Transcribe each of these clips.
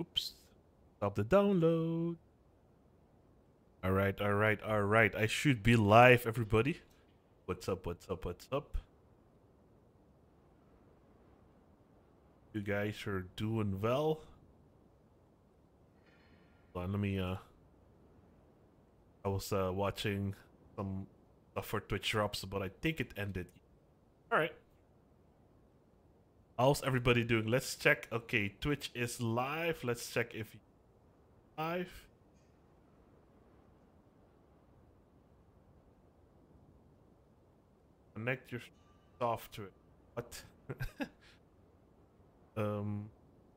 Oops. Stop the download. All right, all right, all right. I should be live, everybody. What's up? What's up? What's up? You guys are doing well. Hold on, let me. Uh, I was uh, watching some stuff for Twitch drops, but I think it ended. All right. How's everybody doing? Let's check. Okay, Twitch is live. Let's check if live. Connect your stuff to it. What? um,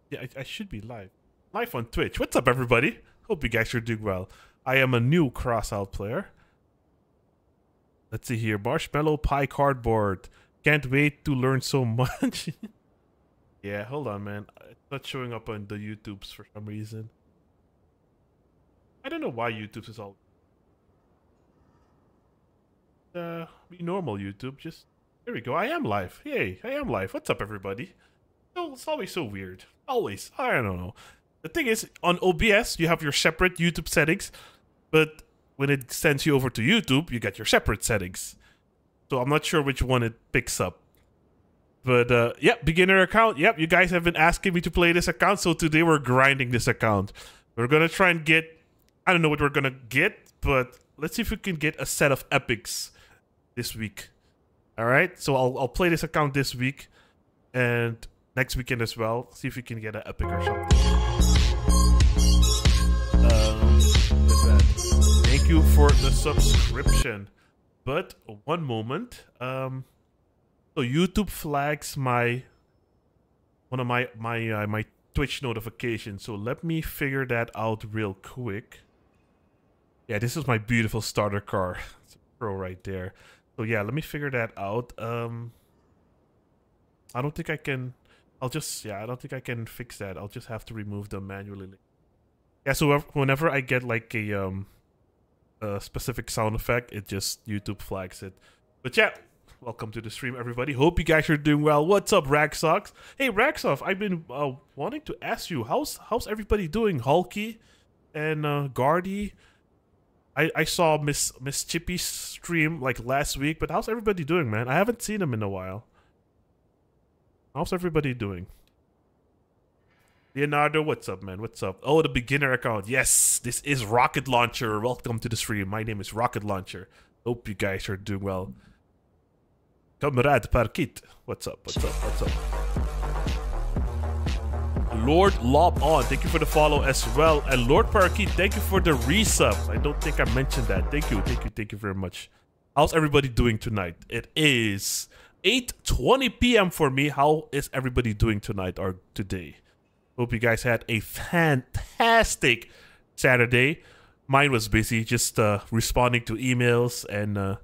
yeah, I, I should be live. Live on Twitch. What's up, everybody? Hope you guys are doing well. I am a new crossout player. Let's see here. Marshmallow Pie Cardboard. Can't wait to learn so much. Yeah, hold on, man. It's not showing up on the YouTubes for some reason. I don't know why YouTube is all. Uh, be normal YouTube. Just there we go. I am live. Yay! I am live. What's up, everybody? Oh, it's always so weird. Always. I don't know. The thing is, on OBS you have your separate YouTube settings, but when it sends you over to YouTube, you get your separate settings. So I'm not sure which one it picks up. But uh, yeah, beginner account. Yep, you guys have been asking me to play this account, so today we're grinding this account. We're gonna try and get. I don't know what we're gonna get, but let's see if we can get a set of epics this week. All right, so I'll I'll play this account this week, and next weekend as well. See if we can get an epic or something. Um, thank you for the subscription. But one moment. Um, so YouTube flags my one of my my uh, my Twitch notifications. So let me figure that out real quick. Yeah, this is my beautiful starter car. It's a pro right there. So yeah, let me figure that out. Um I don't think I can I'll just yeah, I don't think I can fix that. I'll just have to remove them manually. Yeah, so whenever I get like a um a specific sound effect, it just YouTube flags it. But yeah, Welcome to the stream, everybody. Hope you guys are doing well. What's up, Ragsox? Hey, Ragsox, I've been uh, wanting to ask you, how's how's everybody doing? Hulky and uh, Guardy. I I saw Miss Miss Chippy's stream like last week, but how's everybody doing, man? I haven't seen him in a while. How's everybody doing? Leonardo, what's up, man? What's up? Oh, the beginner account. Yes, this is Rocket Launcher. Welcome to the stream. My name is Rocket Launcher. Hope you guys are doing well. Comrade Parkit. What's up? What's up? What's up? Lord Lob On, thank you for the follow as well. And Lord Parkit, thank you for the resub. I don't think I mentioned that. Thank you, thank you, thank you very much. How's everybody doing tonight? It is 8.20 p.m. for me. How is everybody doing tonight or today? Hope you guys had a fantastic Saturday. Mine was busy, just uh, responding to emails and uh,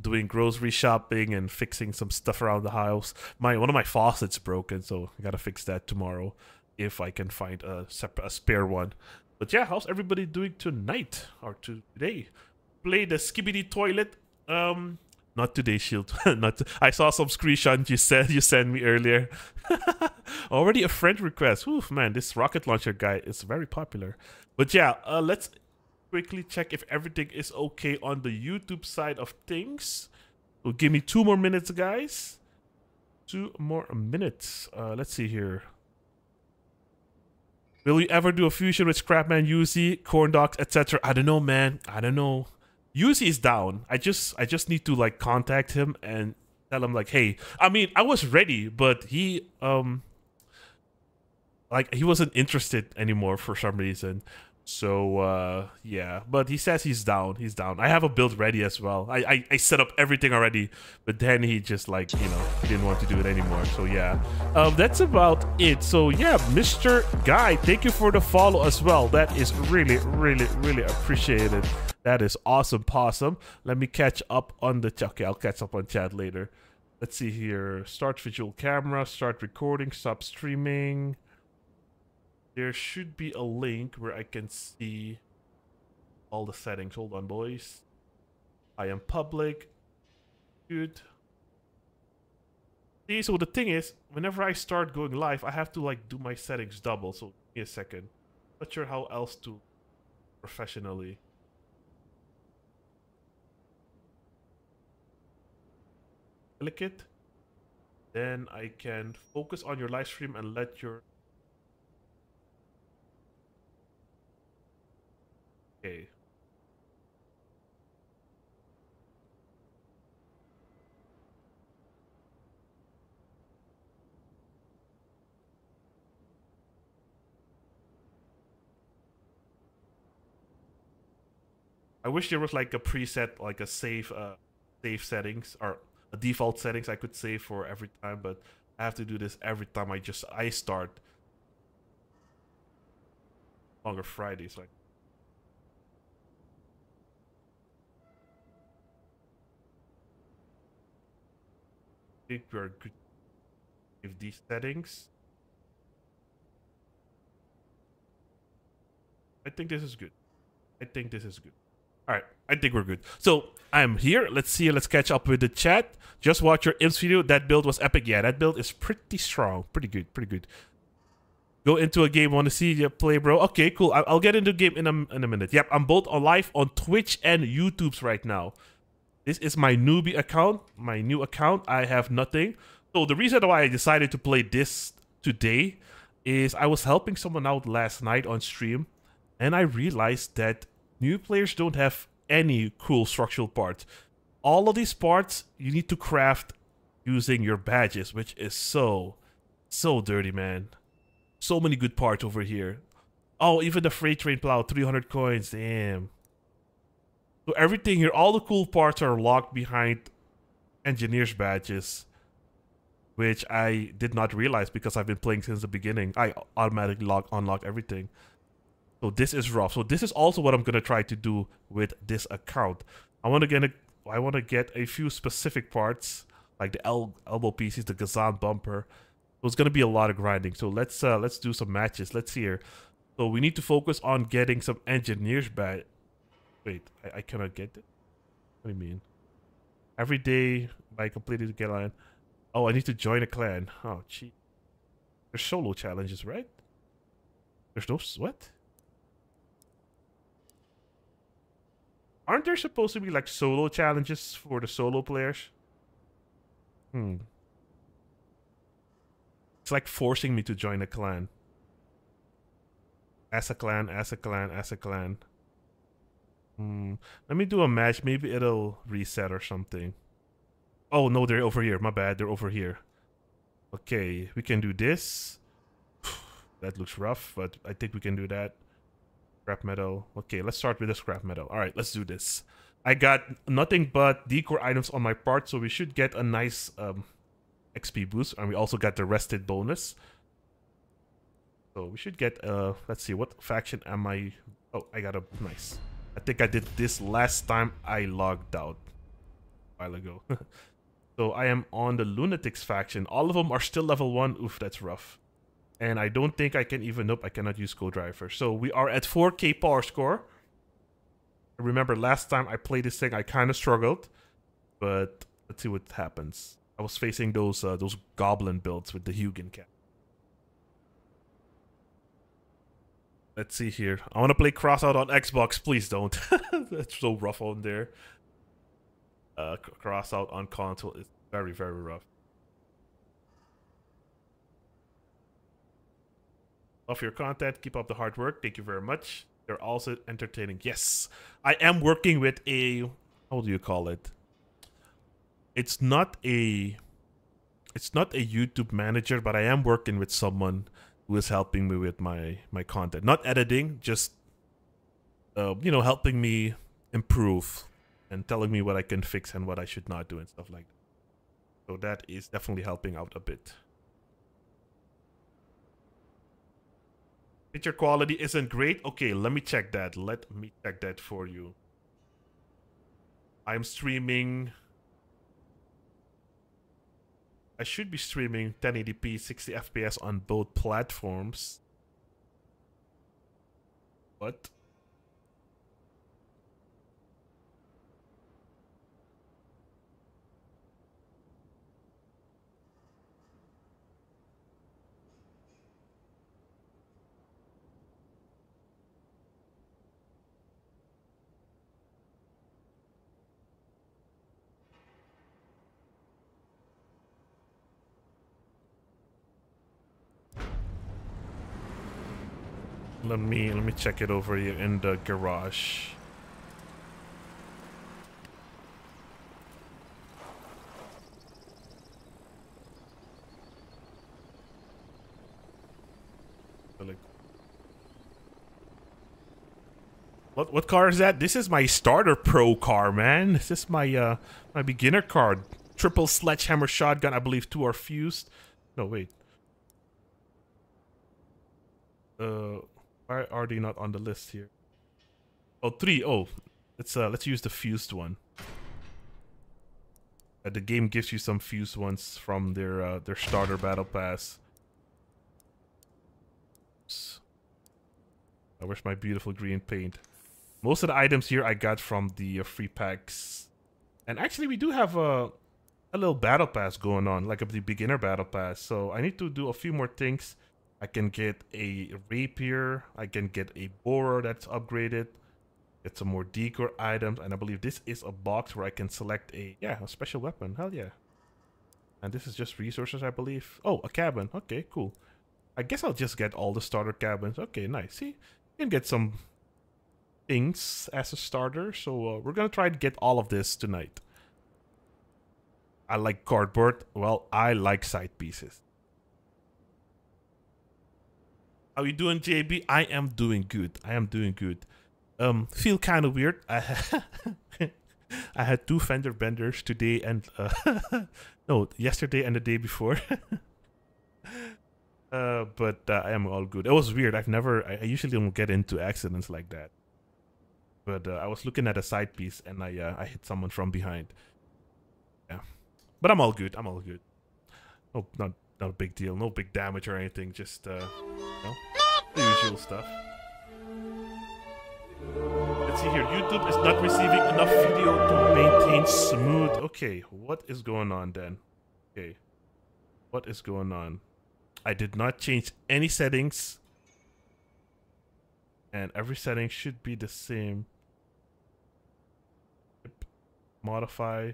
doing grocery shopping and fixing some stuff around the house. My one of my faucets broken, so I gotta fix that tomorrow if I can find a, a spare one. But yeah, how's everybody doing tonight or today? Play the Skibidi toilet. Um, not today, Shield. not. To, I saw some screenshot you said you sent me earlier. Already a friend request. Oof, man, this rocket launcher guy is very popular. But yeah, uh, let's quickly check if everything is okay on the YouTube side of things. So give me two more minutes, guys. Two more minutes. Uh, let's see here. Will you ever do a fusion with Scrapman, Yuzi, Corn Dogs, etc.? I don't know, man. I don't know. Yuzi is down. I just I just need to like contact him and tell him like, hey, I mean, I was ready, but he um like he wasn't interested anymore for some reason. So uh, yeah, but he says he's down. He's down. I have a build ready as well. I, I, I set up everything already, but then he just like you know didn't want to do it anymore. So yeah, um, that's about it. So yeah, Mr. Guy, thank you for the follow as well. That is really really really appreciated. That is awesome, possum. Let me catch up on the chat. Okay, I'll catch up on chat later. Let's see here. Start visual camera. Start recording. Stop streaming there should be a link where I can see all the settings. Hold on, boys. I am public. Good. See, so the thing is, whenever I start going live, I have to like do my settings double. So give me a second. Not sure how else to professionally. Click it. Then I can focus on your live stream and let your Okay. I wish there was like a preset, like a save, uh, save settings or a default settings I could save for every time, but I have to do this every time I just I start. Longer Fridays, like. Think we are good. with these settings. I think this is good. I think this is good. All right, I think we're good. So I'm here. Let's see. Let's catch up with the chat. Just watch your imps video. That build was epic. Yeah, that build is pretty strong. Pretty good. Pretty good. Go into a game. Want to see you play, bro? Okay, cool. I- will get into game in a in a minute. Yep, I'm both on live on Twitch and YouTube's right now. This is my newbie account. My new account. I have nothing. So the reason why I decided to play this today is I was helping someone out last night on stream, and I realized that new players don't have any cool structural parts. All of these parts you need to craft using your badges, which is so, so dirty, man. So many good parts over here. Oh, even the freight train plow, 300 coins, damn. So everything here, all the cool parts are locked behind engineer's badges, which I did not realize because I've been playing since the beginning. I automatically lock unlock everything. So this is rough. So this is also what I'm gonna try to do with this account. I want to get a, I want to get a few specific parts like the el elbow pieces, the Gazan bumper. So it's gonna be a lot of grinding. So let's uh, let's do some matches. Let's see here. So we need to focus on getting some engineers back. Wait, I, I cannot get it. What do you mean? Every day by completing the get line. Oh, I need to join a clan. Oh, gee. There's solo challenges, right? There's no what? Aren't there supposed to be like solo challenges for the solo players? Hmm. It's like forcing me to join a clan. As a clan, as a clan, as a clan. Hmm. Let me do a match. Maybe it'll reset or something. Oh, no, they're over here. My bad. They're over here. Okay, we can do this. that looks rough, but I think we can do that. Scrap metal. Okay, let's start with the scrap metal. All right, let's do this. I got nothing but decor items on my part, so we should get a nice um, XP boost. And we also got the rested bonus. So we should get, uh, let's see, what faction am I? Oh, I got a, nice. I think I did this last time I logged out a while ago. so I am on the Lunatics faction. All of them are still level 1. Oof, that's rough. And I don't think I can even... Nope, I cannot use co-driver. So we are at 4k power score. Remember, last time I played this thing, I kind of struggled. But let's see what happens. I was facing those uh, those goblin builds with the Hugin. Let's see here. I want to play Crossout on Xbox. Please don't. That's so rough on there. Uh, Crossout on console is very, very rough. of your content. Keep up the hard work. Thank you very much. They're also entertaining. Yes, I am working with a how do you call it? It's not a it's not a YouTube manager, but I am working with someone who is helping me with my my content. Not editing, just uh, you know, helping me improve and telling me what I can fix and what I should not do and stuff like that. So that is definitely helping out a bit. Picture quality isn't great. Okay, let me check that. Let me check that for you. I'm streaming. I should be streaming 1080p 60 FPS on both platforms. What? Let me let me check it over here in the garage. What what car is that? This is my starter pro car, man. This is my uh my beginner car. Triple sledgehammer shotgun. I believe two are fused. No, wait. Uh, why are they not on the list here? Oh, three. Oh, let's uh let's use the fused one. Uh, the game gives you some fused ones from their uh, their starter battle pass. I wish my beautiful green paint? Most of the items here I got from the uh, free packs. And actually, we do have a, a little battle pass going on, like a the beginner battle pass. So I need to do a few more things. I can get a rapier. I can get a borer that's upgraded. Get some more decor items. And I believe this is a box where I can select a, yeah, a special weapon. Hell yeah. And this is just resources, I believe. Oh, a cabin. Okay, cool. I guess I'll just get all the starter cabins. Okay, nice. See, you can get some things as a starter, so uh, we're gonna try to get all of this tonight. I like cardboard. Well, I like side pieces. How you doing, JB? I am doing good. I am doing good. Um, feel kind of weird. I I had two fender benders today and uh, no, yesterday and the day before. uh, but uh, I am all good. It was weird. I've never. I usually don't get into accidents like that. But uh, I was looking at a side piece and I uh, I hit someone from behind. Yeah, but I'm all good. I'm all good. No, not not a big deal. No big damage or anything. Just uh, you know, the usual stuff. Let's see here. YouTube is not receiving enough video to maintain smooth. Okay, what is going on then? Okay, what is going on? I did not change any settings and every setting should be the same modify.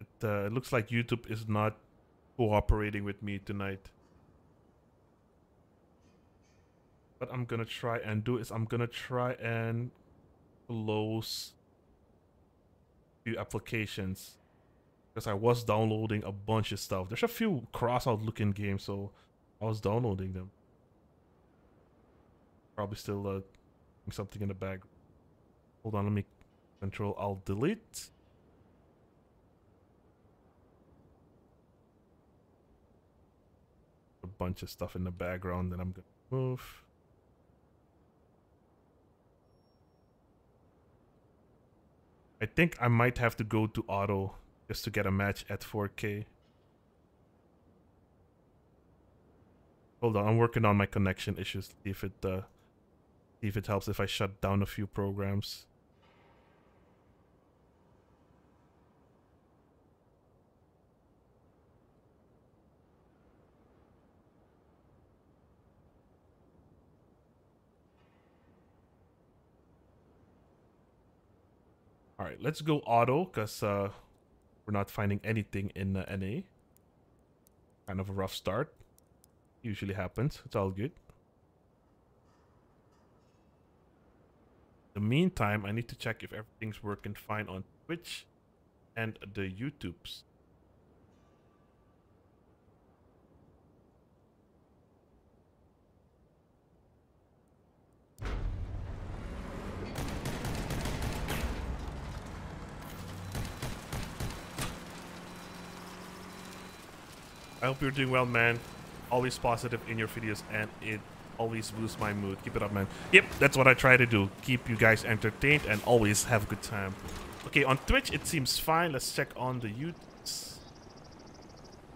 It, uh, it looks like YouTube is not cooperating with me tonight. What I'm gonna try and do is I'm gonna try and close few applications because I was downloading a bunch of stuff. There's a few Crossout looking games, so I was downloading them. Probably still uh, something in the bag. Hold on, let me Control Alt Delete. Bunch of stuff in the background that I'm gonna move. I think I might have to go to auto just to get a match at 4K. Hold on, I'm working on my connection issues. See if it uh, see if it helps if I shut down a few programs. All right, let's go auto because uh, we're not finding anything in uh, NA. Kind of a rough start. Usually happens. It's all good. In the meantime, I need to check if everything's working fine on Twitch and the YouTubes. I hope you're doing well, man. Always positive in your videos, and it always boosts my mood. Keep it up, man. Yep, that's what I try to do. Keep you guys entertained and always have a good time. Okay, on Twitch, it seems fine. Let's check on the YouTube.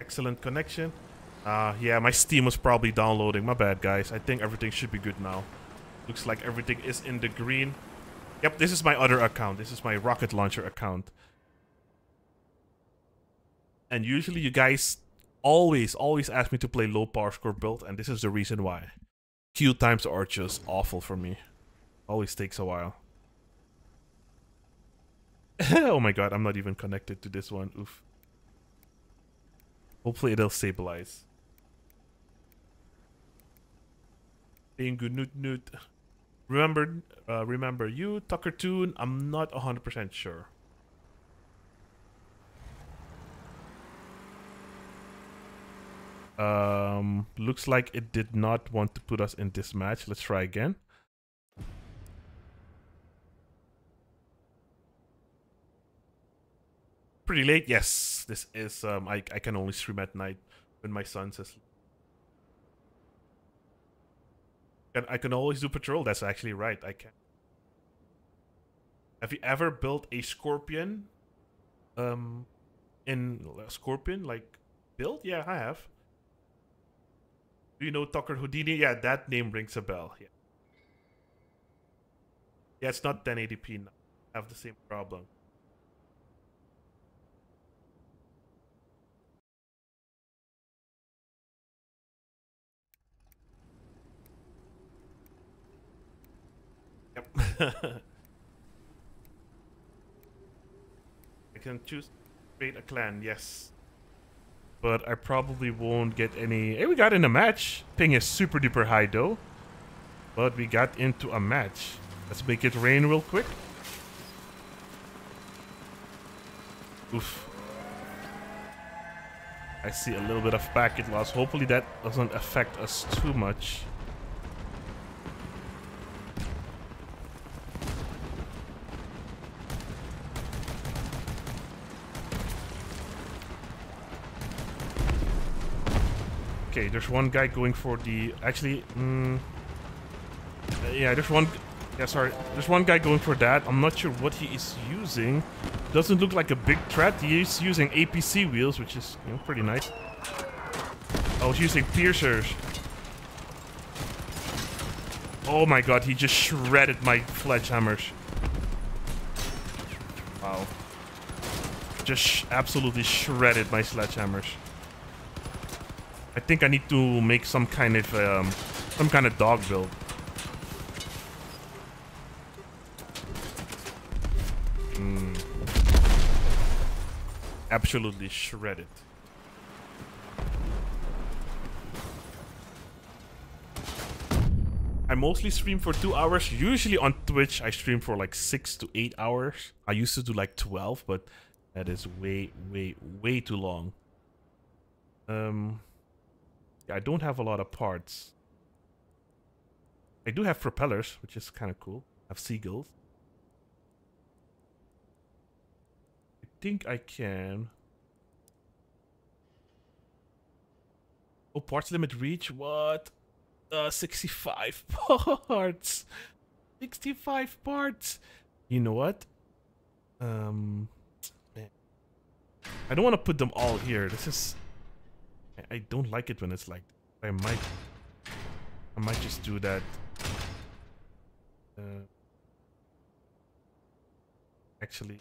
Excellent connection. Uh, yeah, my Steam was probably downloading. My bad, guys. I think everything should be good now. Looks like everything is in the green. Yep, this is my other account. This is my rocket launcher account. And usually you guys always, always ask me to play low power score build, and this is the reason why. Q times are just awful for me. Always takes a while. oh my god, I'm not even connected to this one. Oof. Hopefully it'll stabilize. Remember, uh, remember you, Tucker Toon. I'm not 100% sure. Um, looks like it did not want to put us in this match. Let's try again. Pretty late. Yes, this is. Um, I I can only stream at night when my son says. And I can always do patrol. That's actually right. I can. Have you ever built a scorpion? Um, in a scorpion like build? Yeah, I have. Do you know Tucker Houdini? Yeah, that name rings a bell. Yeah. Yeah, it's not 1080p. Now. I have the same problem. Yep. I can choose create a clan, yes but I probably won't get any... Hey, we got in a match. Ping is super duper high though. But we got into a match. Let's make it rain real quick. Oof. I see a little bit of packet loss. Hopefully that doesn't affect us too much. Okay, there's one guy going for the... Actually, mm, yeah, there's one... Yeah, sorry. There's one guy going for that. I'm not sure what he is using. Doesn't look like a big threat. He is using APC wheels, which is you know, pretty nice. Oh, he's using piercers. Oh my god, he just shredded my sledgehammers. Wow. Just sh absolutely shredded my sledgehammers. I think I need to make some kind of um, some kind of dog build. Mm. Absolutely shredded. I mostly stream for two hours. Usually on Twitch, I stream for like six to eight hours. I used to do like 12, but that is way, way, way too long. Um, I don't have a lot of parts. I do have propellers, which is kind of cool. I have seagulls. I think I can... Oh, parts limit reach? What? Uh, 65 parts! 65 parts! You know what? Um... Man. I don't want to put them all here. This is I, don't like it when it's like I might I might just do that. Uh, actually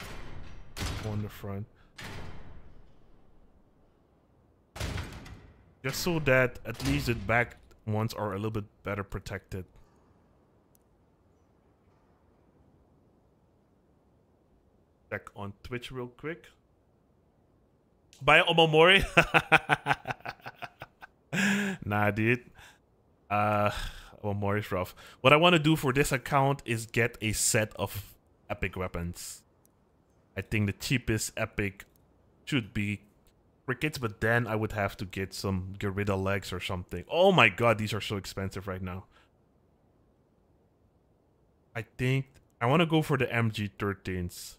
on the front. Just so that at least the back ones are a little bit better protected. Check on Twitch real quick Buy Omamori? nah, dude. Uh, Omamori's rough. What I want to do for this account is get a set of epic weapons. I think the cheapest epic should be crickets, but then I would have to get some gorilla legs or something. Oh my god, these are so expensive right now. I think I want to go for the MG13s.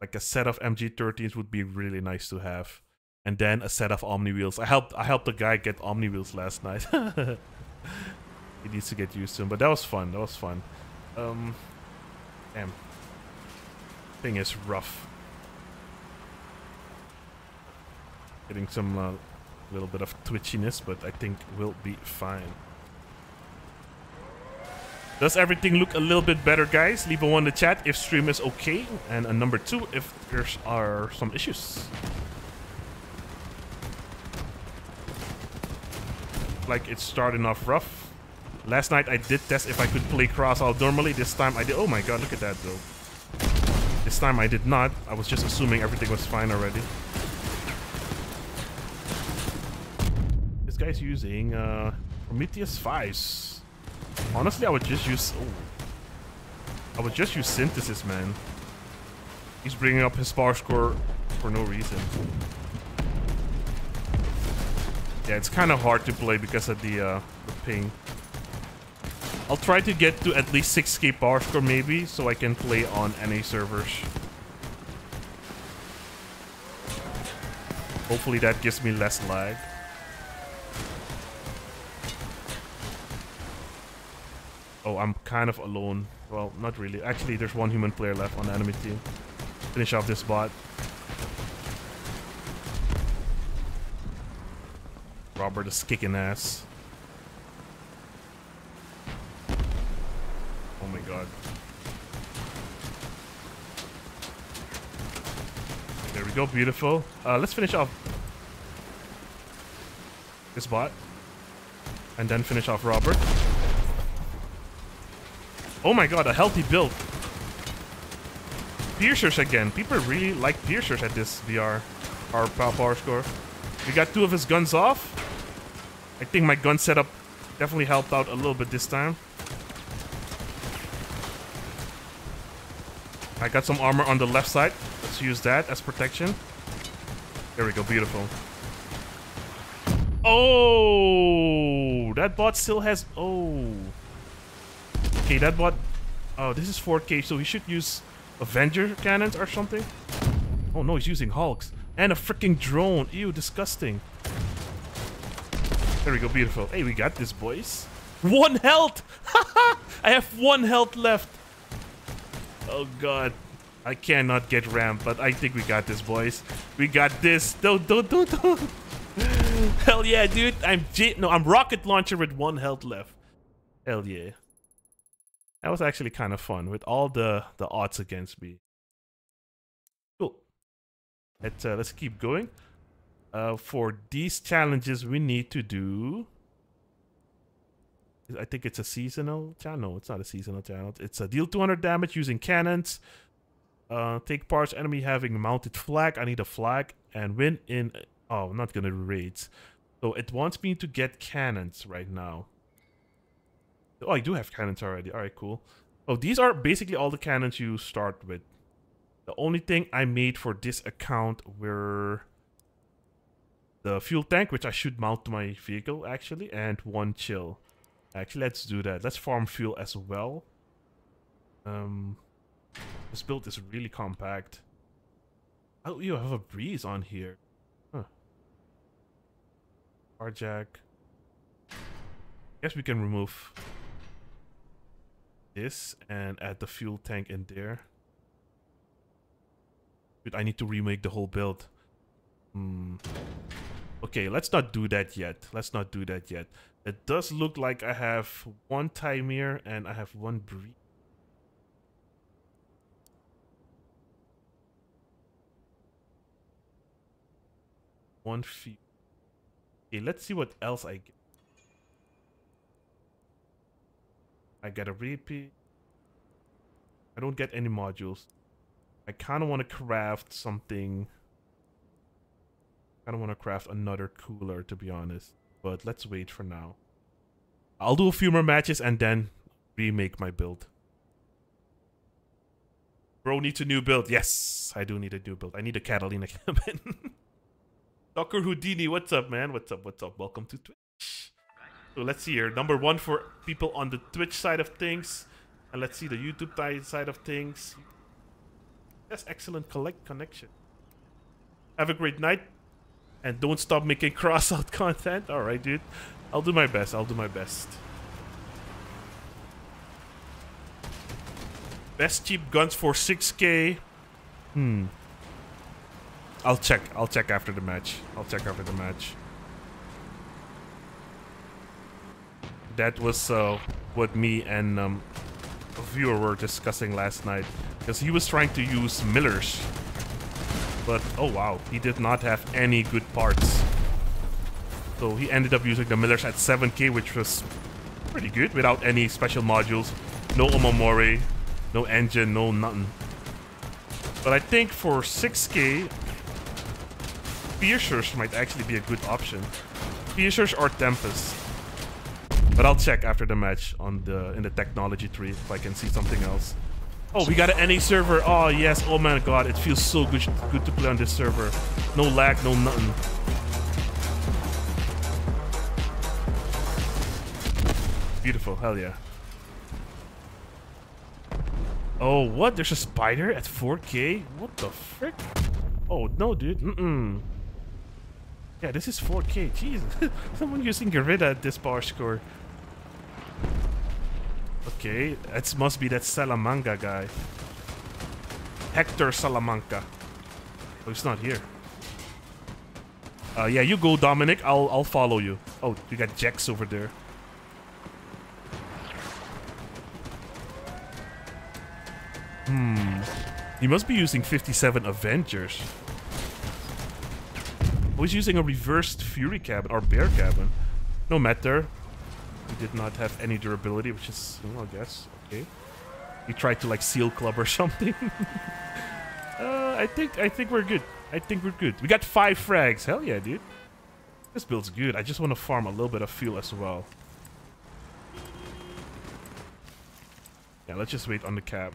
Like a set of MG13s would be really nice to have. And then a set of Omni wheels. I helped I helped the guy get Omni wheels last night. he needs to get used to them. But that was fun. That was fun. Um damn. Thing is rough. Getting some uh, little bit of twitchiness, but I think we'll be fine. Does everything look a little bit better, guys? Leave a one in the chat if stream is okay. And a number two if there are some issues. Like it's starting off rough. Last night I did test if I could play Crossout normally. This time I did. Oh my god, look at that though. This time I did not. I was just assuming everything was fine already. This guy's using uh, Prometheus 5s. Honestly, I would just use... Oh, I would just use Synthesis, man. He's bringing up his power score for no reason. Yeah, it's kind of hard to play because of the, uh, the ping. I'll try to get to at least 6k power score maybe, so I can play on NA servers. Hopefully that gives me less lag. Oh, I'm kind of alone. Well, not really. Actually, there's one human player left on the enemy team. Finish off this bot. Robert is kicking ass. Oh my god. There we go, beautiful. Uh, let's finish off this bot. And then finish off Robert. Oh my god, a healthy build. Piercers again. People really like piercers at this VR. Our power score. We got two of his guns off. I think my gun setup definitely helped out a little bit this time. I got some armor on the left side. Let's use that as protection. There we go, beautiful. Oh, that bot still has... Oh. Okay, that bot... Oh, this is 4K, so he should use Avenger cannons or something. Oh no, he's using Hulks. And a freaking drone. Ew, disgusting. There we go, beautiful. Hey, we got this, boys. One health! I have one health left. Oh god. I cannot get rammed, but I think we got this, boys. We got this. Don't, don't, don't, don't. Hell yeah, dude. I'm J no, I'm rocket launcher with one health left. Hell yeah. That was actually kind of fun with all the the odds against me. Cool. Let's uh, let's keep going. Uh, for these challenges, we need to do. I think it's a seasonal channel. No, it's not a seasonal channel. It's a deal 200 damage using cannons. Uh, take parts enemy having mounted flag. I need a flag and win in. Oh, I'm not gonna raids. So it wants me to get cannons right now. Oh, I do have cannons already. All right, cool. Oh, these are basically all the cannons you start with. The only thing I made for this account were the fuel tank, which I should mount to my vehicle, actually, and one chill. Actually, let's do that. Let's farm fuel as well. Um, this build is really compact. Oh, you have a breeze on here. Huh. Carjack. Guess we can remove this and add the fuel tank in there. Dude, I need to remake the whole build. Hmm. Okay, let's not do that yet. Let's not do that yet. It does look like I have one Tymir and I have one Bree. One feet. Okay, let's see what else I get. I get a repeat. I don't get any modules. I kind of want to craft something. I don't want to craft another cooler, to be honest. But let's wait for now. I'll do a few more matches and then remake my build. Bro needs a new build. Yes, I do need a new build. I need a Catalina cabin. Dr. Houdini, what's up, man? What's up? What's up? Welcome to Twitch. So let's see here. Number one for people on the Twitch side of things. And let's see the YouTube side of things. That's excellent collect connection. Have a great night. And don't stop making Crossout content. Alright, dude. I'll do my best. I'll do my best. Best cheap guns for 6k. Hmm. I'll check. I'll check after the match. I'll check after the match. That was uh, what me and um, a viewer were discussing last night. Because he was trying to use Millers. But, oh wow, he did not have any good parts. So he ended up using the Millers at 7k, which was pretty good without any special modules. No Omamori, no engine, no nothing. But I think for 6k, Piercers might actually be a good option. Piercers or Tempest. But I'll check after the match on the in the technology tree if I can see something else. Oh, we got an NA server. Oh, yes. Oh, my God. It feels so good, good to play on this server. No lag, no nothing. Beautiful. Hell yeah. Oh, what? There's a spider at 4K? What the frick? Oh, no, dude. Mm-mm. Yeah, this is 4K. Jesus. Someone using Garuda at this bar score. Okay, it must be that Salamanca guy. Hector Salamanca. Oh, he's not here. Uh, yeah, you go, Dominic. I'll I'll follow you. Oh, you got Jax over there. Hmm. He must be using 57 Avengers. Oh, he's using a reversed Fury cabin or Bear cabin. No matter. He did not have any durability, which is, well, I guess, okay. He tried to like seal club or something. uh, I think I think we're good. I think we're good. We got five frags. Hell yeah, dude. This build's good. I just want to farm a little bit of fuel as well. Yeah, let's just wait on the cab.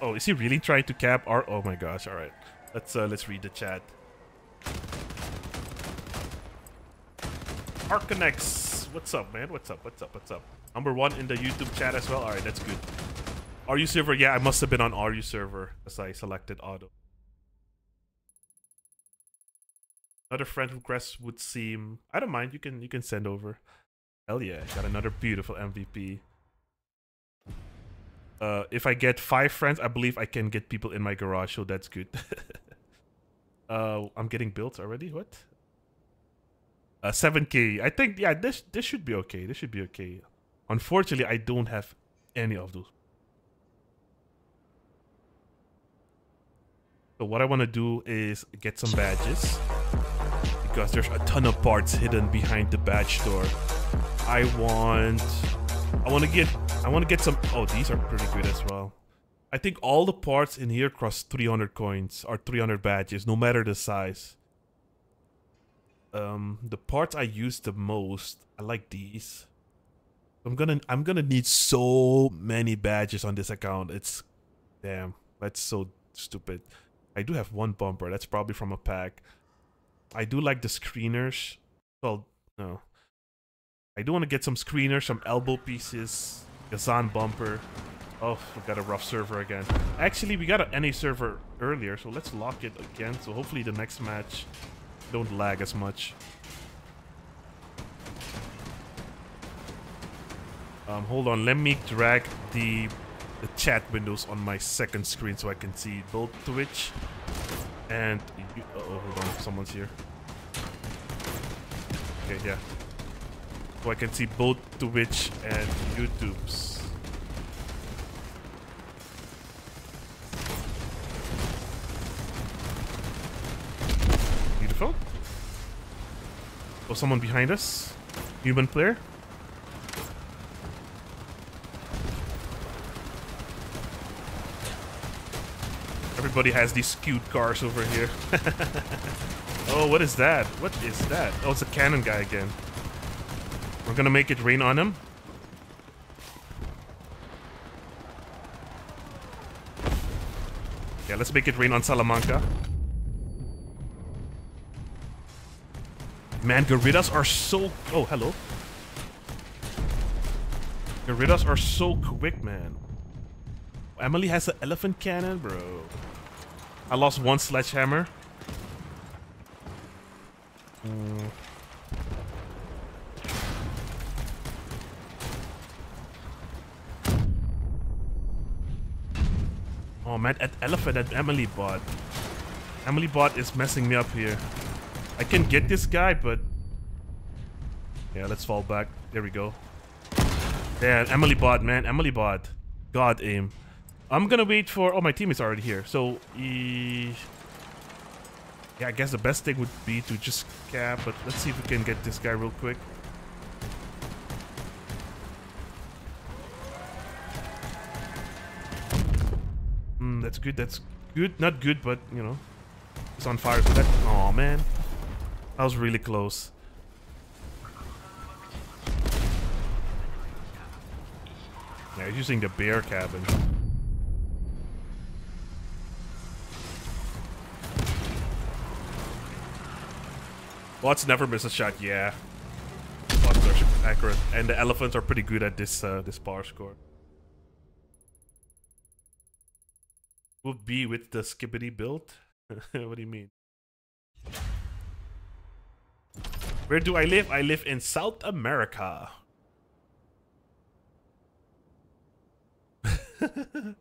Oh, is he really trying to cap our? Oh my gosh! All right, let's uh, let's read the chat. Arcanex, what's up, man? What's up? What's up? What's up? Number one in the YouTube chat as well. All right, that's good. RU server? Yeah, I must have been on RU server as I selected auto. Another friend request would seem. I don't mind. You can you can send over. Hell yeah! Got another beautiful MVP. Uh, if I get five friends, I believe I can get people in my garage, so that's good. uh, I'm getting built already. What? Uh, 7k. I think yeah, this this should be okay. This should be okay. Unfortunately, I don't have any of those. So what I want to do is get some badges because there's a ton of parts hidden behind the badge store. I want I want to get I want to get some Oh, these are pretty good as well. I think all the parts in here cost 300 coins or 300 badges no matter the size. Um the parts I use the most, I like these. I'm going to I'm going to need so many badges on this account. It's damn, that's so stupid. I do have one bumper. That's probably from a pack. I do like the screeners. Well, no. I do want to get some screeners, some elbow pieces, Gazan bumper. Oh, we got a rough server again. Actually, we got an NA server earlier, so let's lock it again. So hopefully the next match don't lag as much. Um, hold on, let me drag the the chat windows on my second screen so I can see both Twitch and... Uh oh, hold on, someone's here. Okay, yeah. So I can see both Twitch and YouTube's. Beautiful. Oh, someone behind us. Human player. Everybody has these cute cars over here. oh, what is that? What is that? Oh, it's a cannon guy again. We're gonna make it rain on him. Yeah, let's make it rain on Salamanca. Man, Garudas are so... Oh, hello. Garudas are so quick, man. Emily has an elephant cannon, bro. I lost one sledgehammer. Mm. Oh man, at elephant at Emily bot. Emily bot is messing me up here. I can get this guy, but yeah, let's fall back. There we go. Yeah, Emily bot, man, Emily bot. God aim. I'm gonna wait for. Oh, my team is already here. So, e yeah, I guess the best thing would be to just cap. But let's see if we can get this guy real quick. That's good. That's good. Not good, but you know, it's on fire. So that. Oh man, that was really close. Yeah, he's using the bear cabin. Bots never miss a shot. Yeah, bots are accurate, and the elephants are pretty good at this uh, this power score. Will be with the skibbity build. what do you mean? Where do I live? I live in South America.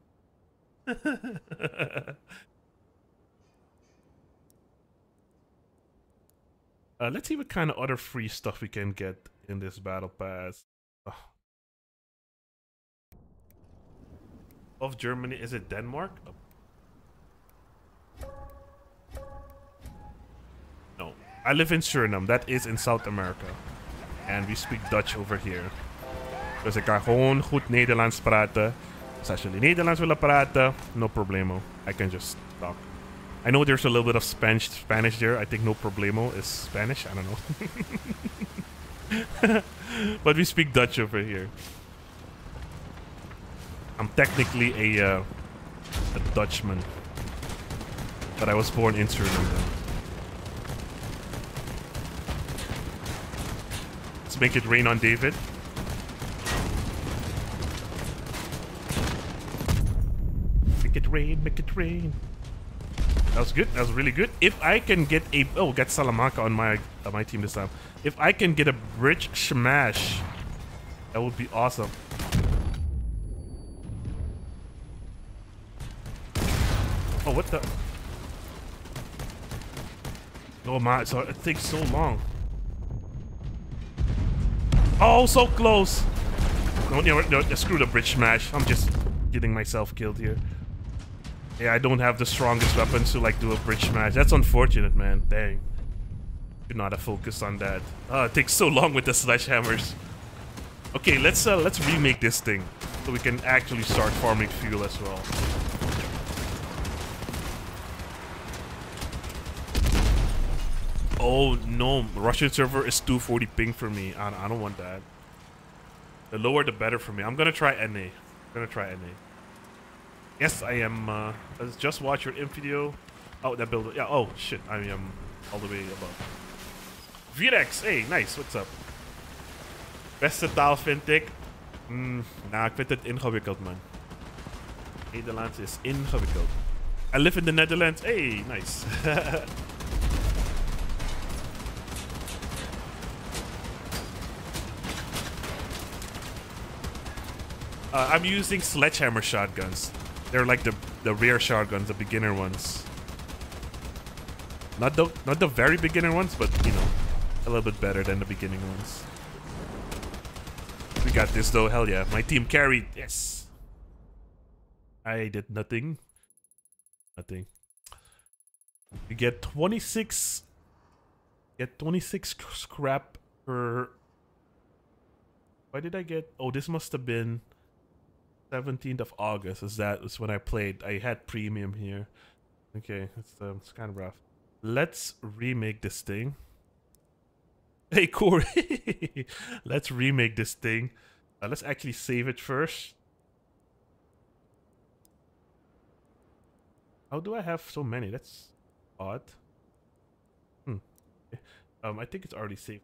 Uh, let's see what kind of other free stuff we can get in this battle pass. Oh. Of Germany, is it Denmark? Oh. I live in Suriname. That is in South America. And we speak Dutch over here. Dus ik kan gewoon goed Nederlands praten. Dus als jullie Nederlands willen praten, no problemo. I can just talk. I know there's a little bit of Spanish Spanish there. I think no problemo is Spanish. I don't know. but we speak Dutch over here. I'm technically a uh, a Dutchman, but I was born in Suriname. Let's make it rain on David. Make it rain, make it rain. That was good. That was really good. If I can get a... Oh, get Salamanca on my on my team this time. If I can get a bridge smash, that would be awesome. Oh, what the... Oh my, so it takes so long. Oh, so close. No, no, no, screw the bridge smash. I'm just getting myself killed here. Yeah, I don't have the strongest weapons to like do a bridge smash. That's unfortunate, man. Dang. Could not have focused on that. Oh, it takes so long with the sledgehammers. Okay, let's uh, let's remake this thing so we can actually start farming fuel as well. Oh no, Russian server is 240 ping for me. I, I don't want that. The lower the better for me. I'm gonna try NA. I'm gonna try NA. Yes, I am. Uh, let's just watch your in video. Oh, that build. Yeah. Oh shit, I am all the way above. Virex, hey, nice. What's up? Beste taal vind ik. Mm, nou, ik vind het ingewikkeld, man. Nederlands is ingewikkeld. I live in the Netherlands. Hey, nice. uh, I'm using sledgehammer shotguns. They're like the the rare shotguns, the beginner ones. Not the not the very beginner ones, but you know, a little bit better than the beginning ones. We got this though, hell yeah. My team carried, yes. I did nothing. Nothing. You get 26 get 26 scrap per why did I get oh this must have been 17th of August is that is when I played. I had premium here. Okay, it's, um, it's kind of rough. Let's remake this thing. Hey, Corey! let's remake this thing. Uh, let's actually save it first. How do I have so many? That's odd. Hmm. Um, I think it's already saved.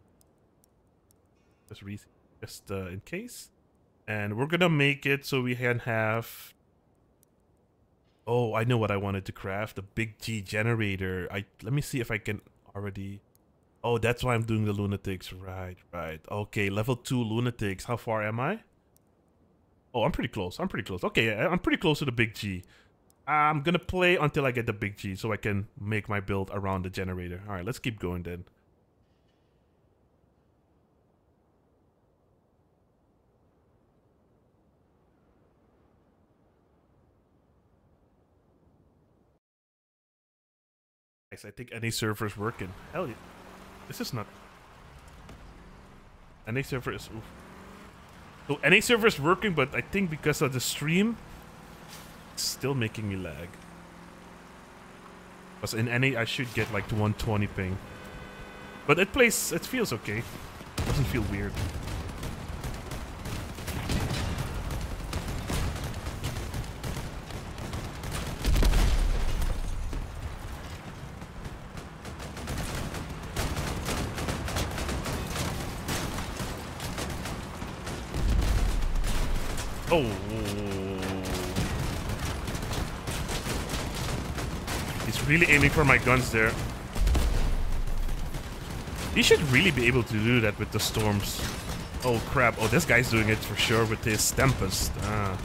Just re just uh, in case. And we're gonna make it so we can have... Oh, I know what I wanted to craft. The big G generator. I Let me see if I can already... Oh, that's why I'm doing the lunatics. Right, right. Okay, level 2 lunatics. How far am I? Oh, I'm pretty close. I'm pretty close. Okay, I'm pretty close to the big G. I'm gonna play until I get the big G so I can make my build around the generator. Alright, let's keep going then. I think any server is working. Hell yeah. This is not... Any server is... So oh, any server is working, but I think because of the stream it's still making me lag. Because in NA I should get like 120 ping. But it plays, it feels okay. It doesn't feel weird. Oh. He's really aiming for my guns there. He should really be able to do that with the storms. Oh crap. Oh, this guy's doing it for sure with his Tempest. Ah.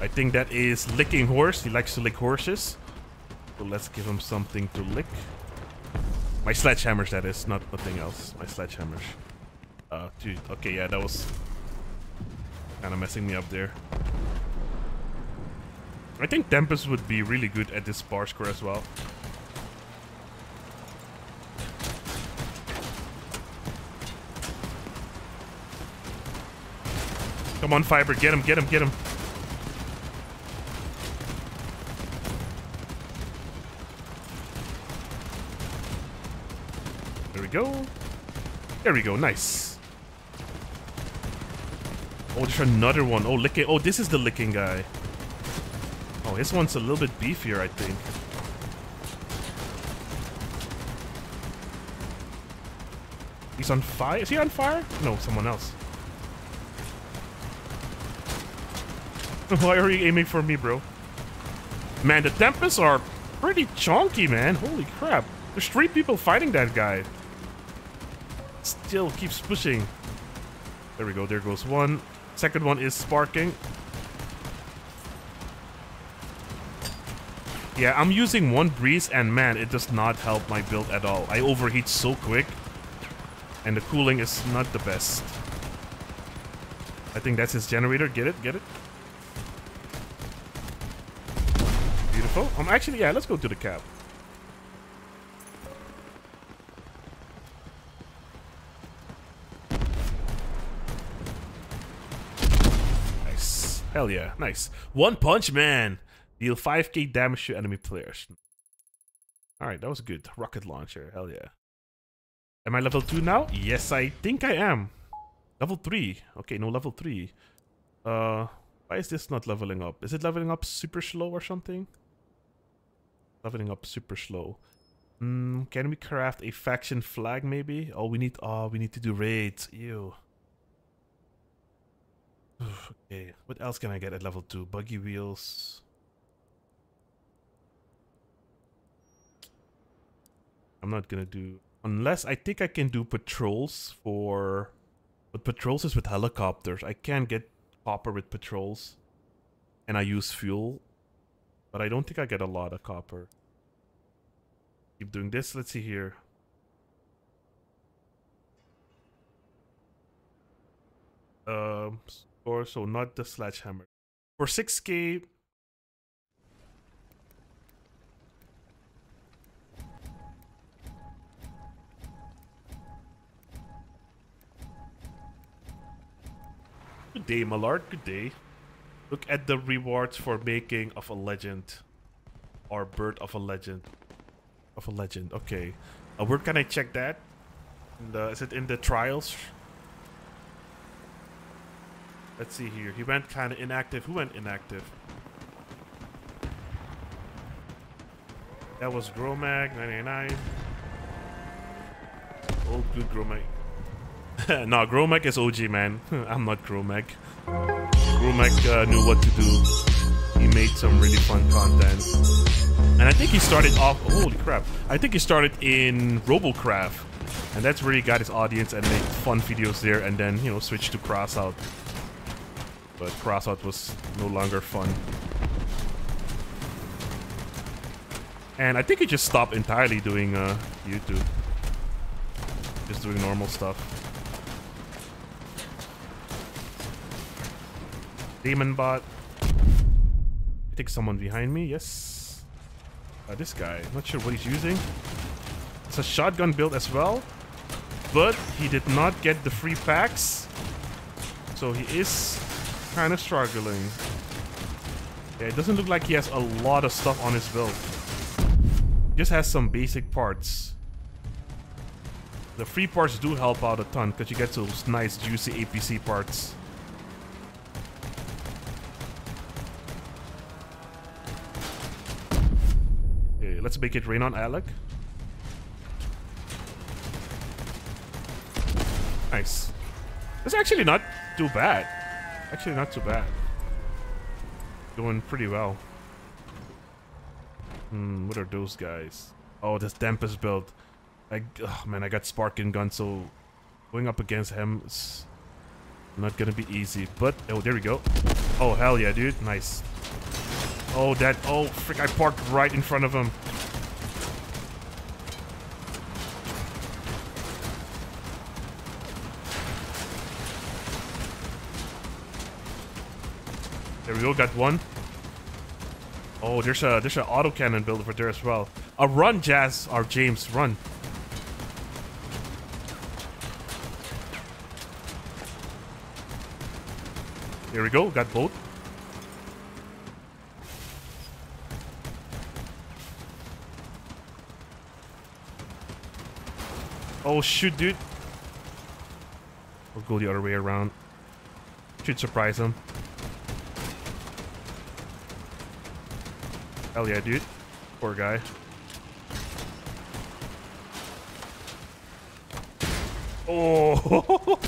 I think that is licking horse. He likes to lick horses. So let's give him something to lick. My sledgehammers, that is, not nothing else. My sledgehammers. Uh, dude. Okay, yeah, that was kind of messing me up there. I think Tempest would be really good at this bar score as well. Come on, Fiber. Get him, get him, get him. There we go. There we go. Nice. Oh, there's another one. Oh, licking. Oh, this is the licking guy. Oh, this one's a little bit beefier, I think. He's on fire? Is he on fire? No, someone else. Why are you aiming for me, bro? Man, the Tempests are pretty chunky, man. Holy crap. There's three people fighting that guy. Still keeps pushing. There we go. There goes one. Second one is sparking. Yeah, I'm using one breeze and man, it does not help my build at all. I overheat so quick and the cooling is not the best. I think that's his generator. Get it? Get it? Beautiful. I'm um, actually, yeah, let's go to the cap. Nice. Hell yeah. Nice. One Punch Man. Deal 5k damage to enemy players. Alright, that was good. Rocket launcher. Hell yeah. Am I level 2 now? Yes, I think I am. Level 3. Okay, no, level 3. Uh, why is this not leveling up? Is it leveling up super slow or something? Leveling up super slow. Mm, can we craft a faction flag maybe? Oh, we need, oh, we need to do raids. Ew. Okay, what else can I get at level 2? Buggy wheels. I'm not gonna do... Unless I think I can do patrols for... But patrols is with helicopters. I can't get copper with patrols. And I use fuel. But I don't think I get a lot of copper. Keep doing this. Let's see here. Um, or so not the sledgehammer. For 6k, Good day, Malard. Good day. Look at the rewards for making of a legend. Or bird of a legend. Of a legend. Okay. Uh, where can I check that? The, is it in the trials? Let's see here. He went kind of inactive. Who went inactive? That was Gromag, 99. Oh, good Gromag. no, Gromag is OG, man. I'm not Gromag. Gromag uh, knew what to do. He made some really fun content. And I think he started off... Holy crap. I think he started in Robocraft. And that's where he got his audience and made fun videos there and then, you know, switched to Crossout. But Crossout was no longer fun. And I think he just stopped entirely doing uh, YouTube. Just doing normal stuff. Demon bot. I think someone behind me. Yes. Uh, this guy. Not sure what he's using. It's a shotgun build as well. But he did not get the free packs. So he is kind of struggling. Yeah, it doesn't look like he has a lot of stuff on his build. Just has some basic parts. The free parts do help out a ton because you get those nice juicy APC parts. Okay, let's make it rain on Alec. Nice. It's actually not too bad. Actually not too bad. Doing pretty well. Hmm, what are those guys? Oh, this Tempest build. I, oh man, I got Sparking Gun, so going up against him is not gonna be easy. But, oh, there we go. Oh, hell yeah, dude. Nice. Oh, that, oh, frick, I parked right in front of him. We go, got one. Oh, there's a there's an autocannon build over there as well. A run, Jazz or James, run. There we go, got both. Oh shoot, dude. We'll go the other way around. Should surprise him. Hell yeah, dude. Poor guy. Oh,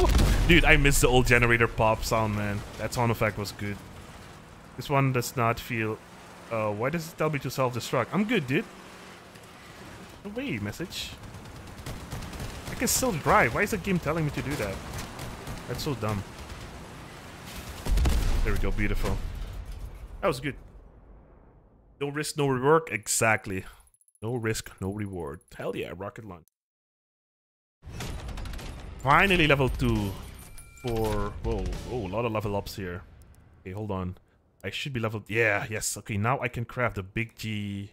dude, I miss the old generator pop sound, man. That sound effect was good. This one does not feel... Uh, why does it tell me to self-destruct? I'm good, dude. No way, message. I can still drive. Why is the game telling me to do that? That's so dumb. There we go, beautiful. That was good. No risk, no reward. Exactly. No risk, no reward. Hell yeah, rocket launch. Finally level 2 for... Whoa, oh, a lot of level ups here. Okay, hold on. I should be leveled... Yeah, yes. Okay, now I can craft the big G...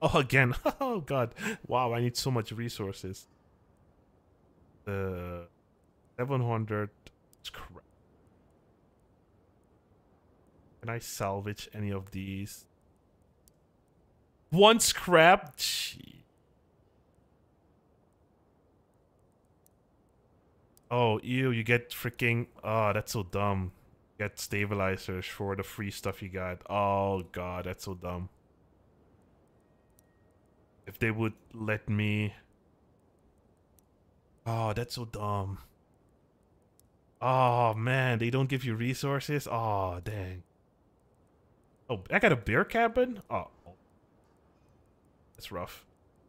Oh, again. oh, God. Wow, I need so much resources. Uh, the... 700... Crap. Can I salvage any of these? One scrap? Oh, ew, you get freaking... Oh, that's so dumb. Get stabilizers for the free stuff you got. Oh, God, that's so dumb. If they would let me... Oh, that's so dumb. Oh, man, they don't give you resources? Oh, dang. Oh, I got a bear cabin? Oh. That's rough.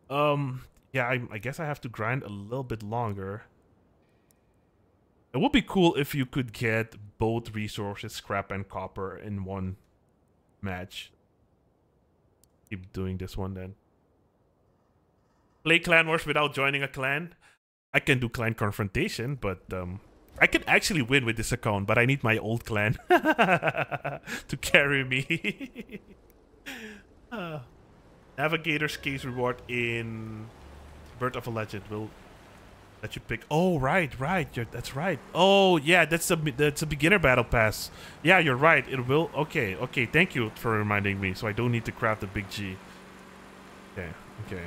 Um, yeah, I, I guess I have to grind a little bit longer. It would be cool if you could get both resources, scrap and copper, in one match. Keep doing this one then. Play Clan Wars without joining a clan? I can do clan confrontation, but um, I can actually win with this account, but I need my old clan to carry me. uh, Navigator's case reward in Birth of a Legend will let you pick. Oh, right, right. You're, that's right. Oh, yeah, that's a that's a beginner battle pass. Yeah, you're right. It will. Okay, okay. Thank you for reminding me. So I don't need to craft the big G. Okay, okay.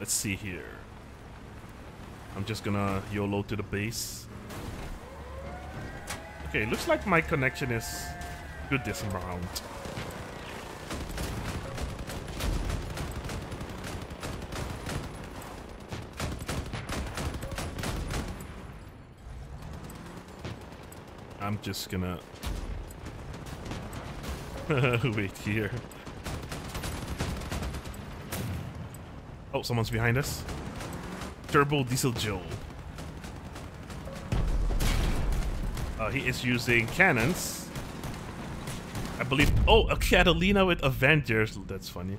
Let's see here. I'm just gonna YOLO to the base. Okay, looks like my connection is good this round. I'm just gonna wait here. Oh, someone's behind us. Turbo Diesel Joe. Uh, he is using cannons. I believe... Oh, a Catalina with Avengers. That's funny.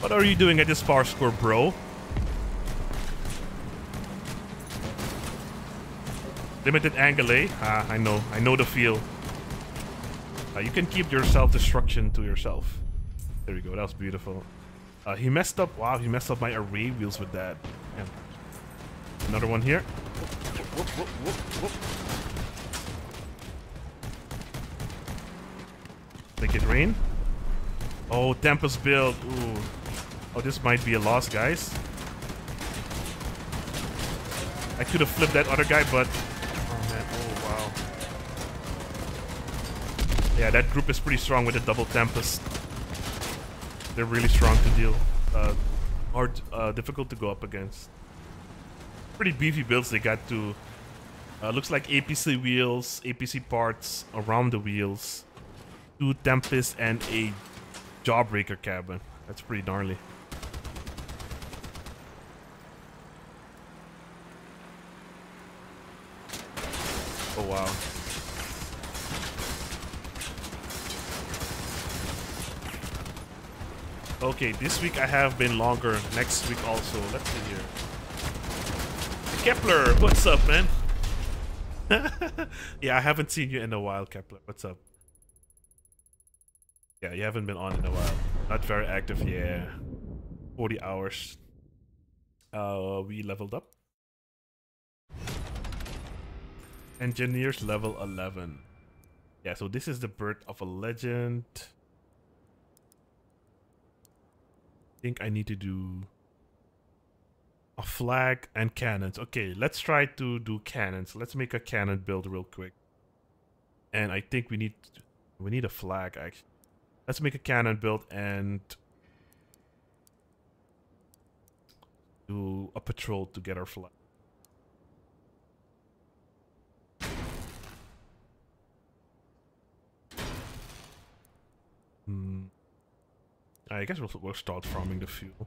What are you doing at this power score, bro? Limited angle, eh? Ah, I know. I know the feel. Uh, you can keep your self-destruction to yourself. There we go. That was beautiful. Uh, he messed up. Wow, he messed up my array wheels with that. Another one here. Make it rain. Oh, Tempest build. Ooh. Oh, this might be a loss, guys. I could have flipped that other guy, but... Oh, man. Oh, wow. Yeah, that group is pretty strong with a double Tempest. They're really strong to deal. Uh, hard, uh, difficult to go up against. Pretty beefy builds they got to. Uh, looks like APC wheels, APC parts around the wheels, two Tempest, and a Jawbreaker cabin. That's pretty gnarly. Oh wow. Okay, this week I have been longer. Next week also. Let's see here. Kepler, what's up, man? yeah, I haven't seen you in a while, Kepler. What's up? Yeah, you haven't been on in a while. Not very active, yeah. 40 hours. Uh, we leveled up. Engineers level 11. Yeah, so this is the birth of a legend. Think I need to do a flag and cannons. Okay, let's try to do cannons. Let's make a cannon build real quick. And I think we need we need a flag actually. Let's make a cannon build and do a patrol to get our flag. Hmm. I guess we'll, we'll start farming the fuel.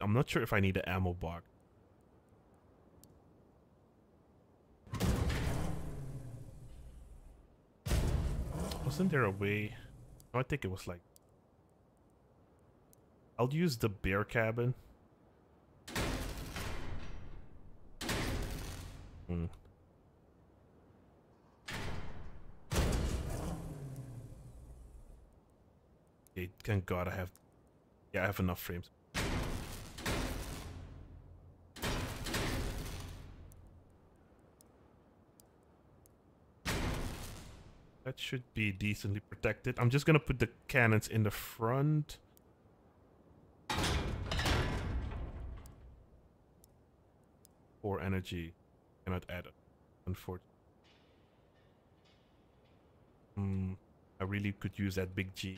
I'm not sure if I need an ammo box. Wasn't there a way? I think it was like... I'll use the bear cabin. Hmm. Thank God I have... Yeah, I have enough frames. That should be decently protected. I'm just gonna put the cannons in the front. For energy. Cannot add it, unfortunately. Hmm, I really could use that big G.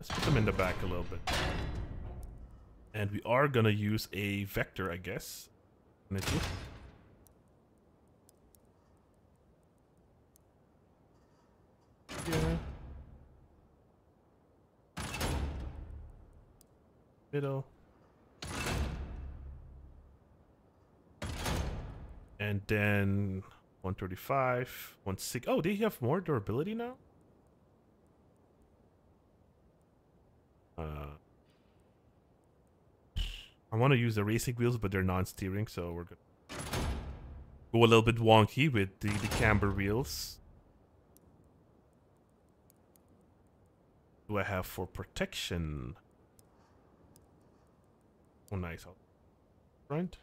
Let's put them in the back a little bit. And we are gonna use a vector, I guess. Yeah. Middle. And then 135, 16. Oh, they have more durability now? Uh, I want to use the racing wheels, but they're non-steering, so we're gonna go a little bit wonky with the, the camber wheels. Do I have for protection? Oh, nice. Right?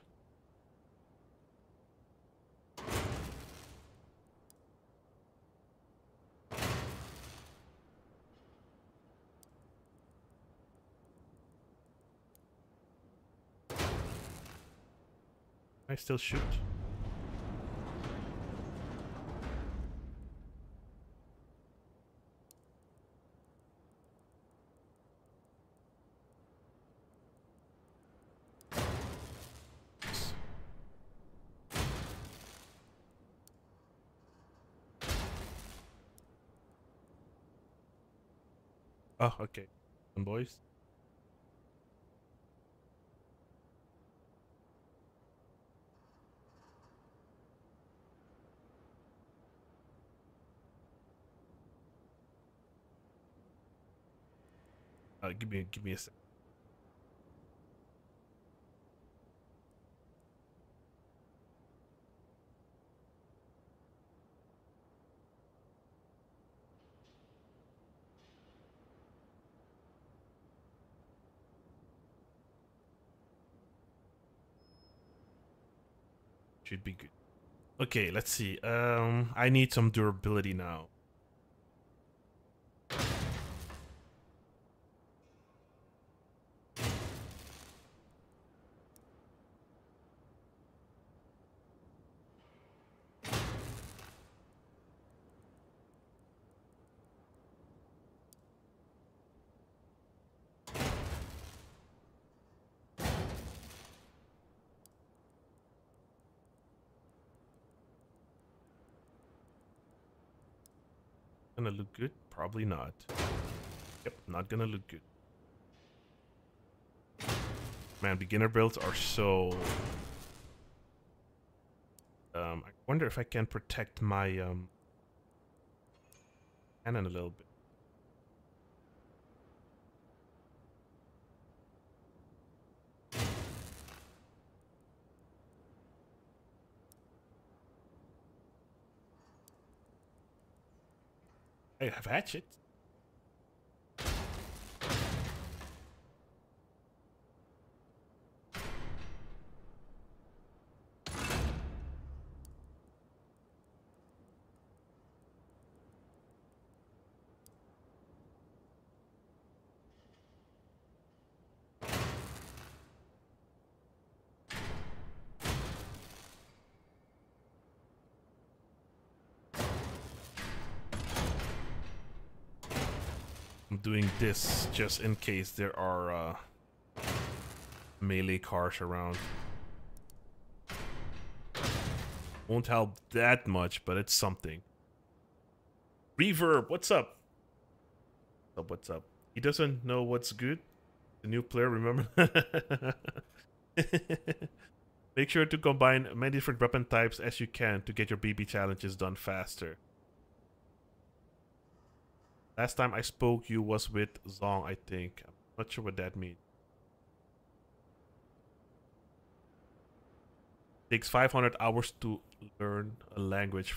I still shoot? Oh, okay. Some boys. Uh, give me, give me a. Sec. Should be good. Okay, let's see. Um, I need some durability now. Probably not. Yep, not gonna look good. Man, beginner builds are so... Um, I wonder if I can protect my um, cannon a little bit. I have hatchet. Doing this just in case there are uh, melee cars around. Won't help that much, but it's something. Reverb, what's up? What's up, what's up? He doesn't know what's good. The new player, remember? Make sure to combine many different weapon types as you can to get your BB challenges done faster. Last time I spoke, you was with Zong, I think. I'm not sure what that means. Takes 500 hours to learn a language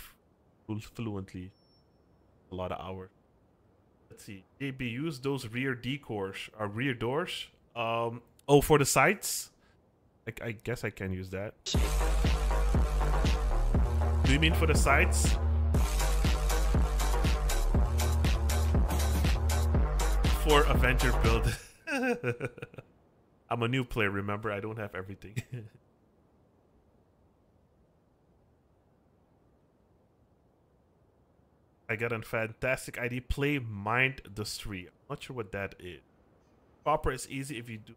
fluently. A lot of hours. Let's see. JB, use those rear decors. Or uh, rear doors. Um. Oh, for the sights? I, I guess I can use that. Do you mean for the sights? For Avenger build. I'm a new player, remember? I don't have everything. I got a fantastic ID. Play Mind the Street. I'm not sure what that is. Copper is easy if you do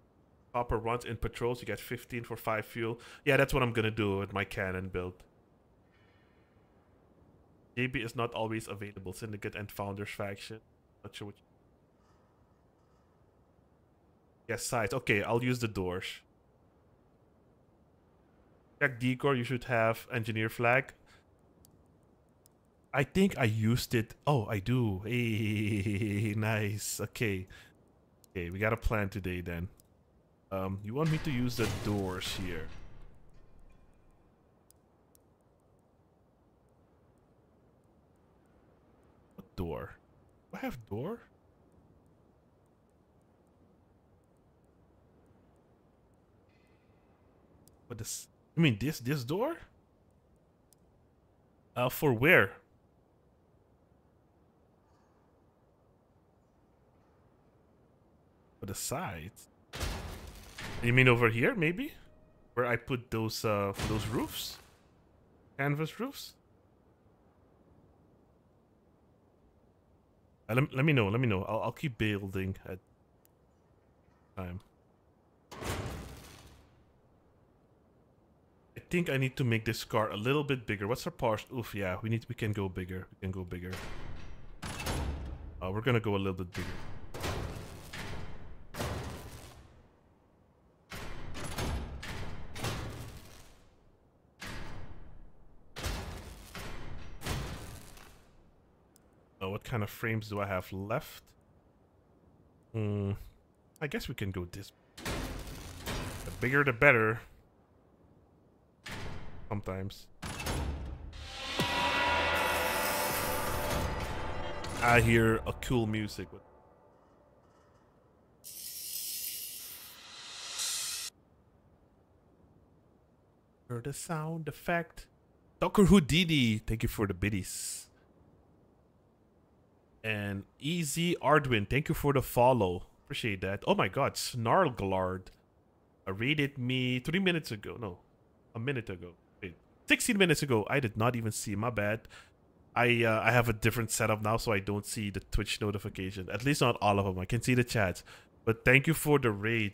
copper runs in patrols. You get 15 for 5 fuel. Yeah, that's what I'm going to do with my cannon build. JB is not always available. Syndicate and Founders faction. Not sure what Yes, sides. Okay, I'll use the doors. Check decor, you should have engineer flag. I think I used it. Oh, I do. Hey, nice. Okay. Okay, we got a plan today then. Um, you want me to use the doors here. What door? Do I have door? What this? I mean this this door? Uh, for where? For the sides. You mean over here, maybe? Where I put those uh those roofs? Canvas roofs? Uh, let, let me know, let me know. I'll, I'll keep building at time. Think I need to make this car a little bit bigger. What's our parse? Oof, yeah, we need we can go bigger. We can go bigger. Uh, we're gonna go a little bit bigger. Uh, what kind of frames do I have left? Hmm, I guess we can go this. The bigger the better sometimes. I hear a cool music with For the sound effect. Dr. Houdini, thank you for the biddies. And Easy Ardwin, thank you for the follow. Appreciate that. Oh my god, Snarglard uh, raided me three minutes ago. No, a minute ago. Wait, 16 minutes ago. I did not even see. My bad. I uh, I have a different setup now, so I don't see the Twitch notification. At least not all of them. I can see the chats. But thank you for the raid,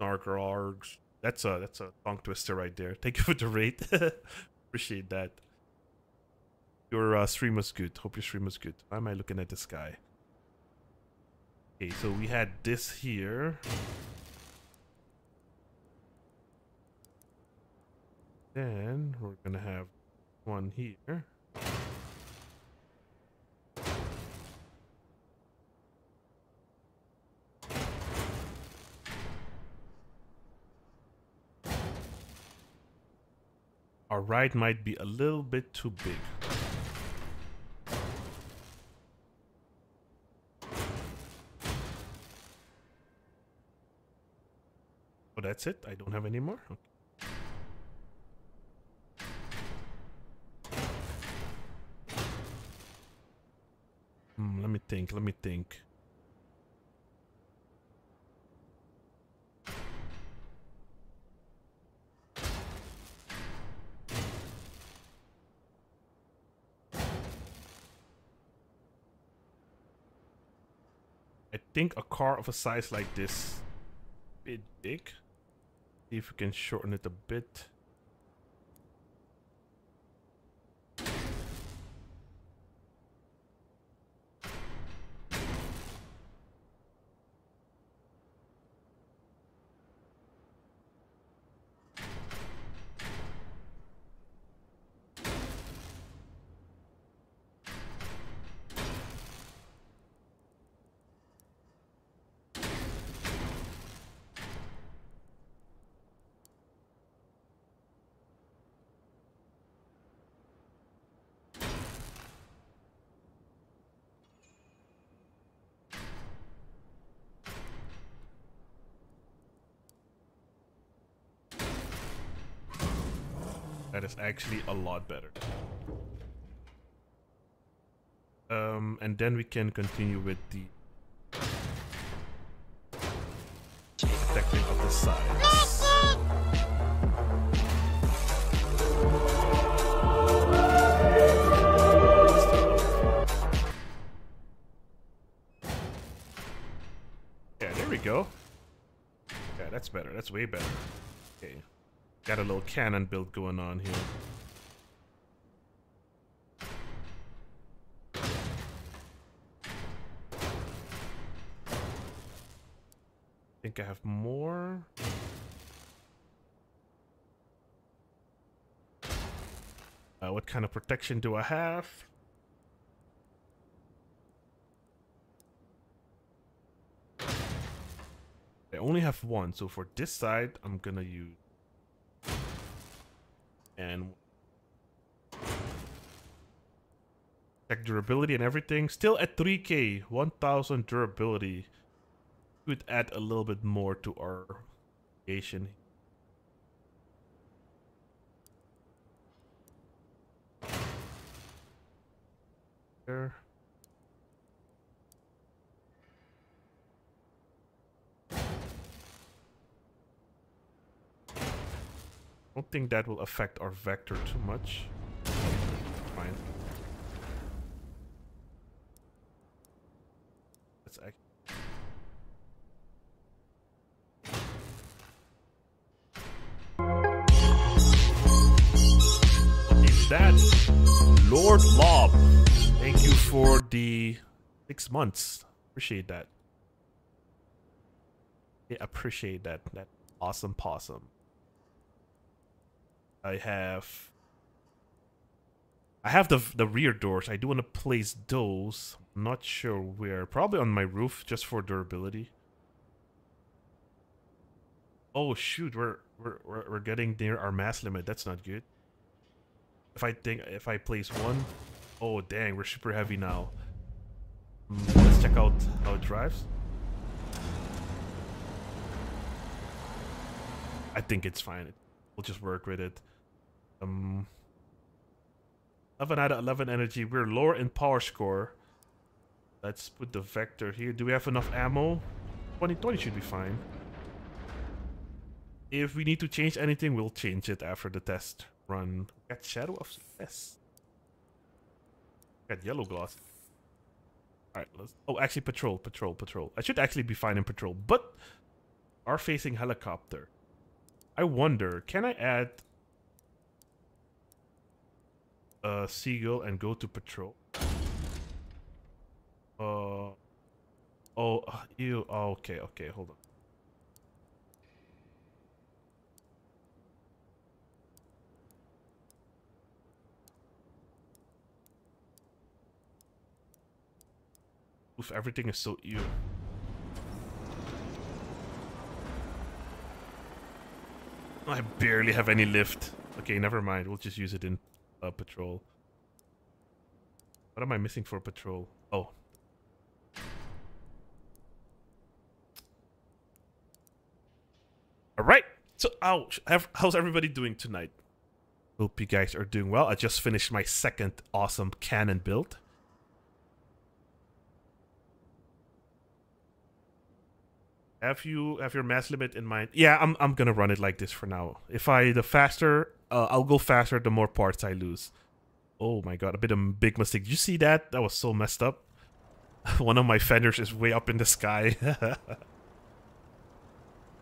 Snarglard. That's a that's a tongue twister right there. Thank you for the raid. Appreciate that. Your uh, stream was good. Hope your stream was good. Why am I looking at this guy? Okay, so we had this here. Then we're gonna have one here. Our ride might be a little bit too big. Oh, that's it? I don't have any more? Okay. Think, let me think. I think a car of a size like this bit big. See if we can shorten it a bit. Actually a lot better. Um, and then we can continue with the protecting of the sides. Yeah, there we go. Yeah, that's better. That's way better. Okay. Got a little cannon build going on here. I think I have more. Uh, what kind of protection do I have? I only have one, so for this side, I'm gonna use and check durability and everything. Still at 3k, 1000 durability. Could add a little bit more to our creation. There. Don't think that will affect our vector too much. Fine. Let's act. Is that Lord Lob? Thank you for the six months. Appreciate that. Yeah, appreciate that. That awesome possum. I have I have the the rear doors. I do want to place those. I'm not sure where. Probably on my roof, just for durability. Oh shoot, we're we're we're, getting near our mass limit. That's not good. If I think if I place one, oh dang, we're super heavy now. Mm, let's check out how it drives. I think it's fine. We'll just work with it. Um, 11 out of 11 energy. We're lower in power score. Let's put the vector here. Do we have enough ammo? 20, 20 should be fine. If we need to change anything, we'll change it after the test run. Got Shadow of Yes. Got Yellow Gloss. Alright, let's... Oh, actually, patrol, patrol, patrol. I should actually be fine in patrol, but... Are facing helicopter. I wonder, can I add... A seagull and go to patrol? Uh... Oh, you. Oh, okay, okay, hold on. Oof, everything is so ew. I barely have any lift. Okay, never mind. We'll just use it in uh, patrol. What am I missing for patrol? Oh. Alright. So, ouch. How's everybody doing tonight? Hope you guys are doing well. I just finished my second awesome cannon build. Have you have your mass limit in mind? Yeah, I'm I'm gonna run it like this for now. If I the faster, uh, I'll go faster. The more parts I lose. Oh my god, a bit of a big mistake. Did you see that? That was so messed up. One of my fenders is way up in the sky.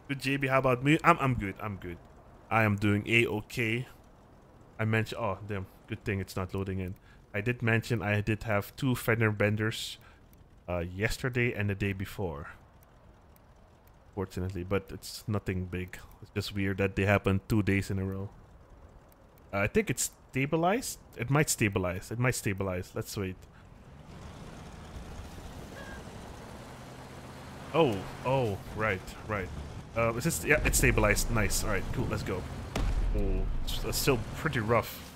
good, JB. How about me? I'm I'm good. I'm good. I am doing a okay. I mentioned. Oh damn. Good thing it's not loading in. I did mention I did have two fender benders uh, yesterday and the day before fortunately, but it's nothing big. It's just weird that they happen two days in a row. Uh, I think it's stabilized. It might stabilize. It might stabilize. Let's wait. Oh, oh, right, right. Uh, is this, yeah, it's stabilized. Nice. All right, cool. Let's go. Oh, it's, still pretty rough.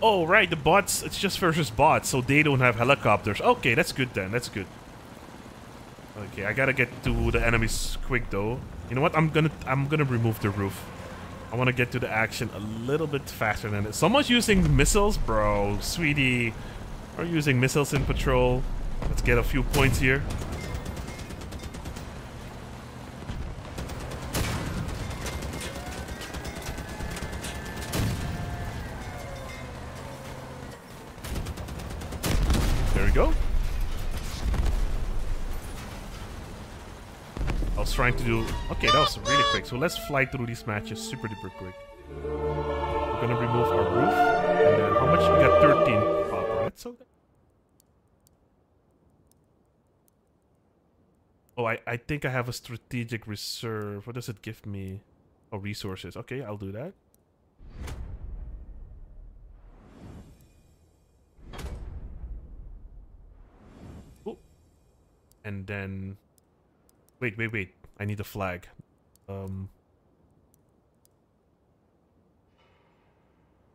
Oh, right, the bots, it's just versus bots, so they don't have helicopters. Okay, that's good then, that's good. Okay, I gotta get to the enemies quick though. You know what? I'm gonna I'm gonna remove the roof. I want to get to the action a little bit faster than it. Someone's using missiles, bro. Sweetie, are using missiles in patrol. Let's get a few points here. Was trying to do... Okay, that was really quick. So let's fly through these matches super duper quick. We're gonna remove our roof. And then how much? We got 13 copper. That's okay. Oh, I, I think I have a strategic reserve. What does it give me? Oh, resources. Okay, I'll do that. And then... Wait, wait, wait. I need a flag. Um,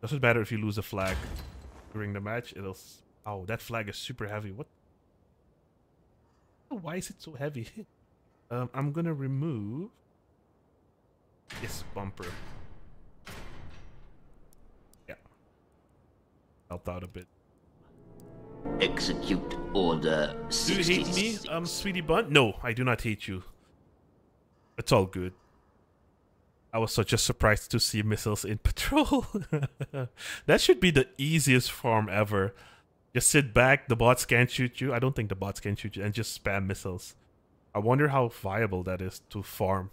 doesn't matter if you lose a flag during the match. It'll. Oh, that flag is super heavy. What? Why is it so heavy? um, I'm gonna remove this bumper. Yeah, helped out a bit. Execute order. Do you hate me, um, sweetie bun? No, I do not hate you. It's all good. I was such a surprised to see missiles in patrol. that should be the easiest farm ever. Just sit back, the bots can't shoot you. I don't think the bots can shoot you, and just spam missiles. I wonder how viable that is to farm.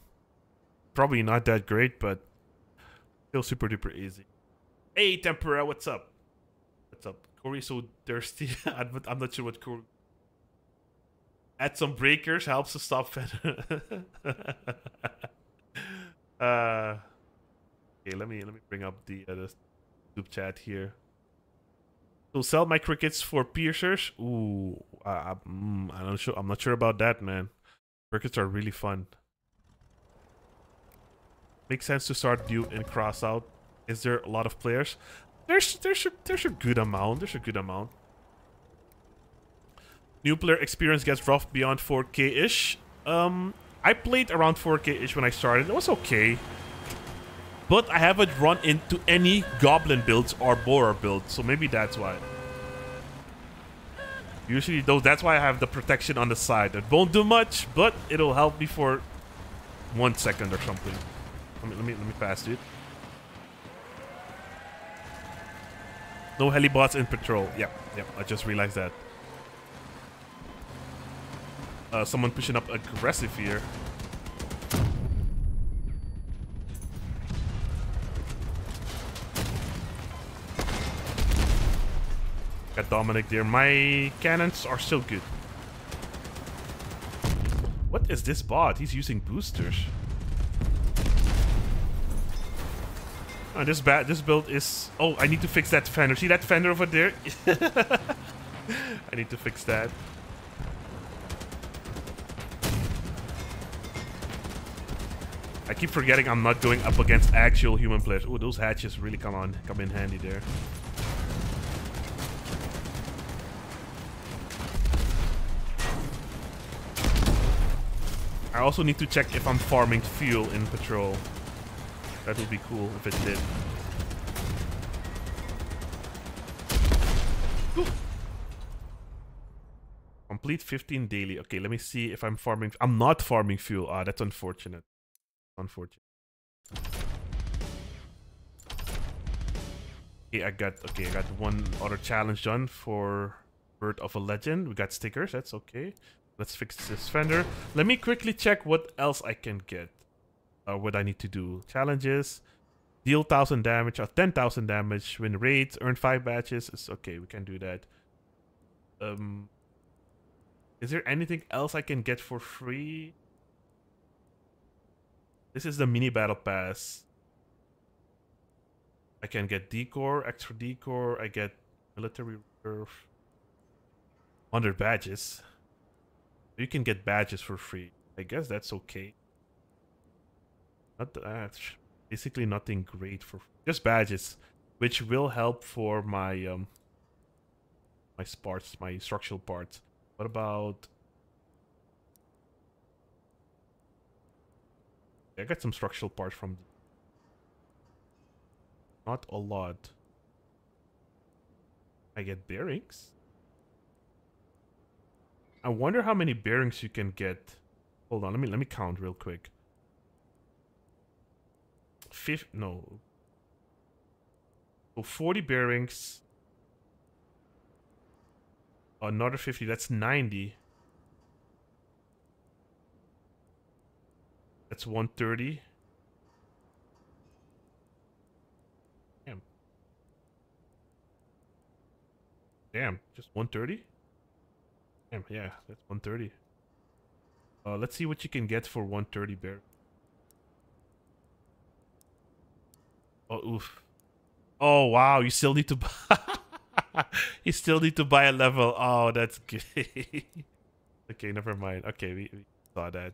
Probably not that great, but still super duper easy. Hey, Tempura, what's up? What's up? Corey's so thirsty. I'm not sure what Corey Add some breakers helps to stop Fender. uh, okay, let me let me bring up the uh, the YouTube chat here. So sell my crickets for piercers. Ooh, uh, mm, I'm not sure. I'm not sure about that, man. Crickets are really fun. Makes sense to start Duke and Crossout. Is there a lot of players? There's there's a, there's a good amount. There's a good amount. New player experience gets rough beyond 4K-ish. Um, I played around 4K-ish when I started. It was okay. But I haven't run into any goblin builds or boar builds, so maybe that's why. Usually, though, that's why I have the protection on the side. It won't do much, but it'll help me for one second or something. Let me let me let me pass it. No helibots in patrol. Yep, yep. I just realized that. Uh, someone pushing up aggressive here. Got Dominic there. My cannons are still good. What is this bot? He's using boosters. Oh, this bad. This build is. Oh, I need to fix that fender. See that fender over there? I need to fix that. I keep forgetting I'm not going up against actual human players. Oh, those hatches really come on, come in handy there. I also need to check if I'm farming fuel in patrol. That would be cool if it did. Ooh. Complete 15 daily. Okay, let me see if I'm farming. I'm not farming fuel. Ah, that's unfortunate. Unfortunate. Okay, I got okay. I got one other challenge done for Birth of a Legend. We got stickers. That's okay. Let's fix this fender. Let me quickly check what else I can get. Uh, what I need to do. Challenges. Deal 1000 damage or 10,000 damage. Win raids. Earn 5 badges. It's okay. We can do that. Um, is there anything else I can get for free? This is the mini battle pass. I can get decor, extra decor. I get military reserve. 100 badges. You can get badges for free. I guess that's okay. Not that. Basically nothing great for just badges, which will help for my um my parts, my structural parts. What about I got some structural parts from... Not a lot. I get bearings? I wonder how many bearings you can get. Hold on, let me let me count real quick. Fifth, no. So 40 bearings. Another 50, that's 90. That's 130. Damn. Damn, just 130? Damn, yeah, that's 130. Uh, let's see what you can get for 130 bear. Oh, oof. Oh, wow, you still need to buy... you still need to buy a level. Oh, that's good. okay, never mind. Okay, we, we saw that.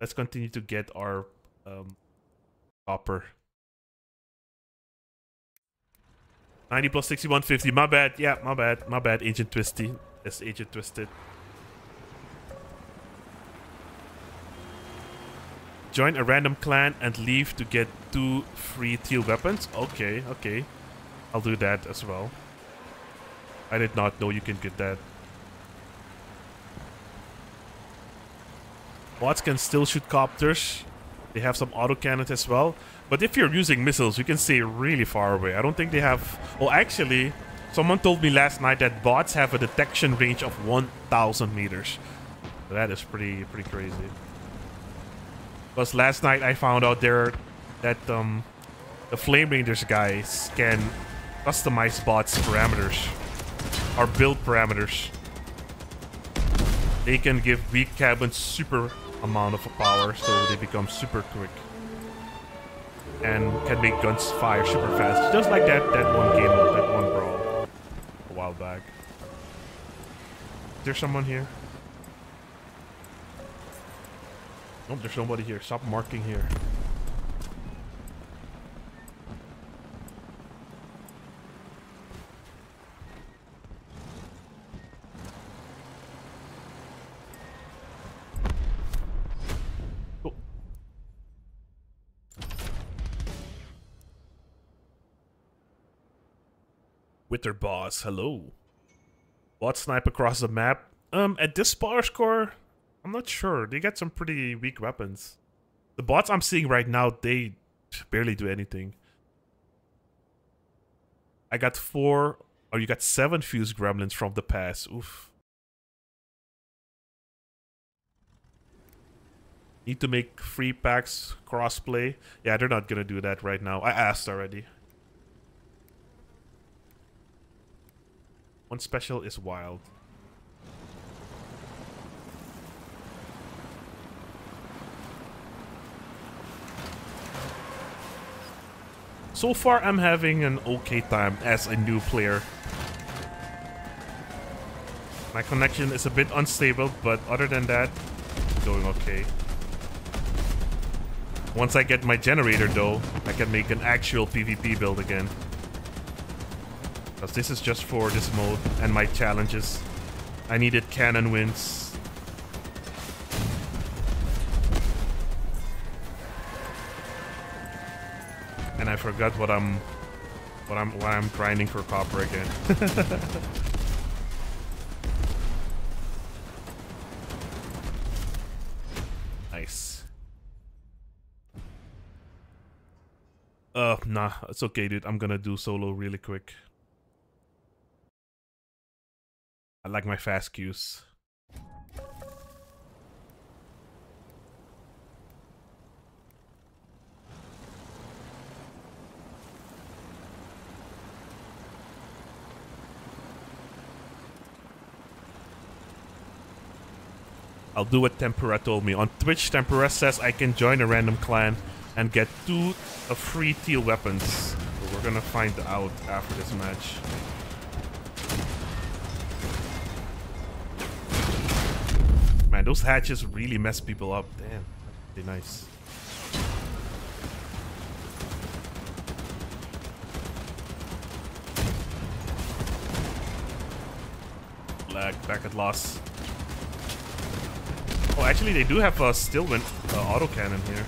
Let's continue to get our um, copper. 90 plus 61, 50. My bad. Yeah, my bad. My bad, Agent Twisty. Yes, Agent Twisted. Join a random clan and leave to get two free teal weapons. Okay, okay. I'll do that as well. I did not know you can get that. Bots can still shoot copters. They have some autocannons as well. But if you're using missiles, you can stay really far away. I don't think they have... Oh, actually, someone told me last night that bots have a detection range of 1,000 meters. That is pretty pretty crazy. Because last night I found out there that um, the Flame Rangers guys can customize bots parameters or build parameters. They can give weak cabins super amount of power so they become super quick. And can make guns fire super fast. Just like that that one game that one brawl a while back. Is there someone here There's nobody here. Stop marking here. Oh. With their boss, hello. What snipe across the map? Um, at this bar score, I'm not sure. They got some pretty weak weapons. The bots I'm seeing right now, they barely do anything. I got four, or you got seven fused gremlins from the past. Oof. Need to make free packs crossplay. Yeah, they're not gonna do that right now. I asked already. One special is wild. So far, I'm having an okay time as a new player. My connection is a bit unstable, but other than that, going okay. Once I get my generator though, I can make an actual PvP build again. Because this is just for this mode and my challenges. I needed cannon wins. Forgot what I'm what I'm what I'm grinding for copper again. nice. Uh nah, it's okay dude. I'm gonna do solo really quick. I like my fast queues. I'll do what Tempura told me. On Twitch, Tempura says I can join a random clan and get two uh, free teal weapons. So we're gonna find out after this match. Man, those hatches really mess people up. Damn, pretty nice. Lag, back at loss. Oh, actually, they do have a Stillwind uh, autocannon here.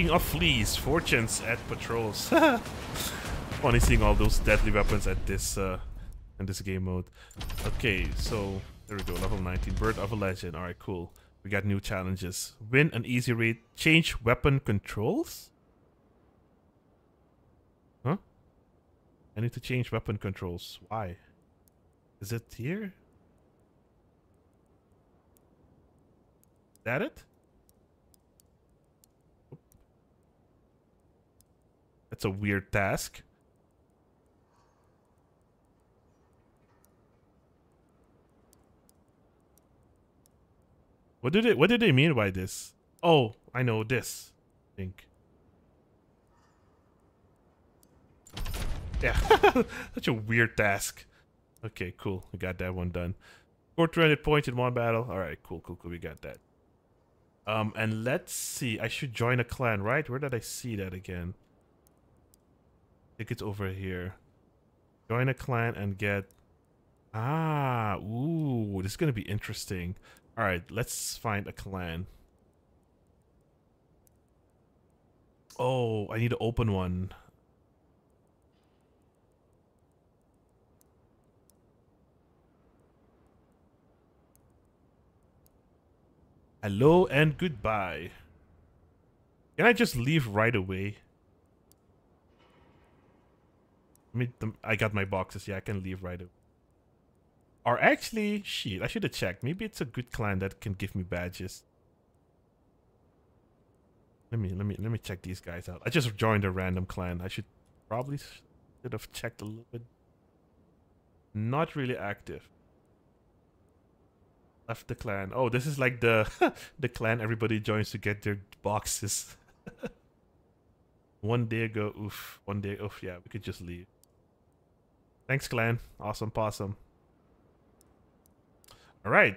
Speaking of fleas, fortunes at patrols. Funny seeing all those deadly weapons at this uh, in this game mode. Okay, so there we go, level 19, Birth of a Legend. Alright, cool. We got new challenges. Win an easy raid. Change weapon controls? Huh? I need to change weapon controls. Why? Is it here? Is that it? That's a weird task. What did it what did they mean by this? Oh, I know this. I think. Yeah. Such a weird task. Okay, cool. We got that one done. Score 300 points in one battle. Alright, cool, cool, cool. We got that. Um, and let's see. I should join a clan, right? Where did I see that again? I think it's over here. Join a clan and get... Ah, ooh, this is going to be interesting. All right, let's find a clan. Oh, I need to open one. Hello and goodbye. Can I just leave right away? me, I got my boxes. Yeah, I can leave right away. Or actually, shit, I should have checked. Maybe it's a good clan that can give me badges. Let me let me let me check these guys out. I just joined a random clan. I should probably should have checked a little bit. Not really active. Left the clan. Oh, this is like the the clan everybody joins to get their boxes. one day ago, oof. One day, oof. Yeah, we could just leave. Thanks, clan. Awesome possum. All right.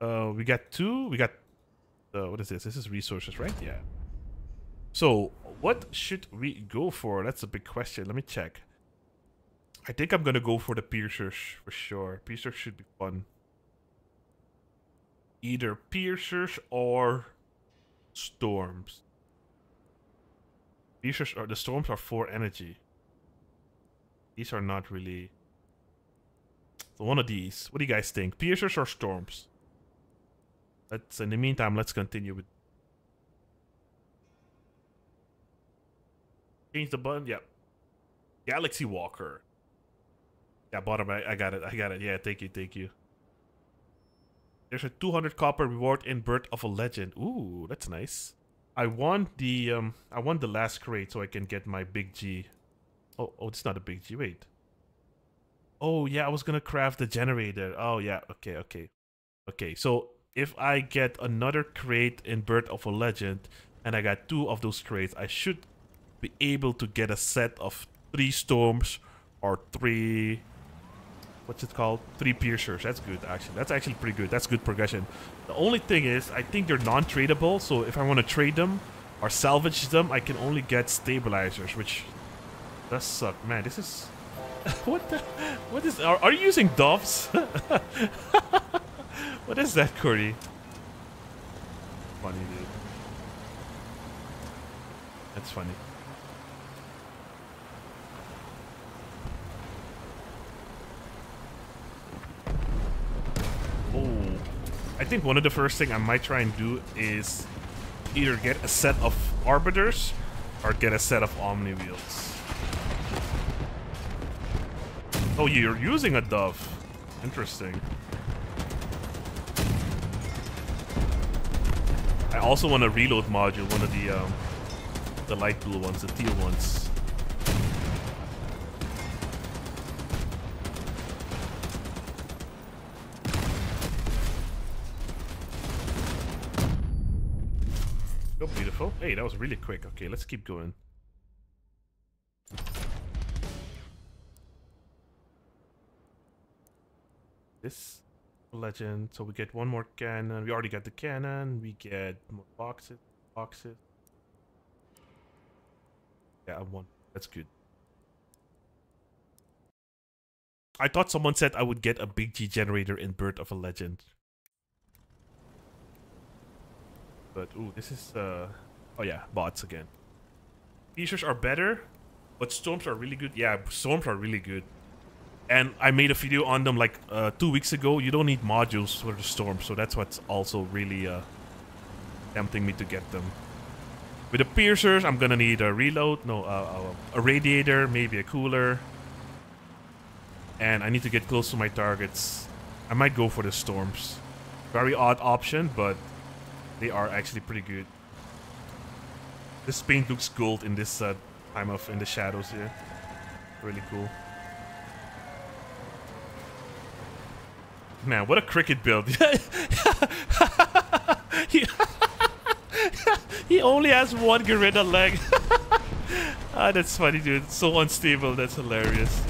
Uh, we got two. We got. Uh, what is this? This is resources, right? Yeah. So, what should we go for? That's a big question. Let me check. I think I'm gonna go for the piercers for sure. Piercers should be fun. Either piercers or storms. Piercers are the storms are four energy. These are not really. So one of these. What do you guys think? Piercers or storms? Let's. In the meantime, let's continue with. Change the button. Yep. Galaxy Walker. Yeah, bottom. I, I got it. I got it. Yeah, thank you. Thank you. There's a 200 copper reward in Birth of a Legend. Ooh, that's nice. I want the um I want the last crate so I can get my big G. Oh, oh, it's not a big G. Wait. Oh yeah, I was gonna craft the generator. Oh yeah, okay, okay, okay. So if I get another crate in Birth of a Legend, and I got two of those crates, I should be able to get a set of three storms or three what's it called? Three piercers. That's good, actually. That's actually pretty good. That's good progression. The only thing is, I think they're non-tradable. So if I want to trade them or salvage them, I can only get stabilizers, which does suck. Man, this is... what the... What is... Are, are you using doves? what is that, Corey? Funny, dude. That's funny. Oh, I think one of the first thing I might try and do is either get a set of Arbiters or get a set of Omni Wheels. Oh, you're using a Dove. Interesting. I also want a reload module, one of the um, the light blue ones, the teal ones. Oh, beautiful. hey, that was really quick. Okay, let's keep going. This legend. So we get one more cannon. We already got the cannon. We get more boxes. Boxes. Yeah, one. That's good. I thought someone said I would get a big G generator in Birth of a Legend. But, ooh, this is, uh... Oh yeah, bots again. Features are better, but storms are really good. Yeah, storms are really good. And I made a video on them like uh, two weeks ago. You don't need modules for the storm, so that's what's also really uh, tempting me to get them. With the piercers, I'm gonna need a reload, no, uh, uh, a radiator, maybe a cooler. And I need to get close to my targets. I might go for the storms. Very odd option, but they are actually pretty good. This paint looks gold in this uh, time of in the shadows here. Really cool. Man, what a cricket build. he, he only has one gorilla leg. ah, that's funny, dude. So unstable. That's hilarious.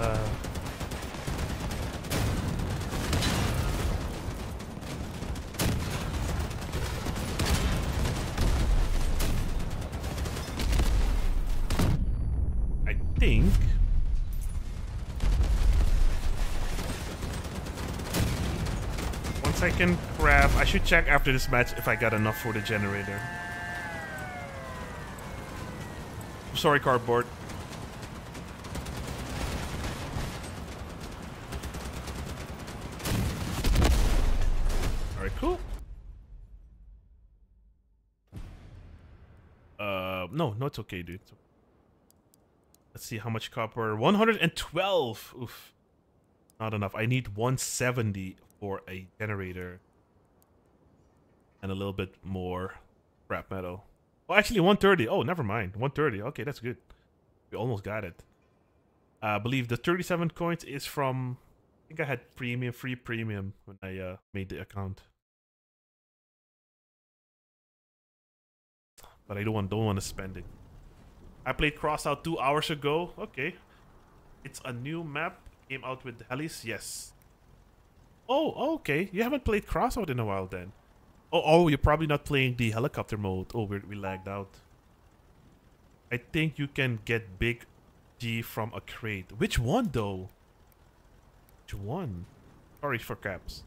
Uh, think... Once I can grab... I should check after this match if I got enough for the generator. sorry, cardboard. Alright, cool. Uh, no, no, it's okay, dude. Let's see how much copper. 112. Oof. Not enough. I need 170 for a generator. And a little bit more scrap metal. Oh, actually 130. Oh, never mind. 130. Okay, that's good. We almost got it. I believe the 37 coins is from... I think I had premium, free premium when I uh, made the account. But I don't want, don't want to spend it. I played Crossout two hours ago. Okay. It's a new map. Came out with helis. Yes. Oh, okay. You haven't played Crossout in a while then. Oh, oh, you're probably not playing the helicopter mode. Oh, we we lagged out. I think you can get big G from a crate. Which one though? Which one? Sorry for caps.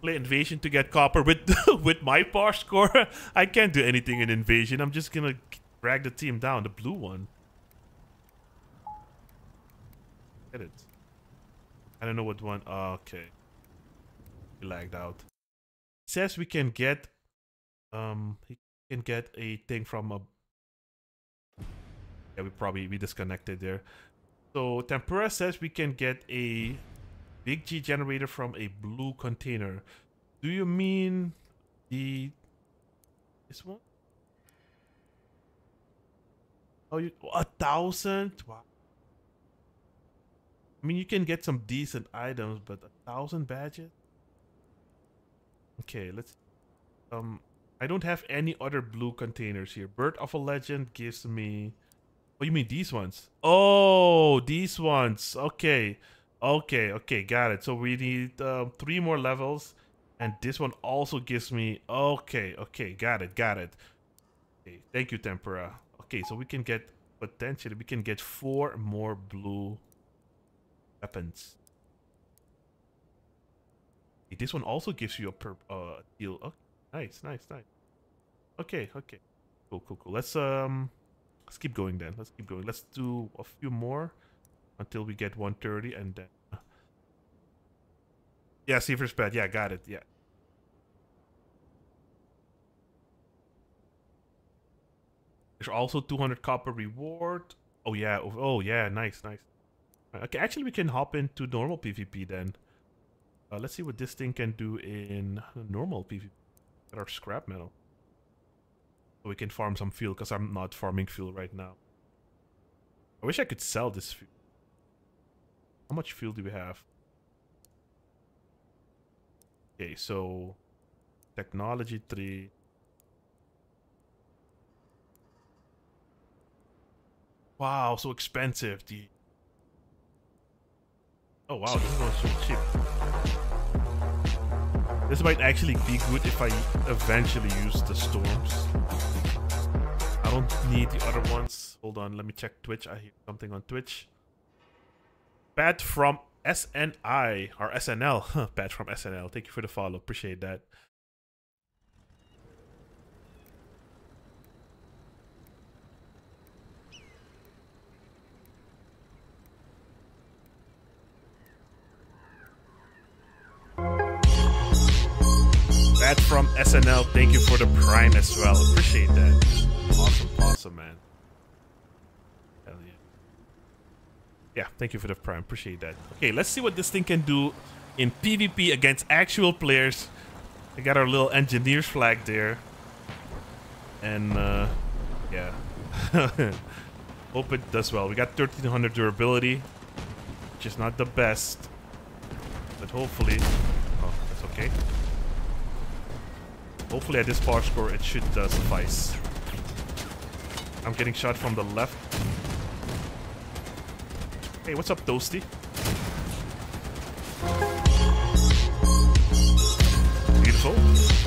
Play invasion to get copper with with my par score. I can't do anything in invasion. I'm just gonna drag the team down. The blue one. Get it. I don't know what one. Oh, okay. He lagged out. Says we can get um he can get a thing from a yeah we probably we disconnected there so tempura says we can get a big g generator from a blue container do you mean the this one oh you a thousand wow i mean you can get some decent items but a thousand badges okay let's um I don't have any other blue containers here. Birth of a Legend gives me... Oh, you mean these ones? Oh, these ones. Okay. Okay, okay, got it. So we need uh, three more levels. And this one also gives me... Okay, okay, got it, got it. Okay, thank you, Tempura. Okay, so we can get... Potentially, we can get four more blue weapons. Okay, this one also gives you a per uh, deal. Okay. Nice, nice, nice. Okay, okay. Cool, cool, cool. Let's um let's keep going then. Let's keep going. Let's do a few more until we get 130 and then Yeah, Seaver's bed. Yeah, got it. Yeah. There's also 200 copper reward. Oh yeah. Oh, oh yeah, nice, nice. Okay, actually we can hop into normal PvP then. Uh, let's see what this thing can do in normal PvP. Get our scrap metal. So we can farm some fuel, because I'm not farming fuel right now. I wish I could sell this fuel. How much fuel do we have? Okay, so... Technology 3. Wow, so expensive. The... Oh wow, this is so cheap. This might actually be good if I eventually use the storms. I don't need the other ones. Hold on, let me check Twitch. I hear something on Twitch. Bad from SNI or SNL. Bad from SNL. Thank you for the follow. Appreciate that. Matt from SNL, thank you for the prime as well. Appreciate that. Awesome, awesome, man. Hell yeah. Yeah, thank you for the prime. Appreciate that. Okay, let's see what this thing can do in PvP against actual players. We got our little engineer's flag there. And, uh, yeah. Hope it does well. We got 1300 durability, which is not the best. But hopefully... Oh, that's okay. Hopefully at this par score it should uh, suffice. I'm getting shot from the left. Hey, what's up, Toasty? Beautiful.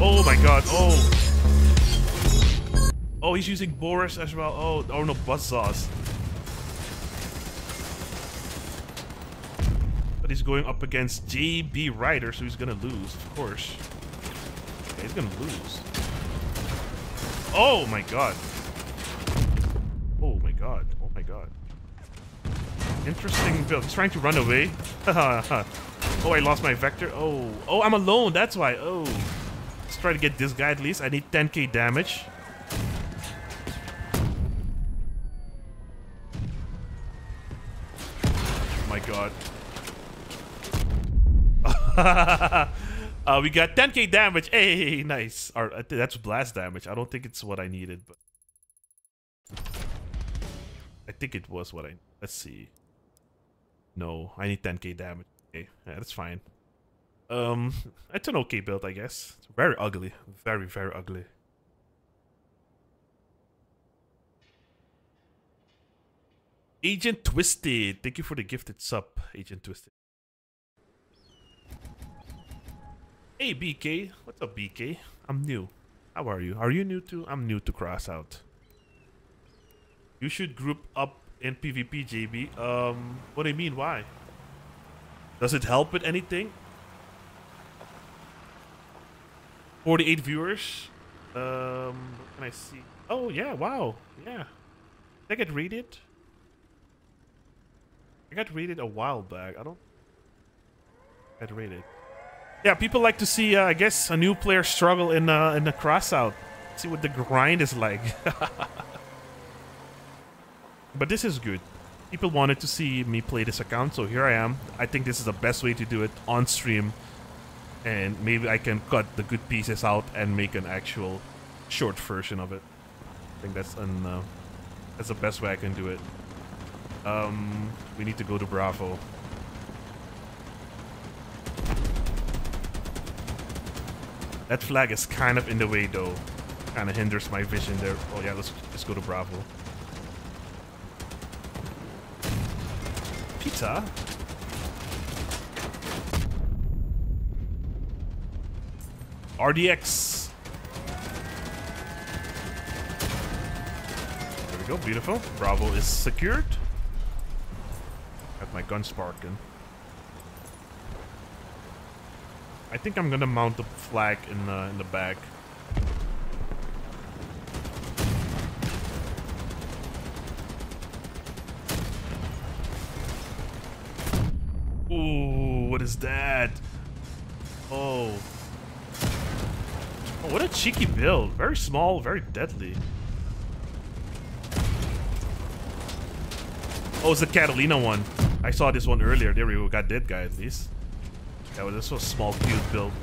Oh my god, oh! Oh, he's using Boris as well. Oh, oh no, Buzzsaws. But he's going up against JB Rider, so he's gonna lose, of course. He's gonna lose. Oh my god. Oh my god. Oh my god. Interesting build. He's trying to run away. oh, I lost my vector. Oh. Oh, I'm alone. That's why. Oh. Let's try to get this guy at least. I need 10k damage. Oh my god. Uh, we got 10k damage. Hey, nice. Or, that's blast damage. I don't think it's what I needed, but I think it was what I. Let's see. No, I need 10k damage. Okay, yeah, that's fine. Um, it's an okay build, I guess. It's very ugly. Very, very ugly. Agent Twisted. Thank you for the gifted sub, Agent Twisted. Hey BK, what's up BK? I'm new. How are you? Are you new too? I'm new to Crossout. You should group up in PvP, JB. Um, what do you mean? Why? Does it help with anything? 48 viewers. Um, what can I see? Oh, yeah, wow. Yeah. I get rated? I got rated a while back. I don't get rated. Yeah, people like to see, uh, I guess, a new player struggle in uh, in the Crossout. See what the grind is like. but this is good. People wanted to see me play this account, so here I am. I think this is the best way to do it on stream. And maybe I can cut the good pieces out and make an actual short version of it. I think that's an, uh, that's the best way I can do it. Um, we need to go to Bravo. That flag is kind of in the way though. Kind of hinders my vision there. Oh yeah, let's just go to Bravo. Pizza? RDX. There we go, beautiful. Bravo is secured. Got my gun sparking. I think I'm gonna mount the flag in the in the back. Ooh, what is that? Oh. oh. What a cheeky build. Very small, very deadly. Oh, it's the Catalina one. I saw this one earlier. There we go. Got dead guy at least. Yeah, well, this was a small, cute build.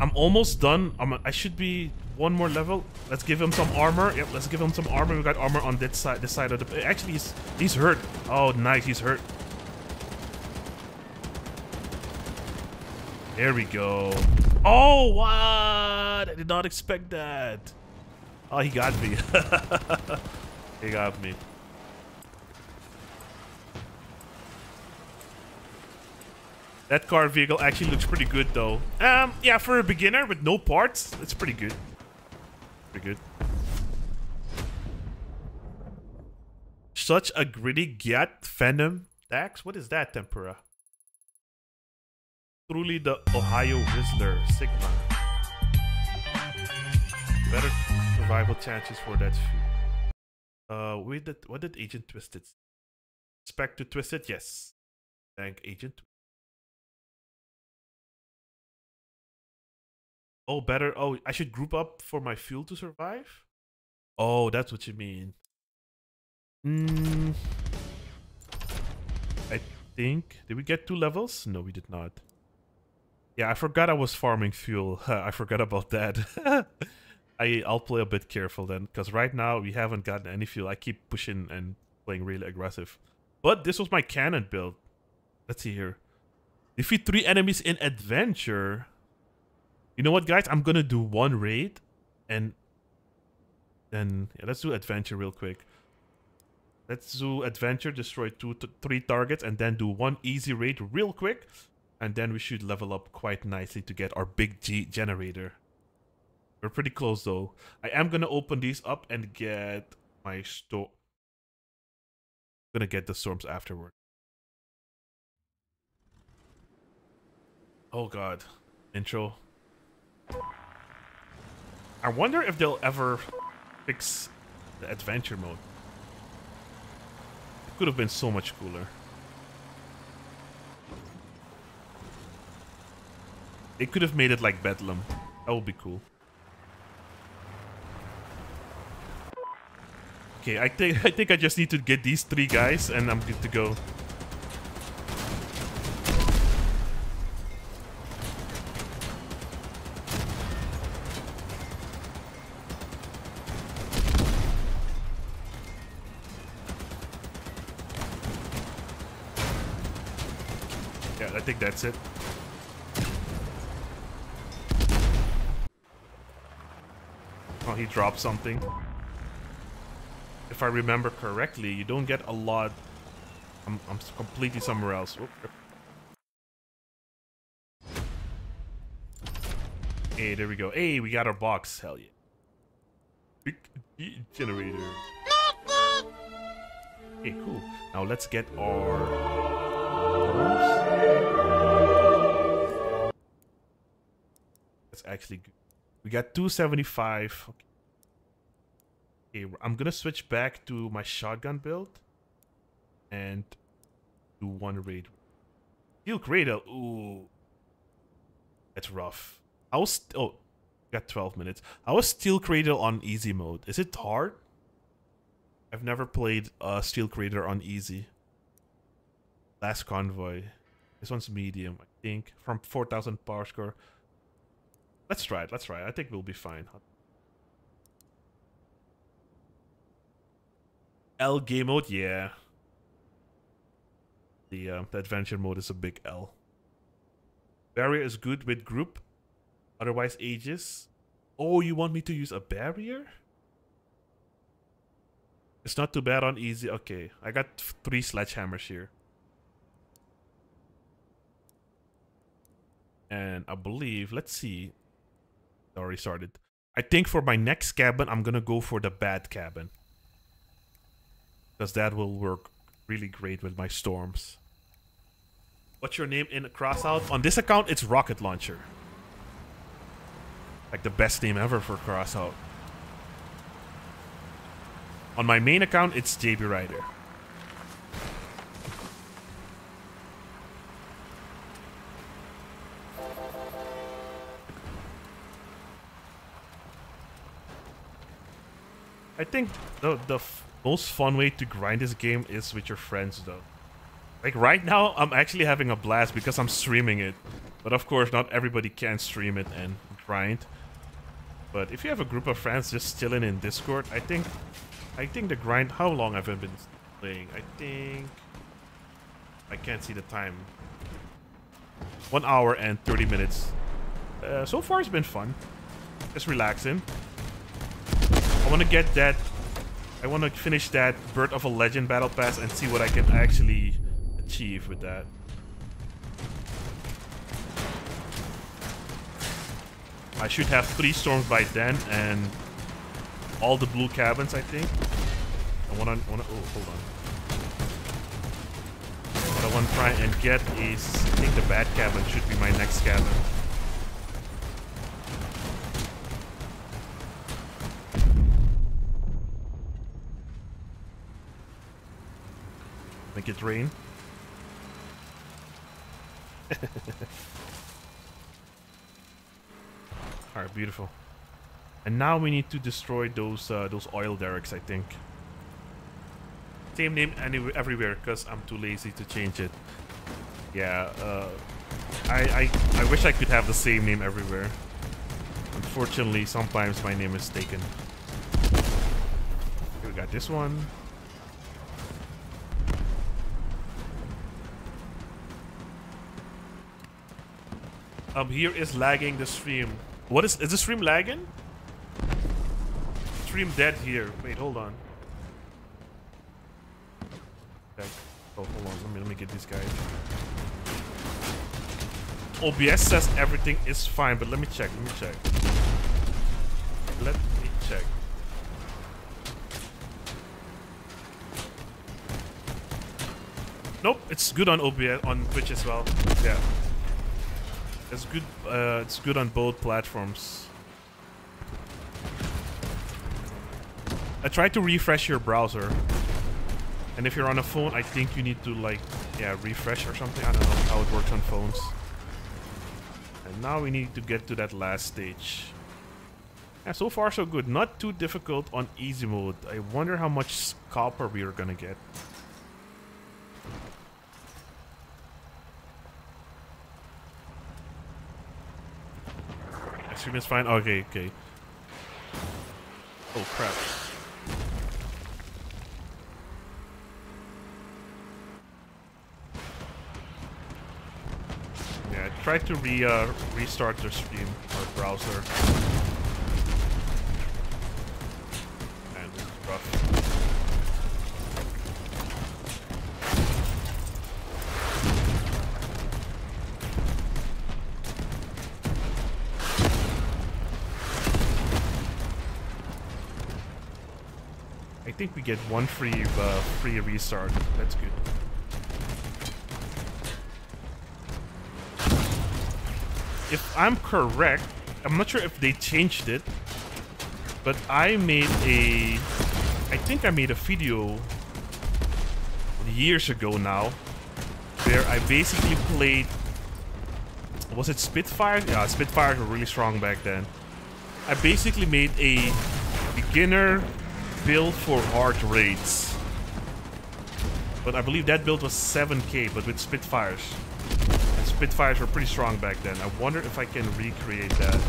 I'm almost done. I'm, I should be one more level. Let's give him some armor. Yep, let's give him some armor. We got armor on this side, this side of the... Actually, he's, he's hurt. Oh, nice. He's hurt. There we go. Oh, what? I did not expect that. Oh, he got me. he got me. That car vehicle actually looks pretty good though. Um, yeah, for a beginner with no parts, it's pretty good. Pretty good. Such a gritty get Venom. Dax, what is that, Tempura? Truly the Ohio Whistler, Sigma. Better survival chances for that few. Uh, wait, did, what did Agent Twisted? Expect to twist it? Yes. Thank Agent Oh, better. Oh, I should group up for my fuel to survive? Oh, that's what you mean. Hmm. I think. Did we get two levels? No, we did not. Yeah, I forgot I was farming fuel. I forgot about that. I, I'll play a bit careful then, because right now we haven't gotten any fuel. I keep pushing and playing really aggressive. But this was my cannon build. Let's see here. Defeat three enemies in adventure. You know what, guys? I'm gonna do one raid, and then yeah, let's do adventure real quick. Let's do adventure, destroy two, three targets, and then do one easy raid real quick, and then we should level up quite nicely to get our big G generator. We're pretty close though. I am gonna open these up and get my store. Gonna get the storms afterward. Oh god, intro. I wonder if they'll ever fix the adventure mode. It could have been so much cooler. They could have made it like Bedlam. That would be cool. Okay, I think I think I just need to get these three guys and I'm good to go. That's it. Oh, he dropped something. If I remember correctly, you don't get a lot. I'm, I'm completely somewhere else. Hey, there we go. Hey, we got our box. Hell yeah. generator. Okay, cool. Now let's get our Actually good. We got 275. Okay. okay, I'm gonna switch back to my shotgun build and do one raid. Steel Cradle. Ooh, that's rough. I was oh, got 12 minutes. I was Steel Cradle on easy mode. Is it hard? I've never played uh, Steel Cradle on easy. Last Convoy. This one's medium, I think. From 4,000 power score. Let's try it. Let's try it. I think we'll be fine. L game mode, yeah. The, uh, the adventure mode is a big L. Barrier is good with group. Otherwise, ages. Oh, you want me to use a barrier? It's not too bad on easy. Okay, I got three sledgehammers here. And I believe, let's see. Already started. I think for my next cabin, I'm gonna go for the bat cabin. Because that will work really great with my storms. What's your name in Crossout? On this account, it's Rocket Launcher. Like the best name ever for Crossout. On my main account, it's JB Rider. I think the the most fun way to grind this game is with your friends though. Like right now, I'm actually having a blast because I'm streaming it. But of course, not everybody can stream it and grind. But if you have a group of friends just chilling in Discord, I think I think the grind... How long have I been playing? I think... I can't see the time. One hour and 30 minutes. Uh, so far it's been fun. Just relaxing. I want to get that... I want to finish that Birth of a Legend Battle Pass and see what I can actually achieve with that. I should have three storms by then and all the blue cabins, I think. I want to, oh, hold on. What I want to try and get is, I think the bat cabin should be my next cabin. It rain. Alright, beautiful. And now we need to destroy those uh, those oil derricks, I think. Same name anywhere, everywhere, because I'm too lazy to change it. Yeah, uh, I, I, I wish I could have the same name everywhere. Unfortunately, sometimes my name is taken. we got this one. Um, here is lagging the stream. What is, is the stream lagging? Stream dead here. Wait, hold on. Oh, hold on. Let me, let me get these guys. OBS says everything is fine, but let me check. Let me check. Let me check. Nope, it's good on OBS on Twitch as well. Yeah. It's good. Uh, it's good on both platforms. I tried to refresh your browser, and if you're on a phone, I think you need to like, yeah, refresh or something. I don't know how it works on phones. And now we need to get to that last stage. Yeah, so far so good. Not too difficult on easy mode. I wonder how much copper we are gonna get. Stream is fine? Okay, okay. Oh crap. Yeah, try to re uh, restart the stream or browser. And is rough. Think we get one free uh, free restart. That's good. If I'm correct, I'm not sure if they changed it, but I made a... I think I made a video years ago now where I basically played... Was it Spitfire? Yeah, Spitfires were really strong back then. I basically made a beginner build for hard raids. But I believe that build was 7k, but with Spitfires. And Spitfires were pretty strong back then. I wonder if I can recreate that.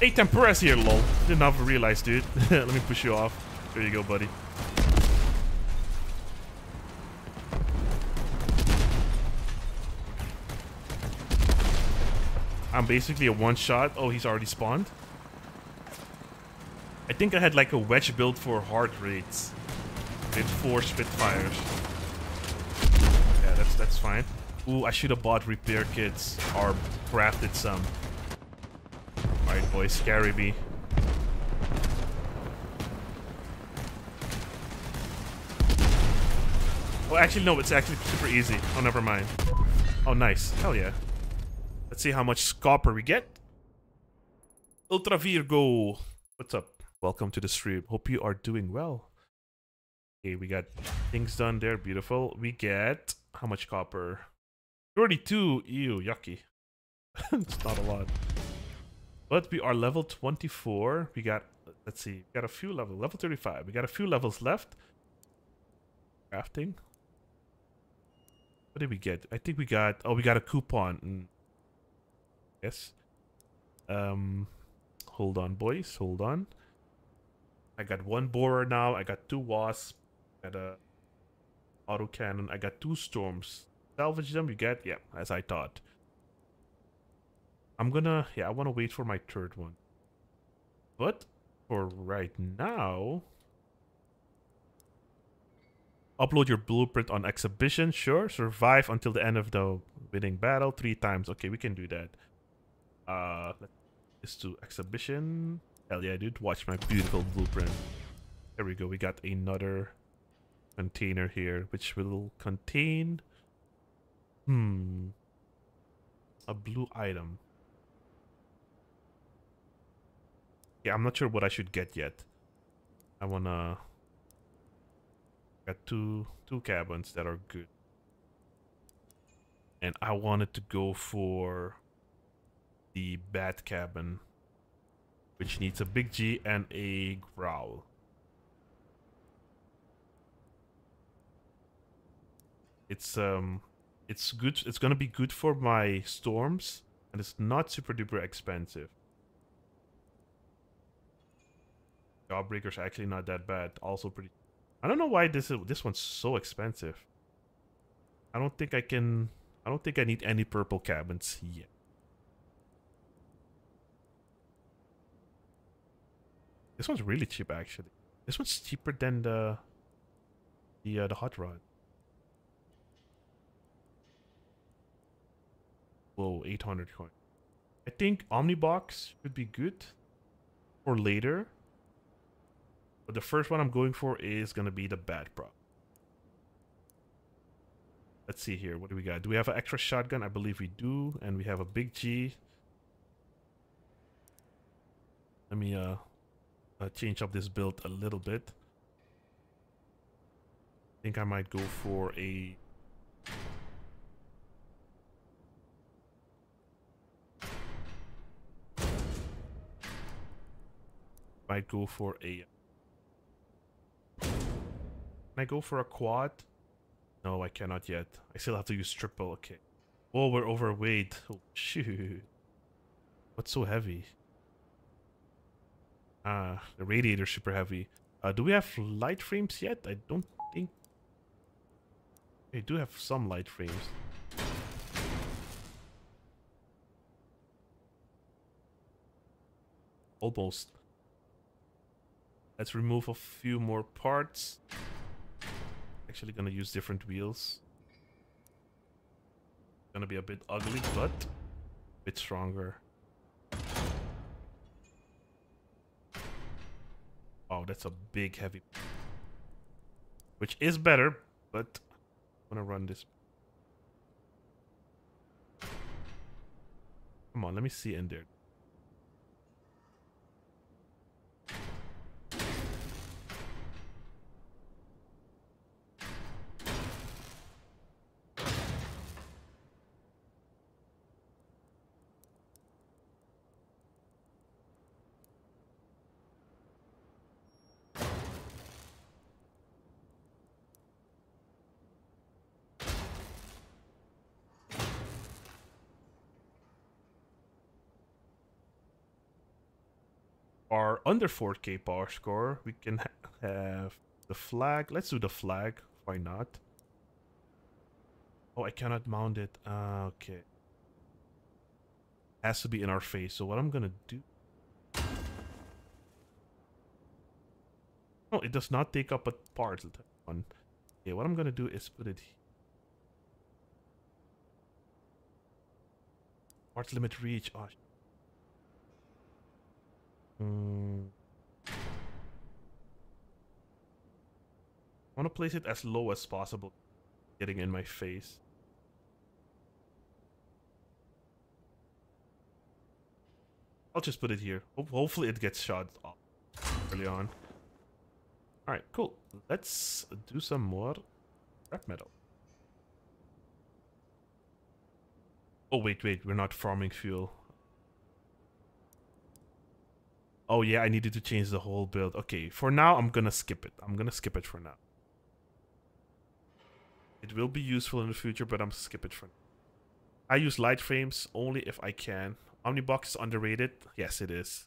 Hey, Tempura's here, lol. Didn't have realized, dude. Let me push you off. There you go, buddy. I'm basically a one-shot. Oh, he's already spawned. I think I had like a wedge build for hard raids. With four Spitfires. Yeah, that's that's fine. Ooh, I should have bought repair kits or crafted some. Alright, boys, scary me. Oh, actually, no, it's actually super easy. Oh, never mind. Oh, nice. Hell yeah. Let's see how much copper we get. Ultra Virgo. What's up? Welcome to the stream. Hope you are doing well. Okay, we got things done there. Beautiful. We get how much copper? 32. Ew, yucky. it's not a lot. But we are level 24. We got, let's see, we got a few levels. Level 35. We got a few levels left. Crafting. What did we get? I think we got, oh, we got a coupon. Mm. Yes. Um, hold on, boys. Hold on. I got one borer now. I got two wasps. I got a auto cannon. I got two storms. Salvage them. You get yeah, as I thought. I'm gonna yeah. I want to wait for my third one. But for right now, upload your blueprint on exhibition. Sure. Survive until the end of the winning battle three times. Okay, we can do that. Uh, let's do exhibition. Hell yeah, dude. Watch my beautiful blueprint. There we go. We got another container here, which will contain... Hmm... A blue item. Yeah, I'm not sure what I should get yet. I wanna... Got two, two cabins that are good. And I wanted to go for the bat cabin which needs a big G and a growl. It's um it's good it's gonna be good for my storms and it's not super duper expensive. Jawbreaker's actually not that bad. Also pretty I don't know why this is this one's so expensive. I don't think I can I don't think I need any purple cabins yet. This one's really cheap, actually. This one's cheaper than the the uh, the hot rod. Whoa, 800 coin. I think Omnibox would be good for later. But the first one I'm going for is going to be the bad prop. Let's see here. What do we got? Do we have an extra shotgun? I believe we do. And we have a big G. Let me uh uh, change up this build a little bit. I think I might go for a might go for a Can I go for a quad? No, I cannot yet. I still have to use triple, okay. Oh, we're overweight. Oh, shoot. What's so heavy? Ah, the radiator super heavy. Uh, do we have light frames yet? I don't think... They do have some light frames. Almost. Let's remove a few more parts. Actually gonna use different wheels. Gonna be a bit ugly, but a bit stronger. Oh, that's a big heavy. which is better, but I'm gonna run this. Come on, let me see in there. are under 4k power score, we can ha have the flag. Let's do the flag. Why not? Oh, I cannot mount it. Uh, okay. Has to be in our face. So what I'm gonna do... Oh, it does not take up a part. One. Okay, what I'm gonna do is put it here. Part limit reach. Oh, Mm. I want to place it as low as possible, getting in my face. I'll just put it here. Ho hopefully it gets shot off early on. Alright, cool. Let's do some more scrap metal. Oh, wait, wait. We're not farming fuel. Oh yeah, I needed to change the whole build. Okay, for now, I'm gonna skip it. I'm gonna skip it for now. It will be useful in the future, but I'm skip it for now. I use light frames only if I can. Omnibox is underrated. Yes, it is.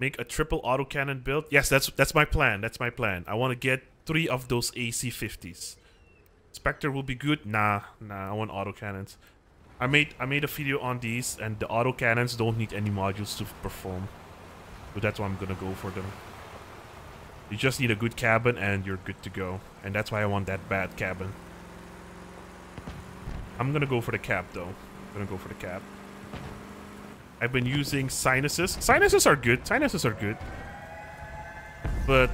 Make a triple autocannon build. Yes, that's that's my plan. That's my plan. I want to get three of those AC-50s. Spectre will be good. Nah, nah, I want autocannons. I made I made a video on these, and the auto cannons don't need any modules to perform. So that's why I'm gonna go for them. You just need a good cabin, and you're good to go. And that's why I want that bat cabin. I'm gonna go for the cap, though. I'm gonna go for the cap. I've been using sinuses. Sinuses are good. Sinuses are good. But,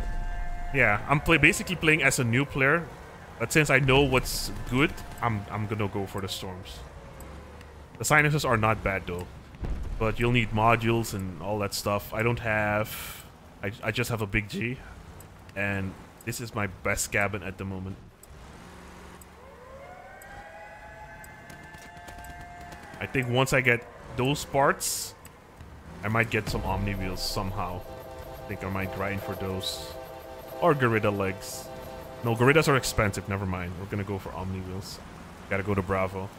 yeah, I'm play basically playing as a new player. But since I know what's good, I'm, I'm gonna go for the storms. The sinuses are not bad though. But you'll need modules and all that stuff. I don't have... I, I just have a big G. And this is my best cabin at the moment. I think once I get those parts, I might get some Omni wheels somehow. I think I might grind for those. Or Gorilla legs. No, Gorillas are expensive, never mind. We're gonna go for Omni wheels. Gotta go to Bravo.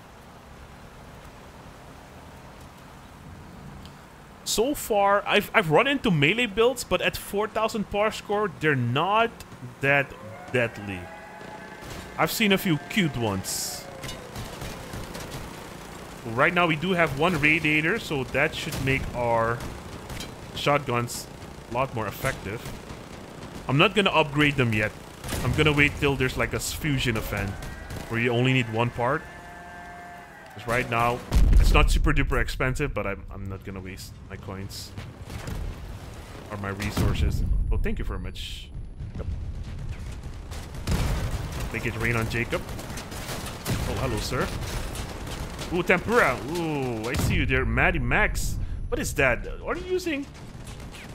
So far, I've, I've run into melee builds, but at 4,000 power score, they're not that deadly. I've seen a few cute ones. Right now, we do have one radiator, so that should make our shotguns a lot more effective. I'm not gonna upgrade them yet. I'm gonna wait till there's like a fusion event where you only need one part. Because right now, it's not super duper expensive, but I'm, I'm not gonna waste my coins. Or my resources. Oh, thank you very much. Yep. Make it rain on Jacob. Oh, hello, sir. Ooh, tempura. Ooh, I see you there. Maddie Max. What is that? Are you using...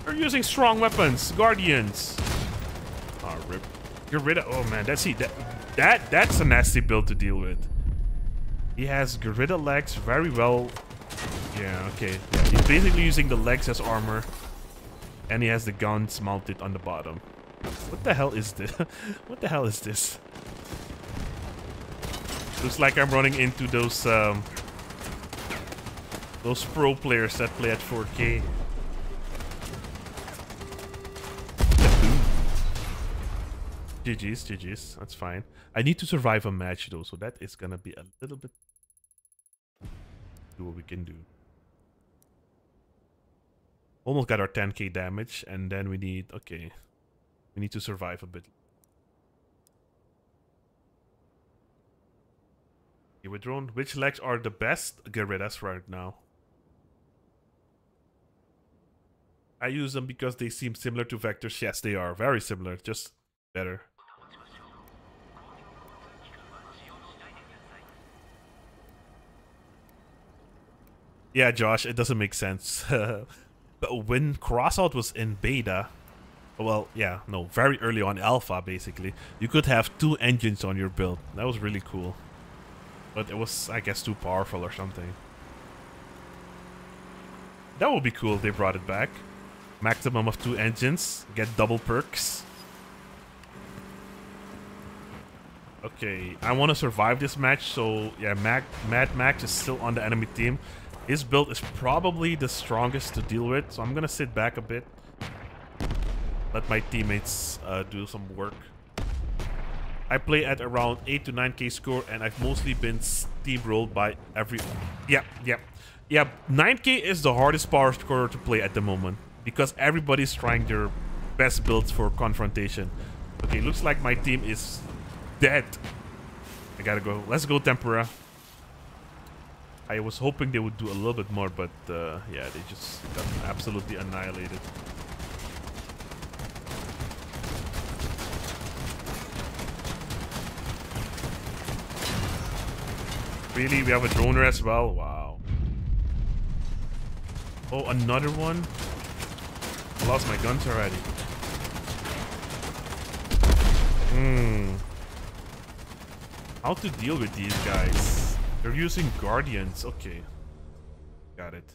Are using strong weapons? Guardians. Oh, rip. Get rid of... Oh, man. That's... That, that, that's a nasty build to deal with. He has Gorilla legs very well. Yeah, okay. He's basically using the legs as armor. And he has the guns mounted on the bottom. What the hell is this? what the hell is this? Looks like I'm running into those um, those pro players that play at 4K. GG's, GG's. That's fine. I need to survive a match though, so that is gonna be a little bit do what we can do. Almost got our 10k damage, and then we need... Okay. We need to survive a bit. Okay, with drone, which legs are the best Gorillas right now? I use them because they seem similar to vectors. Yes, they are very similar, just better. Yeah, Josh, it doesn't make sense. but when Crossout was in beta, well, yeah, no, very early on alpha, basically, you could have two engines on your build. That was really cool. But it was, I guess, too powerful or something. That would be cool if they brought it back. Maximum of two engines, get double perks. Okay, I want to survive this match, so yeah, Mac Mad Max is still on the enemy team. His build is probably the strongest to deal with, so I'm gonna sit back a bit. Let my teammates uh, do some work. I play at around 8 to 9k score, and I've mostly been steamrolled by every... Yeah, yeah. Yeah, 9k is the hardest power scorer to play at the moment, because everybody's trying their best builds for confrontation. Okay, looks like my team is dead. I gotta go. Let's go, Tempura. I was hoping they would do a little bit more, but uh, yeah, they just got absolutely annihilated. Really? We have a droner as well? Wow. Oh, another one? I lost my guns already. Hmm. How to deal with these guys? They're using Guardians. Okay. Got it.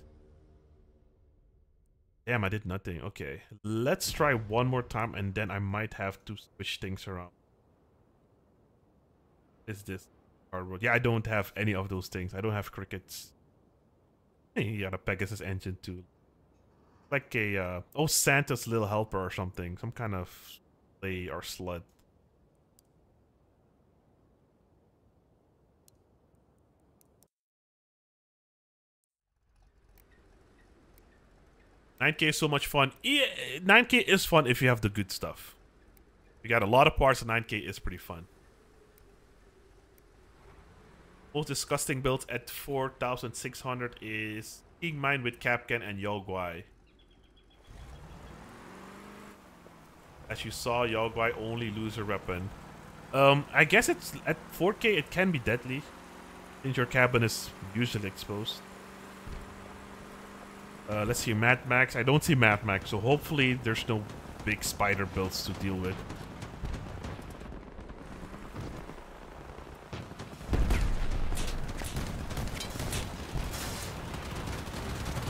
Damn, I did nothing. Okay. Let's try one more time and then I might have to switch things around. Is this cardboard? Yeah, I don't have any of those things. I don't have crickets. yeah, the Pegasus engine too. Like a, uh, oh, Santa's little helper or something. Some kind of sleigh or sled. 9k is so much fun. 9k is fun if you have the good stuff. You got a lot of parts, and 9k is pretty fun. Most disgusting build at 4,600 is King Mine with Kapkan and Yao Guai. As you saw, Yao Guai only loser weapon. Um, I guess it's at 4k it can be deadly. Since your cabin is usually exposed. Uh, let's see, Mad Max. I don't see Mad Max, so hopefully there's no big spider builds to deal with.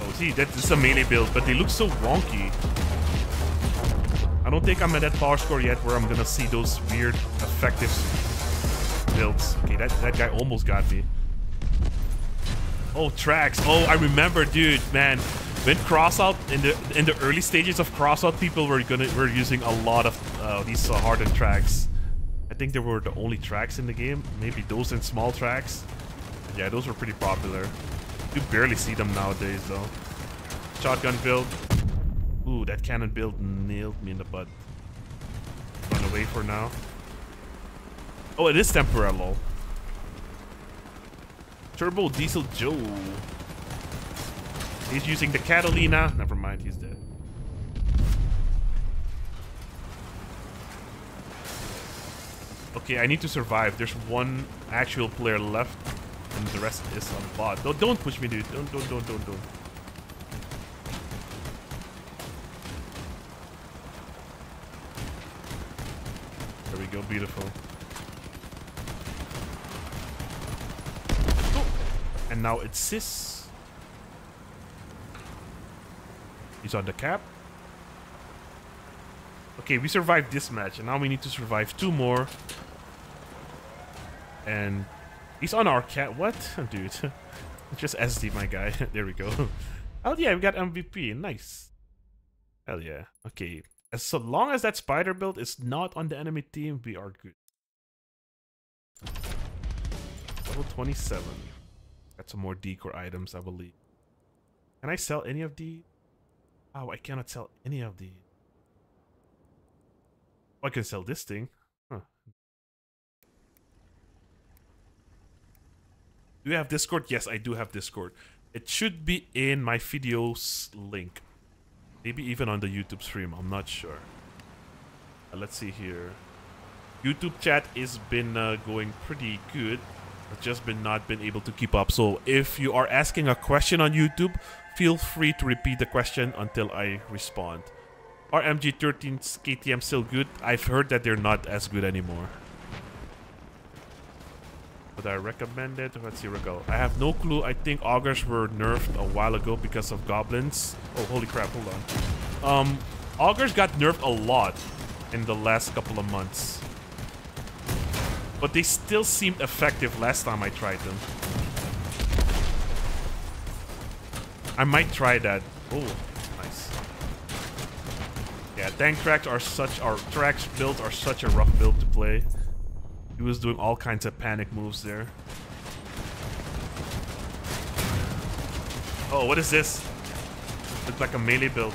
Oh, see, that is a melee build, but they look so wonky. I don't think I'm at that power score yet where I'm gonna see those weird, effective builds. Okay, that, that guy almost got me. Oh, tracks. Oh, I remember, dude, man. When crossout in the in the early stages of crossout, people were gonna were using a lot of uh, these uh, hardened tracks. I think they were the only tracks in the game. Maybe those and small tracks. Yeah, those were pretty popular. You barely see them nowadays though. Shotgun build. Ooh, that cannon build nailed me in the butt. Run away for now. Oh, it is temporal. Turbo Diesel Joe. He's using the Catalina. Never mind, he's dead. Okay, I need to survive. There's one actual player left, and the rest is on bot. Don't, don't push me, dude. Don't, don't, don't, don't, don't. There we go, beautiful. Oh. And now it's Sis. He's on the cap. Okay, we survived this match, and now we need to survive two more. And he's on our cat. What? Dude. Just SD, my guy. there we go. Oh, yeah, we got MVP. Nice. Hell yeah. Okay. As so long as that spider build is not on the enemy team, we are good. Level 27. Got some more decor items, I believe. Can I sell any of these? Oh, I cannot sell any of these. Oh, I can sell this thing. Huh. Do you have Discord? Yes, I do have Discord. It should be in my video's link. Maybe even on the YouTube stream. I'm not sure. Uh, let's see here. YouTube chat has been uh, going pretty good. I've just been not been able to keep up. So if you are asking a question on YouTube, feel free to repeat the question until I respond. Are MG13's KTM still good? I've heard that they're not as good anymore. Would I recommend it? Let's see, go. I have no clue. I think augers were nerfed a while ago because of goblins. Oh, holy crap, hold on. Um, augers got nerfed a lot in the last couple of months. But they still seemed effective last time I tried them. I might try that. Oh, nice. Yeah, tank tracks are such... Our tracks builds are such a rough build to play. He was doing all kinds of panic moves there. Oh, what is this? Looks like a melee build.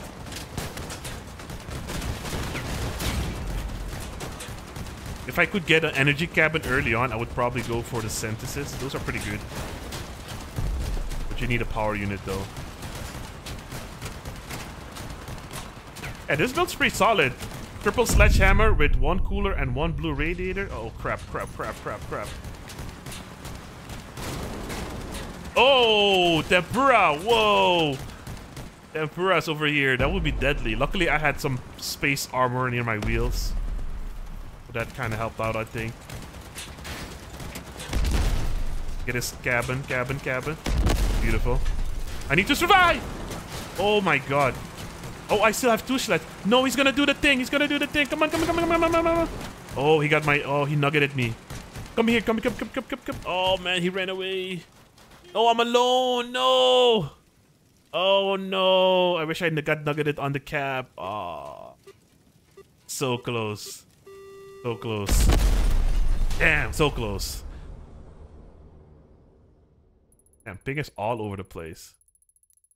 If I could get an energy cabin early on, I would probably go for the synthesis. Those are pretty good. But you need a power unit though. Yeah, this build's pretty solid. Triple sledgehammer with one cooler and one blue radiator. Oh, crap, crap, crap, crap, crap. Oh, tempura. Whoa. Tempura's over here. That would be deadly. Luckily, I had some space armor near my wheels. That kind of helped out, I think. Get his cabin, cabin, cabin. Beautiful. I need to survive! Oh my god. Oh, I still have two sleds. No, he's gonna do the thing. He's gonna do the thing. Come on, come on, come on, come on, come on. Oh, he got my... Oh, he nuggeted me. Come here. Come, come, come, come, come, come. Oh, man, he ran away. Oh, I'm alone. No. Oh, no. I wish I got nuggeted on the cap. Oh. So close. So close. Damn, so close. Damn, ping is all over the place.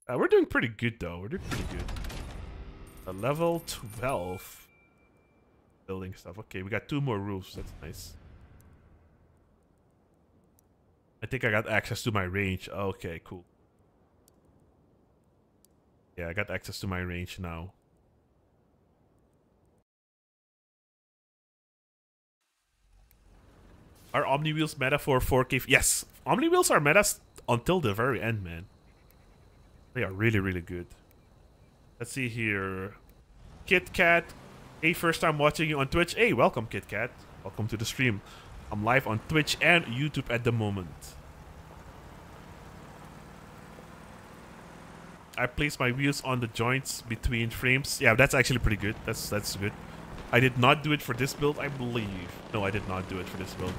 Uh, we're doing pretty good, though. We're doing pretty good. A level 12. Building stuff. Okay, we got two more roofs. That's nice. I think I got access to my range. Okay, cool. Yeah, I got access to my range now. Are Omni Wheels meta for 4K? Yes, Omni Wheels are meta until the very end, man. They are really, really good. Let's see here. Kit Kat. First time watching you on Twitch. Hey, welcome, Kit Kat. Welcome to the stream. I'm live on Twitch and YouTube at the moment. I place my wheels on the joints between frames. Yeah, that's actually pretty good. That's that's good. I did not do it for this build, I believe. No, I did not do it for this build.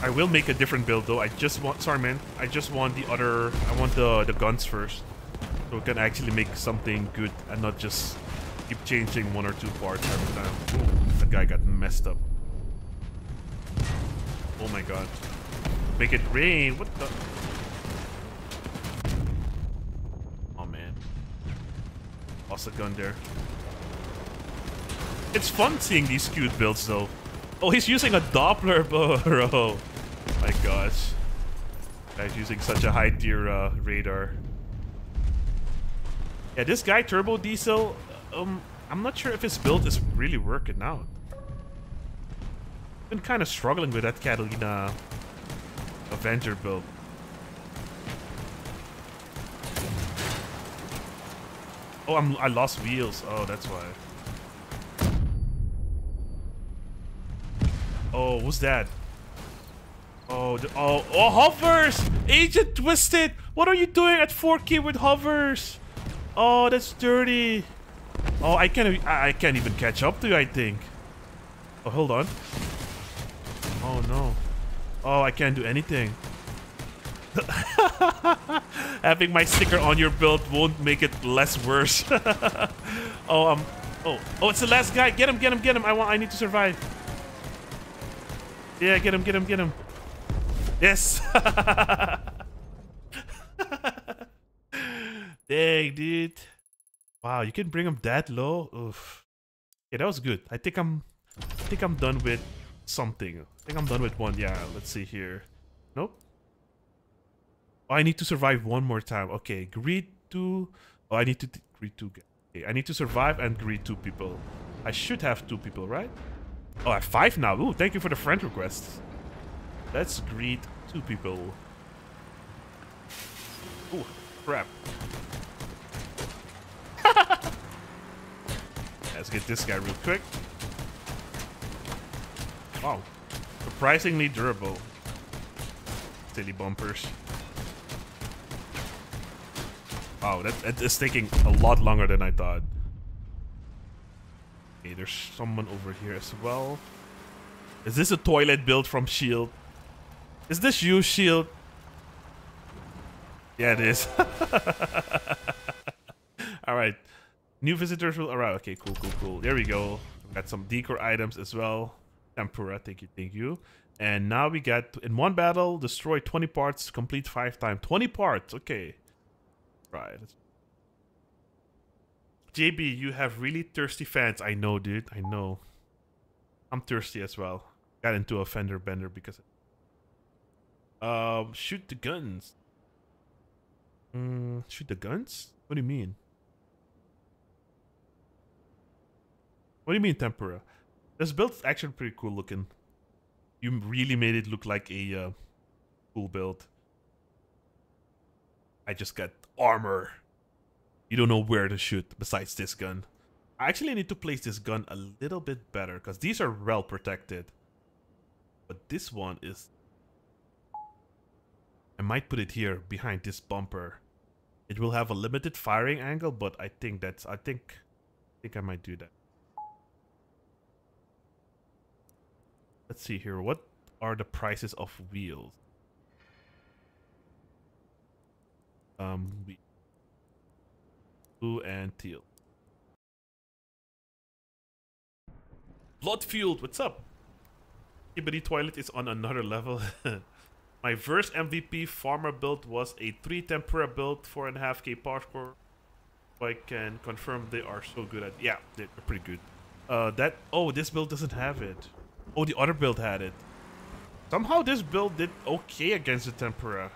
I will make a different build though. I just want sorry man. I just want the other I want the the guns first. So we can actually make something good and not just keep changing one or two parts every time. Ooh, that guy got messed up. Oh my god. Make it rain. What the Oh man. Lost a gun there. It's fun seeing these cute builds though. Oh, he's using a Doppler, bro. My gosh. Guy's using such a high tier uh, radar. Yeah, this guy, Turbo Diesel, um, I'm not sure if his build is really working out. Been kind of struggling with that Catalina Avenger build. Oh, I'm, I lost wheels. Oh, that's why. Oh, who's that? Oh, oh, oh, hovers! Agent Twisted! What are you doing at 4K with hovers? Oh, that's dirty. Oh, I can't, I can't even catch up to you, I think. Oh, hold on. Oh, no. Oh, I can't do anything. Having my sticker on your build won't make it less worse. oh, um, oh, oh, it's the last guy. Get him, get him, get him. I want, I need to survive. Yeah, get him, get him, get him. Yes! Dang, dude. Wow, you can bring him that low? Oof. Yeah, that was good. I think I'm I think I'm done with something. I think I'm done with one. Yeah, let's see here. Nope. Oh, I need to survive one more time. Okay, greet two. Oh, I need to greet two. Okay, I need to survive and greet two people. I should have two people, right? Oh, have five now. Ooh, thank you for the friend request. Let's greet two people. Ooh, crap. Let's get this guy real quick. Wow. Surprisingly durable. Silly bumpers. Wow, that, that is taking a lot longer than I thought. Okay, there's someone over here as well. Is this a toilet built from S.H.I.E.L.D.? Is this you, S.H.I.E.L.D.? Yeah, it is. Alright. New visitors will arrive. Okay, cool, cool, cool. There we go. Got some decor items as well. Tempura, thank you, thank you. And now we got, in one battle, destroy 20 parts, complete 5 times. 20 parts, okay. Right. JB, you have really thirsty fans. I know, dude. I know. I'm thirsty as well. Got into a fender bender because... Um, shoot the guns. Mm, shoot the guns? What do you mean? What do you mean tempura? This build's actually pretty cool looking. You really made it look like a uh, cool build. I just got armor. You don't know where to shoot besides this gun. I actually need to place this gun a little bit better because these are well protected. But this one is... I might put it here behind this bumper. It will have a limited firing angle, but I think that's... I think... I think I might do that. Let's see here. What are the prices of wheels? Um, blue and teal. Bloodfield, what's up? Skibidi Toilet is on another level. My first MVP farmer build was a 3 tempura build, 4.5k power score. I can confirm they are so good at Yeah, they're pretty good. Uh, that Oh, this build doesn't have it. Oh, the other build had it. Somehow this build did okay against the Tempura.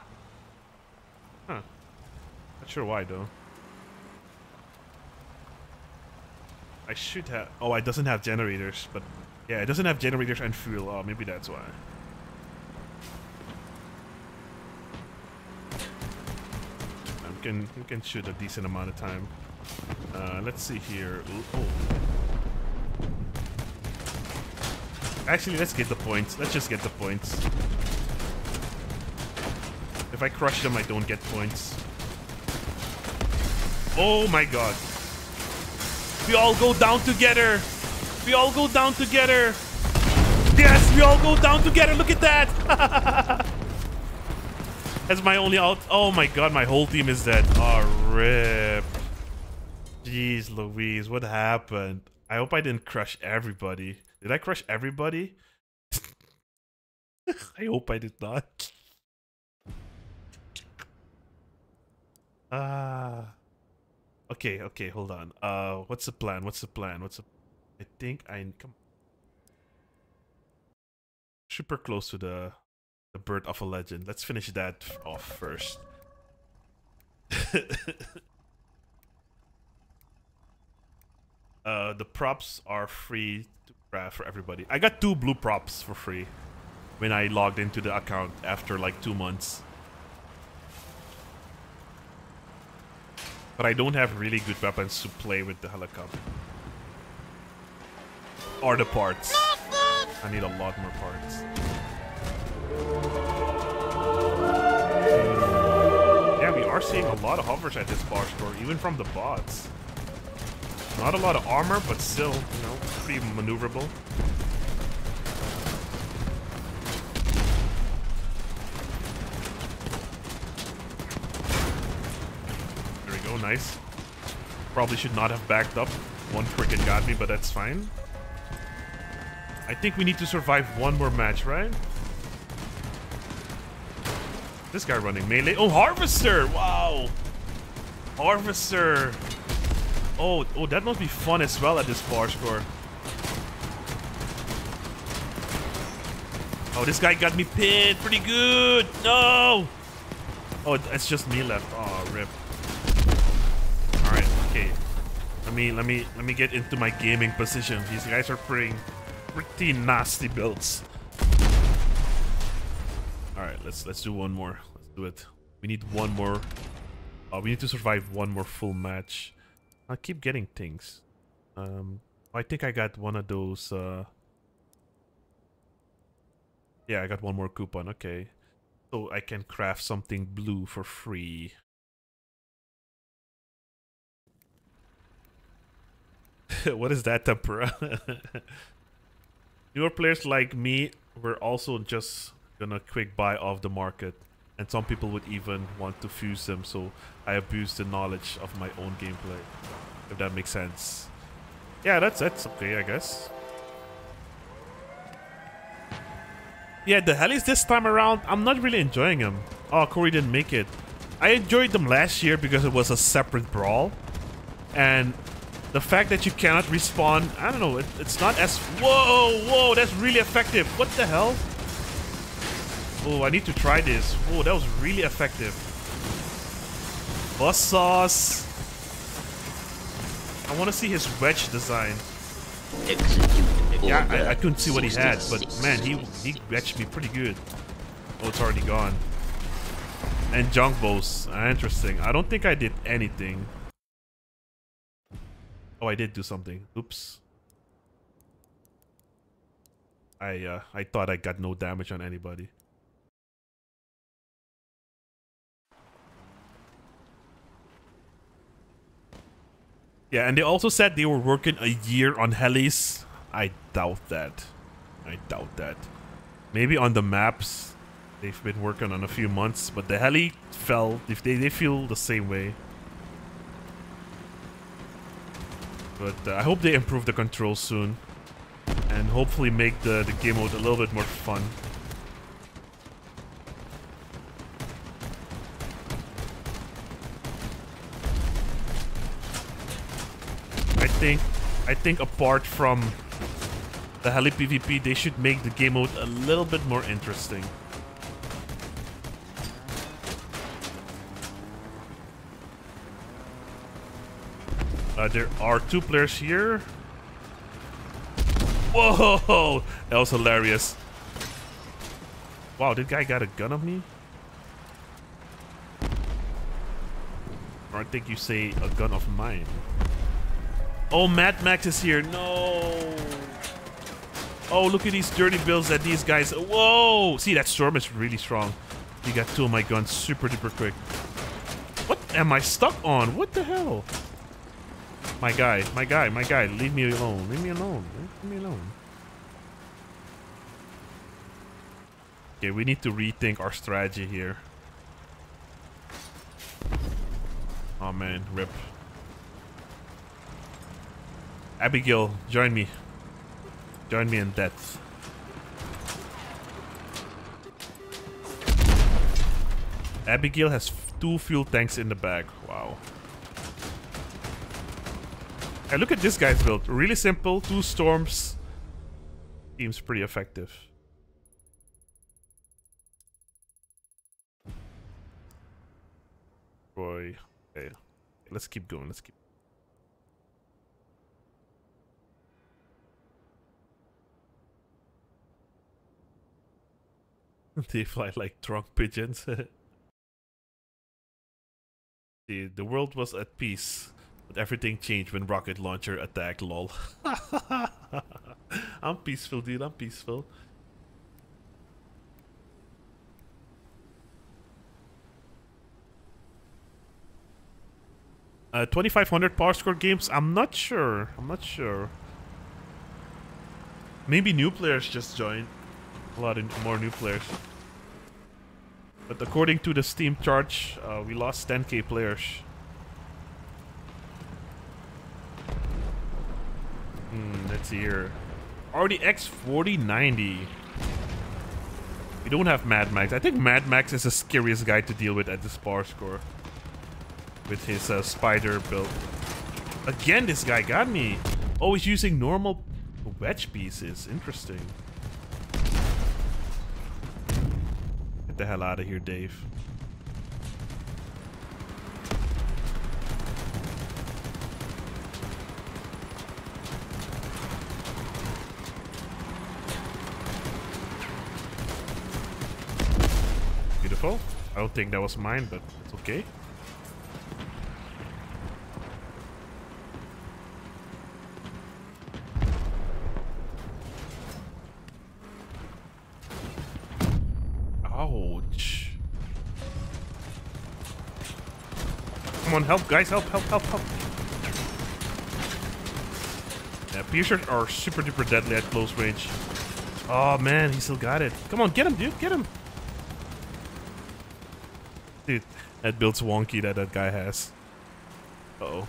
Huh. Not sure why though. I should have... Oh, it doesn't have generators, but... Yeah, it doesn't have generators and fuel. Oh, maybe that's why. We can, we can shoot a decent amount of time. Uh, let's see here. Oh. Actually, let's get the points. Let's just get the points. If I crush them, I don't get points. Oh my god. We all go down together. We all go down together. Yes, we all go down together. Look at that. That's my only out. Oh my god, my whole team is dead. Oh, rip. Jeez Louise, what happened? I hope I didn't crush everybody. Did I crush everybody? I hope I did not. Ah. Okay, okay, hold on. Uh, what's the plan? What's the plan? What's the... I think I... Come... Super close to the, the birth of a legend. Let's finish that off first. uh, the props are free to craft for everybody. I got two blue props for free when I logged into the account after like two months. But I don't have really good weapons to play with the helicopter. Or the parts. I need a lot more parts. Hmm. Yeah, we are seeing a lot of hovers at this bar store, even from the bots. Not a lot of armor, but still, you know, pretty maneuverable. There we go, nice. Probably should not have backed up. One cricket got me, but that's fine. I think we need to survive one more match, right? This guy running melee. Oh, Harvester! Wow! Harvester! Oh, oh, that must be fun as well at this bar score. Oh, this guy got me pinned pretty good. No! Oh, it's just me left. Oh, rip. Okay. Let me let me let me get into my gaming position. These guys are pretty pretty nasty builds. All right, let's let's do one more. Let's do it. We need one more. Uh, we need to survive one more full match. I keep getting things. Um, I think I got one of those. Uh, yeah, I got one more coupon. Okay. So I can craft something blue for free. what is that, Tempura? Newer players like me were also just gonna quick buy off the market. And some people would even want to fuse them, so I abuse the knowledge of my own gameplay. If that makes sense. Yeah, that's that's okay, I guess. Yeah, the helis this time around, I'm not really enjoying them. Oh, Corey didn't make it. I enjoyed them last year because it was a separate brawl. And the fact that you cannot respawn, I don't know, it, it's not as... Whoa, whoa, that's really effective. What the hell? Oh, I need to try this. Oh, that was really effective. Bus sauce. I want to see his wedge design. Yeah, I, I, couldn't see what he had, but man, he he matched me pretty good. Oh, it's already gone. And Junkbows. Ah, interesting. I don't think I did anything. Oh, I did do something. Oops. I uh, I thought I got no damage on anybody. Yeah, and they also said they were working a year on helis. I doubt that. I doubt that. Maybe on the maps, they've been working on a few months, but the heli fell. If they, they feel the same way. But uh, I hope they improve the controls soon. And hopefully make the, the game mode a little bit more fun. I think I think apart from the heli PvP, they should make the game mode a little bit more interesting. Uh, there are two players here. Whoa! That was hilarious. Wow, that guy got a gun on me? Or I think you say a gun of mine. Oh, Mad Max is here. No. Oh, look at these dirty builds that these guys... Whoa! See, that storm is really strong. You got two of my guns super duper quick. What am I stuck on? What the hell? My guy, my guy, my guy, leave me alone. Leave me alone. Leave me alone. Okay, we need to rethink our strategy here. Oh man, rip. Abigail, join me. Join me in death. Abigail has two fuel tanks in the back. Wow. And look at this guy's build. Really simple. Two storms. Seems pretty effective. Boy. Okay. Let's keep going. Let's keep they fly like drunk pigeons. the, the world was at peace, but everything changed when rocket launcher attacked lol. I'm peaceful, dude. I'm peaceful. Uh, 2500 power score games? I'm not sure. I'm not sure. Maybe new players just joined a lot of more new players. But according to the Steam charge, uh, we lost 10k players. Hmm, let's see here. RTX 4090. We don't have Mad Max. I think Mad Max is the scariest guy to deal with at this power score. With his uh, spider build. Again, this guy got me. Oh, he's using normal wedge pieces. Interesting. Get the hell out of here, Dave. I don't think that was mine, but it's okay. Ouch. Come on, help, guys, help, help, help, help. Yeah, piercers are super duper deadly at close range. Oh man, he still got it. Come on, get him, dude, get him. Dude, that build's wonky that that guy has. Uh oh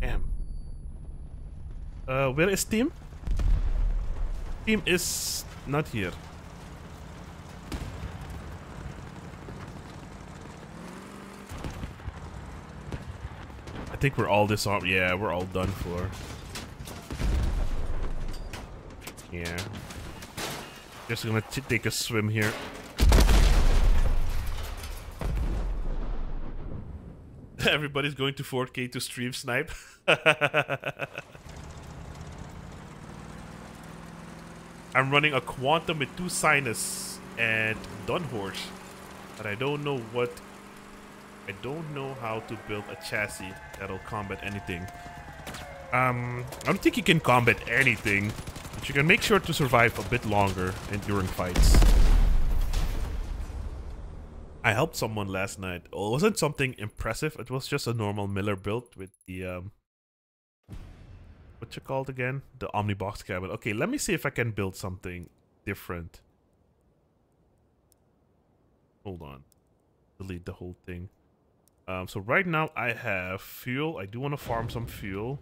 Damn. Uh, where is Team? Team is not here. I think we're all disarmed. Yeah, we're all done for. Yeah. Just gonna take a swim here. Everybody's going to 4K to stream snipe. I'm running a Quantum with two Sinus and Dunhorse. But I don't know what... I don't know how to build a chassis that'll combat anything. Um, I don't think you can combat anything. But you can make sure to survive a bit longer and during fights. I helped someone last night. it wasn't something impressive. It was just a normal Miller build with the um what you called again? The Omnibox cabin. Okay, let me see if I can build something different. Hold on. Delete the whole thing. Um, so right now I have fuel. I do want to farm some fuel.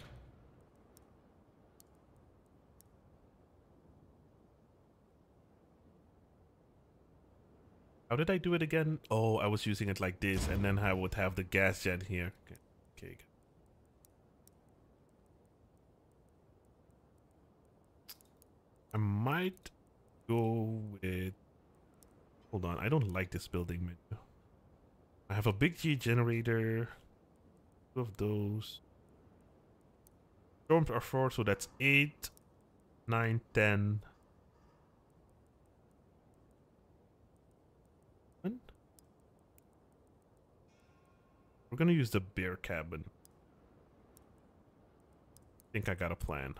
How did I do it again? Oh, I was using it like this, and then I would have the gas jet here. Okay. okay. I might go with... Hold on, I don't like this building. I have a big G generator. Two of those. Storms are four, so that's eight, nine, ten. We're gonna use the bear cabin. I think I got a plan.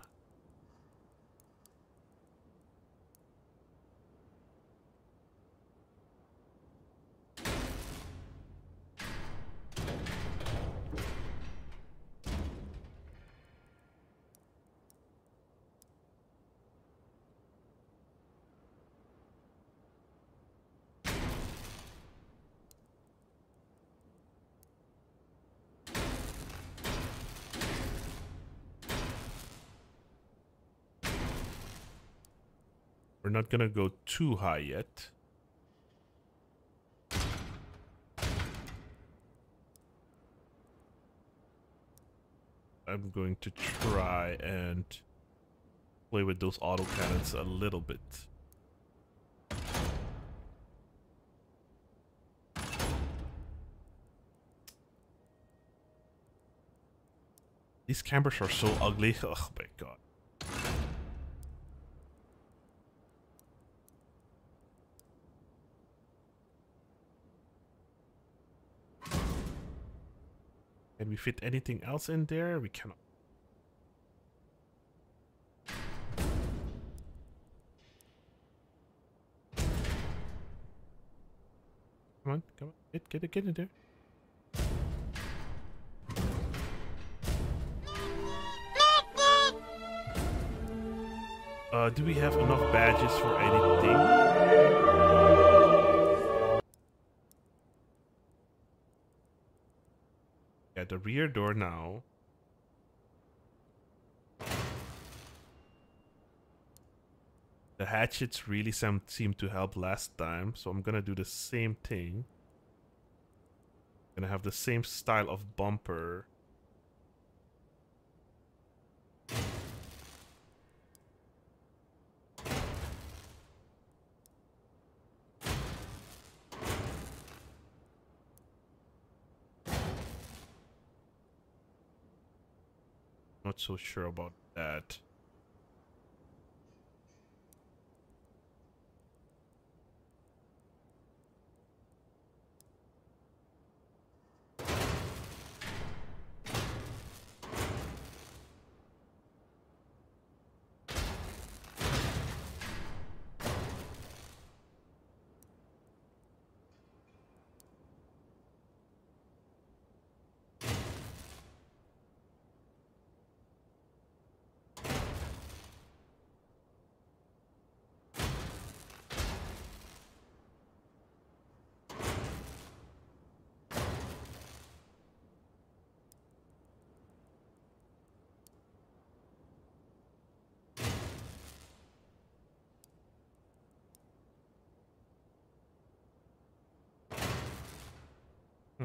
We're not gonna go too high yet. I'm going to try and play with those auto cannons a little bit. These campers are so ugly. Oh my god. Can we fit anything else in there? We cannot. Come on, come on. Get, get get in there. Uh, do we have enough badges for anything? At the rear door now. The hatchets really seem, seem to help last time, so I'm gonna do the same thing. Gonna have the same style of bumper. So sure about that.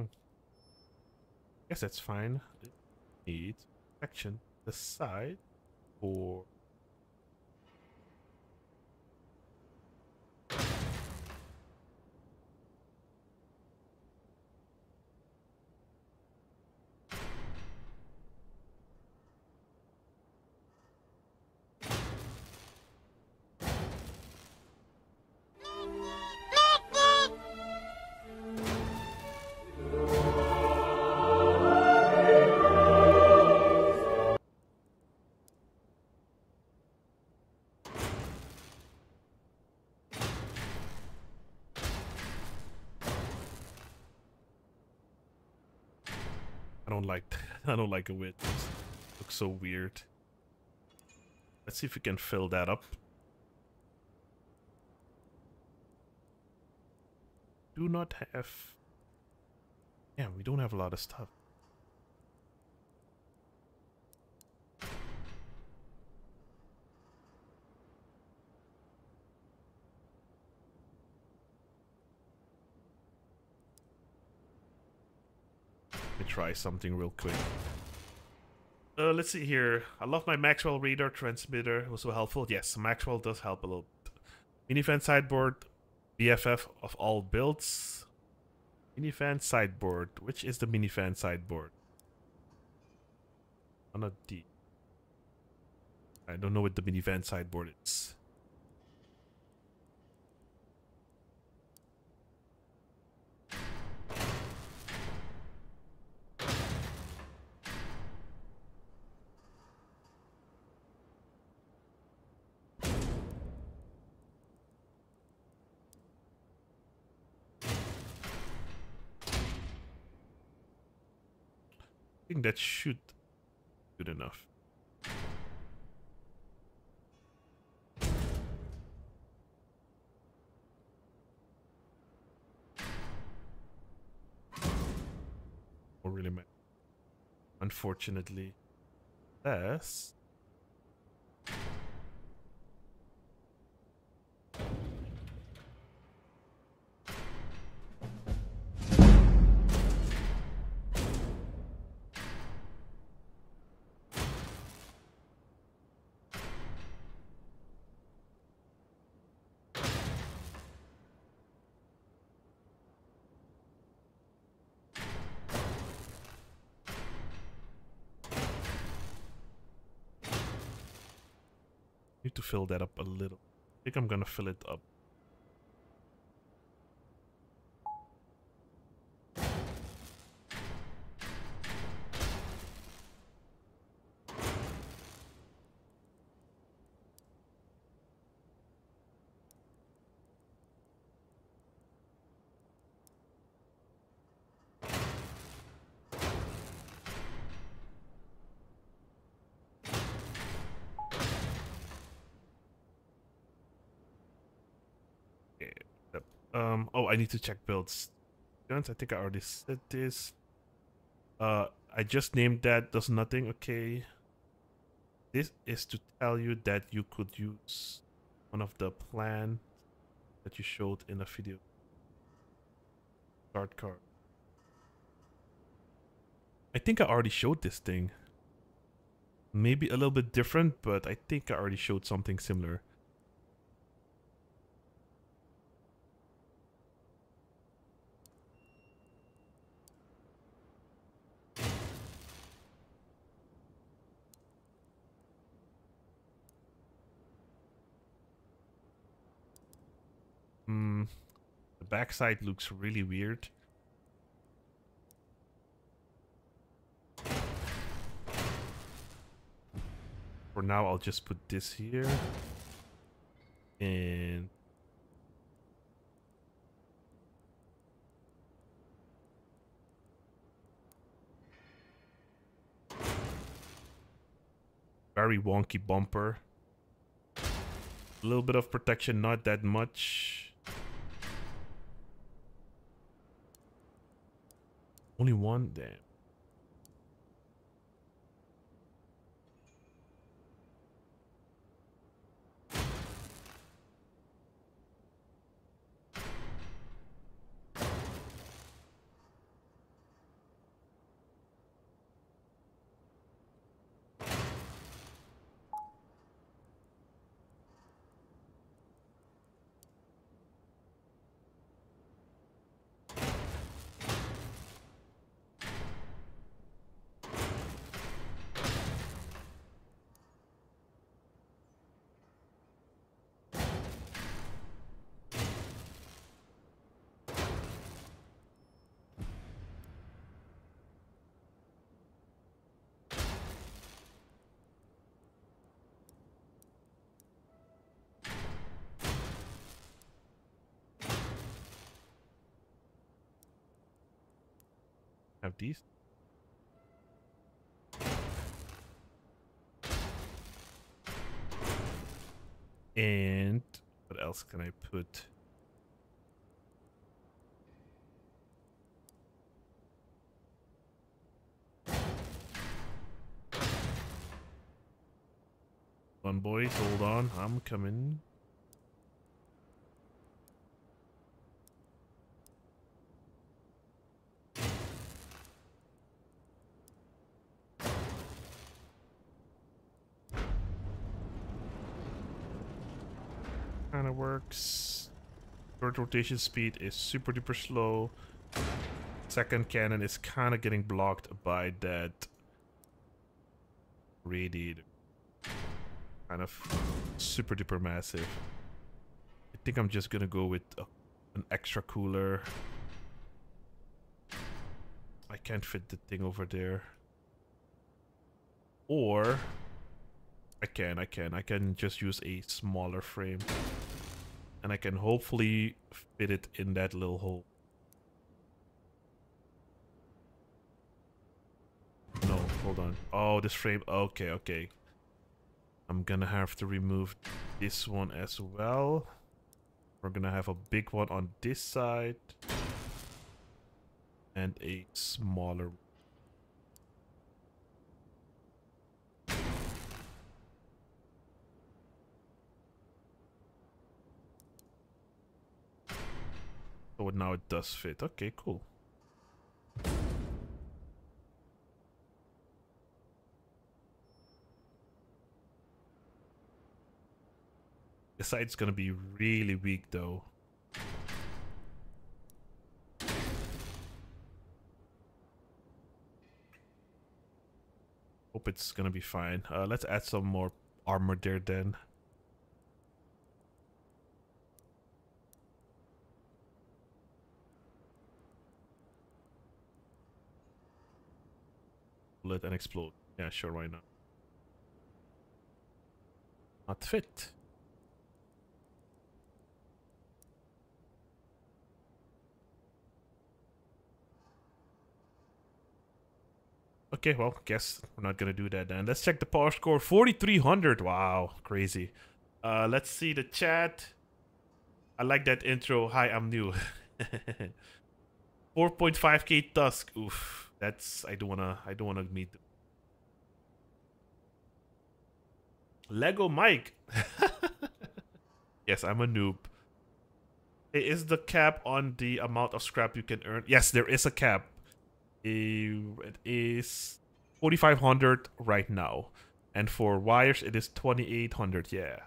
Hmm. Guess that's fine. Need section the side for don't like I don't like it with looks so weird. Let's see if we can fill that up. Do not have Yeah, we don't have a lot of stuff. Try something real quick. Uh, let's see here. I love my Maxwell reader transmitter. It was so helpful. Yes, Maxwell does help a little. Minifan sideboard, BFF of all builds. Minifan sideboard. Which is the minifan sideboard? On a D. I don't know what the minifan sideboard is. Think that should good enough. Or really, unfortunately, yes. Fill that up a little. I think I'm gonna fill it up. I need to check builds. I think I already said this. Uh, I just named that, does nothing, okay. This is to tell you that you could use one of the plan that you showed in a video. Start card. I think I already showed this thing. Maybe a little bit different, but I think I already showed something similar. Hmm. The backside looks really weird. For now, I'll just put this here. And... Very wonky bumper. A little bit of protection, not that much. Only one? Damn. And what else can I put? One boys. Hold on. I'm coming. Kind of works. Rotation speed is super duper slow. Second cannon is kind of getting blocked by that radiator kind of super duper massive. I think I'm just gonna go with a, an extra cooler. I can't fit the thing over there. Or I can, I can, I can just use a smaller frame. And I can hopefully fit it in that little hole. No, hold on. Oh, this frame. Okay, okay. I'm gonna have to remove this one as well. We're gonna have a big one on this side. And a smaller Oh, now it does fit. Okay, cool. The site's gonna be really weak though. Hope it's gonna be fine. Uh, let's add some more armor there then. Let and explode. Yeah, sure, why not? Not fit. Okay, well, guess we're not gonna do that then. Let's check the power score. 4,300. Wow, crazy. Uh, let's see the chat. I like that intro. Hi, I'm new. 4.5k Tusk. Oof, that's I don't wanna I don't wanna meet. Them. Lego Mike. yes, I'm a noob. Is the cap on the amount of scrap you can earn? Yes, there is a cap it is 4500 right now and for wires it is 2800 yeah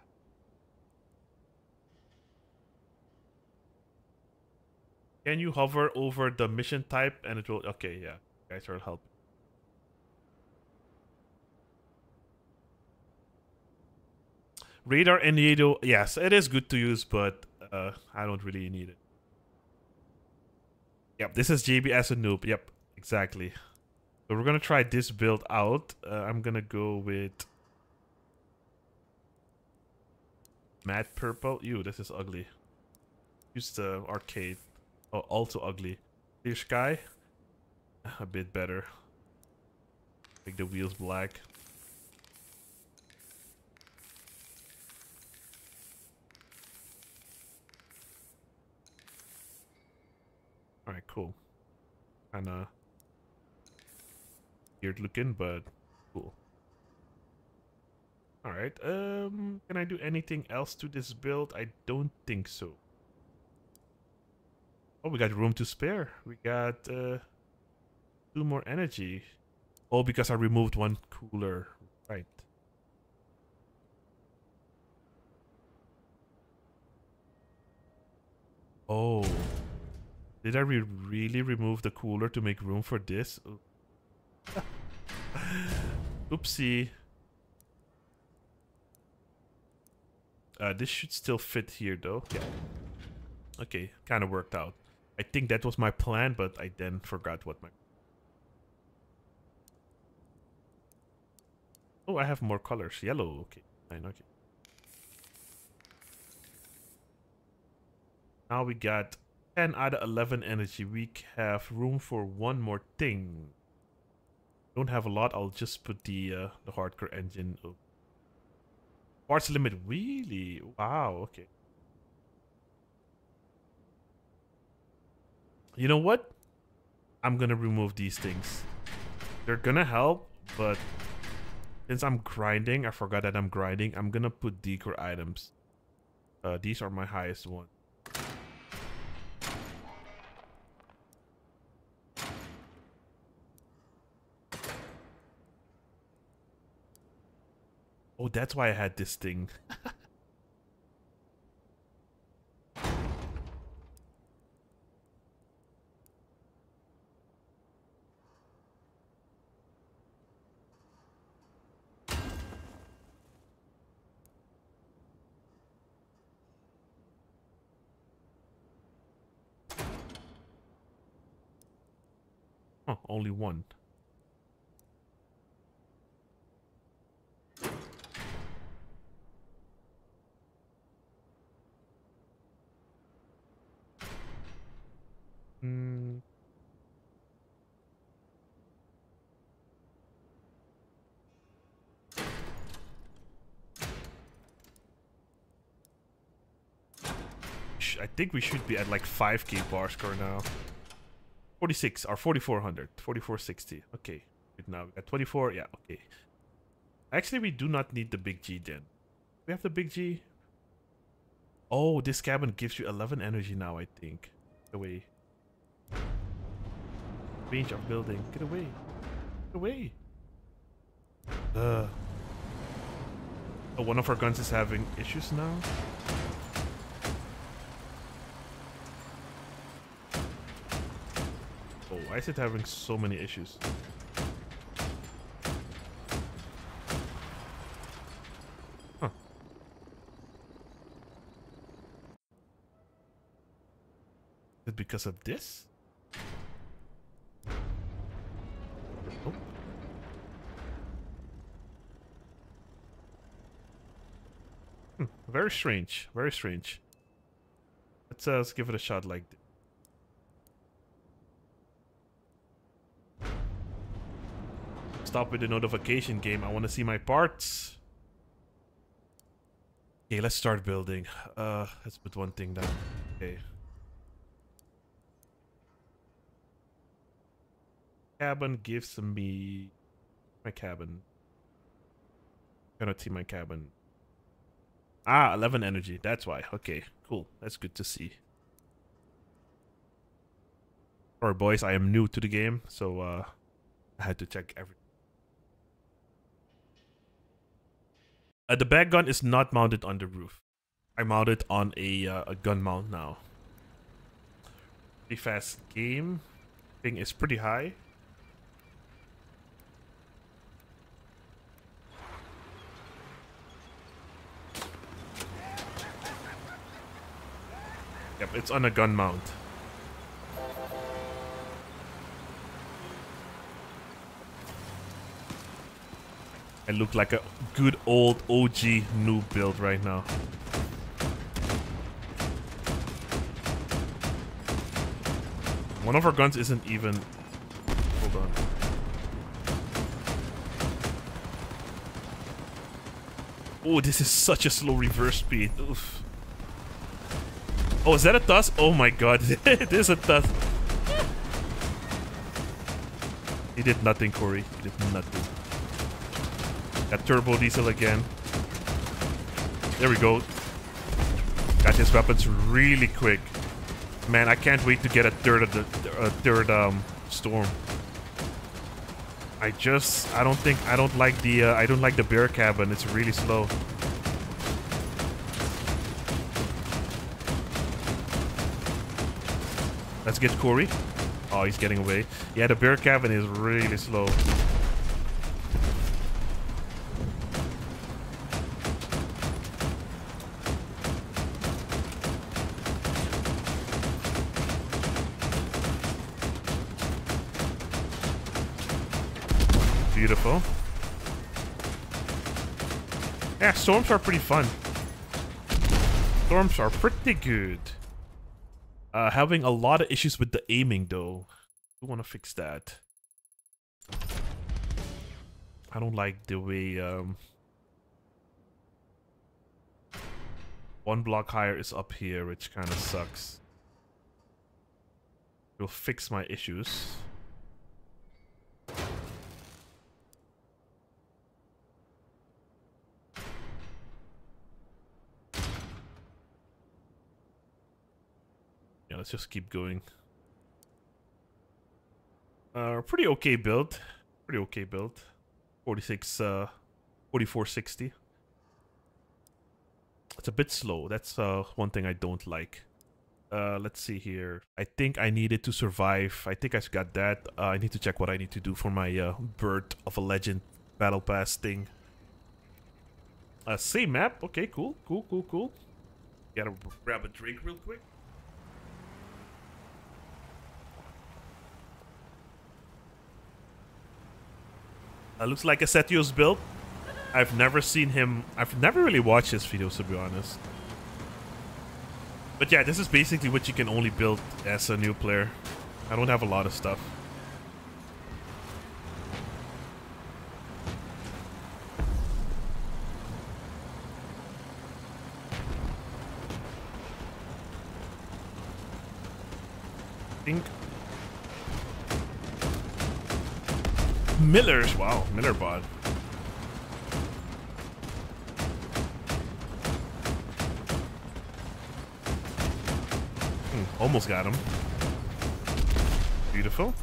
can you hover over the mission type and it will okay yeah guys are helping radar and Yedo, yes it is good to use but uh, i don't really need it yep this is jb as a noob yep Exactly. So we're gonna try this build out. Uh, I'm gonna go with matte purple. Ew, this is ugly. Use the arcade. Oh, also ugly. Clear sky. A bit better. Make the wheels black. Alright, cool. Kinda weird looking, but cool. Alright, um, can I do anything else to this build? I don't think so. Oh, we got room to spare. We got uh, two more energy. Oh, because I removed one cooler. Right. Oh. Did I re really remove the cooler to make room for this? Oopsie. Uh, this should still fit here, though. Yeah. Okay, kind of worked out. I think that was my plan, but I then forgot what my... Oh, I have more colors. Yellow, okay. Fine, okay. Now we got 10 out of 11 energy. We have room for one more thing. Don't have a lot. I'll just put the uh, the hardcore engine. Up. Parts limit. Really? Wow. Okay. You know what? I'm gonna remove these things. They're gonna help, but since I'm grinding, I forgot that I'm grinding. I'm gonna put decor items. Uh, these are my highest one. Oh, that's why I had this thing. Oh, only one. Mm. I think we should be at like 5k bar score now. 46 or 4400, 4460. Okay, good now at 24. Yeah, okay. Actually, we do not need the big G then. We have the big G. Oh, this cabin gives you 11 energy now, I think. Get away. Range of building. Get away. Get away. Uh. Oh, one of our guns is having issues now. Why is it having so many issues? Huh. Is it because of this? Oh. Hmm, very strange. Very strange. Let's, uh, let's give it a shot like this. Stop with the notification game. I want to see my parts. Okay, let's start building. Uh, let's put one thing down. Okay. Cabin gives me my cabin. Cannot see my cabin. Ah, 11 energy. That's why. Okay, cool. That's good to see. Alright, boys. I am new to the game, so uh, I had to check everything. Uh, the bag gun is not mounted on the roof. I mount it on a, uh, a gun mount now. Pretty fast game. Thing is pretty high. Yep, it's on a gun mount. I look like a good old OG noob build right now. One of our guns isn't even... Hold on. Oh, this is such a slow reverse speed. Oof. Oh, is that a tusk? Oh my god, it is a tusk. He did nothing, Corey. He did nothing. Got turbo diesel again. There we go. Got his weapons really quick. Man, I can't wait to get a third of the a third um storm. I just I don't think I don't like the uh, I don't like the bear cabin. It's really slow. Let's get Corey. Oh, he's getting away. Yeah, the bear cabin is really slow. Storms are pretty fun. Storms are pretty good. Uh, having a lot of issues with the aiming though. We want to fix that. I don't like the way um, one block higher is up here, which kind of sucks. We'll fix my issues. Let's just keep going. Uh, pretty okay build. Pretty okay build. 46, uh, 4460. It's a bit slow. That's uh, one thing I don't like. Uh, let's see here. I think I needed to survive. I think I got that. Uh, I need to check what I need to do for my uh, Birth of a Legend Battle Pass thing. Uh, same map. Okay, cool, cool, cool, cool. Gotta grab a drink real quick. Uh, looks like a Setio's build. I've never seen him. I've never really watched his videos to be honest. But yeah, this is basically what you can only build as a new player. I don't have a lot of stuff. think Miller's wow, Miller bot. Hmm, almost got him. Beautiful.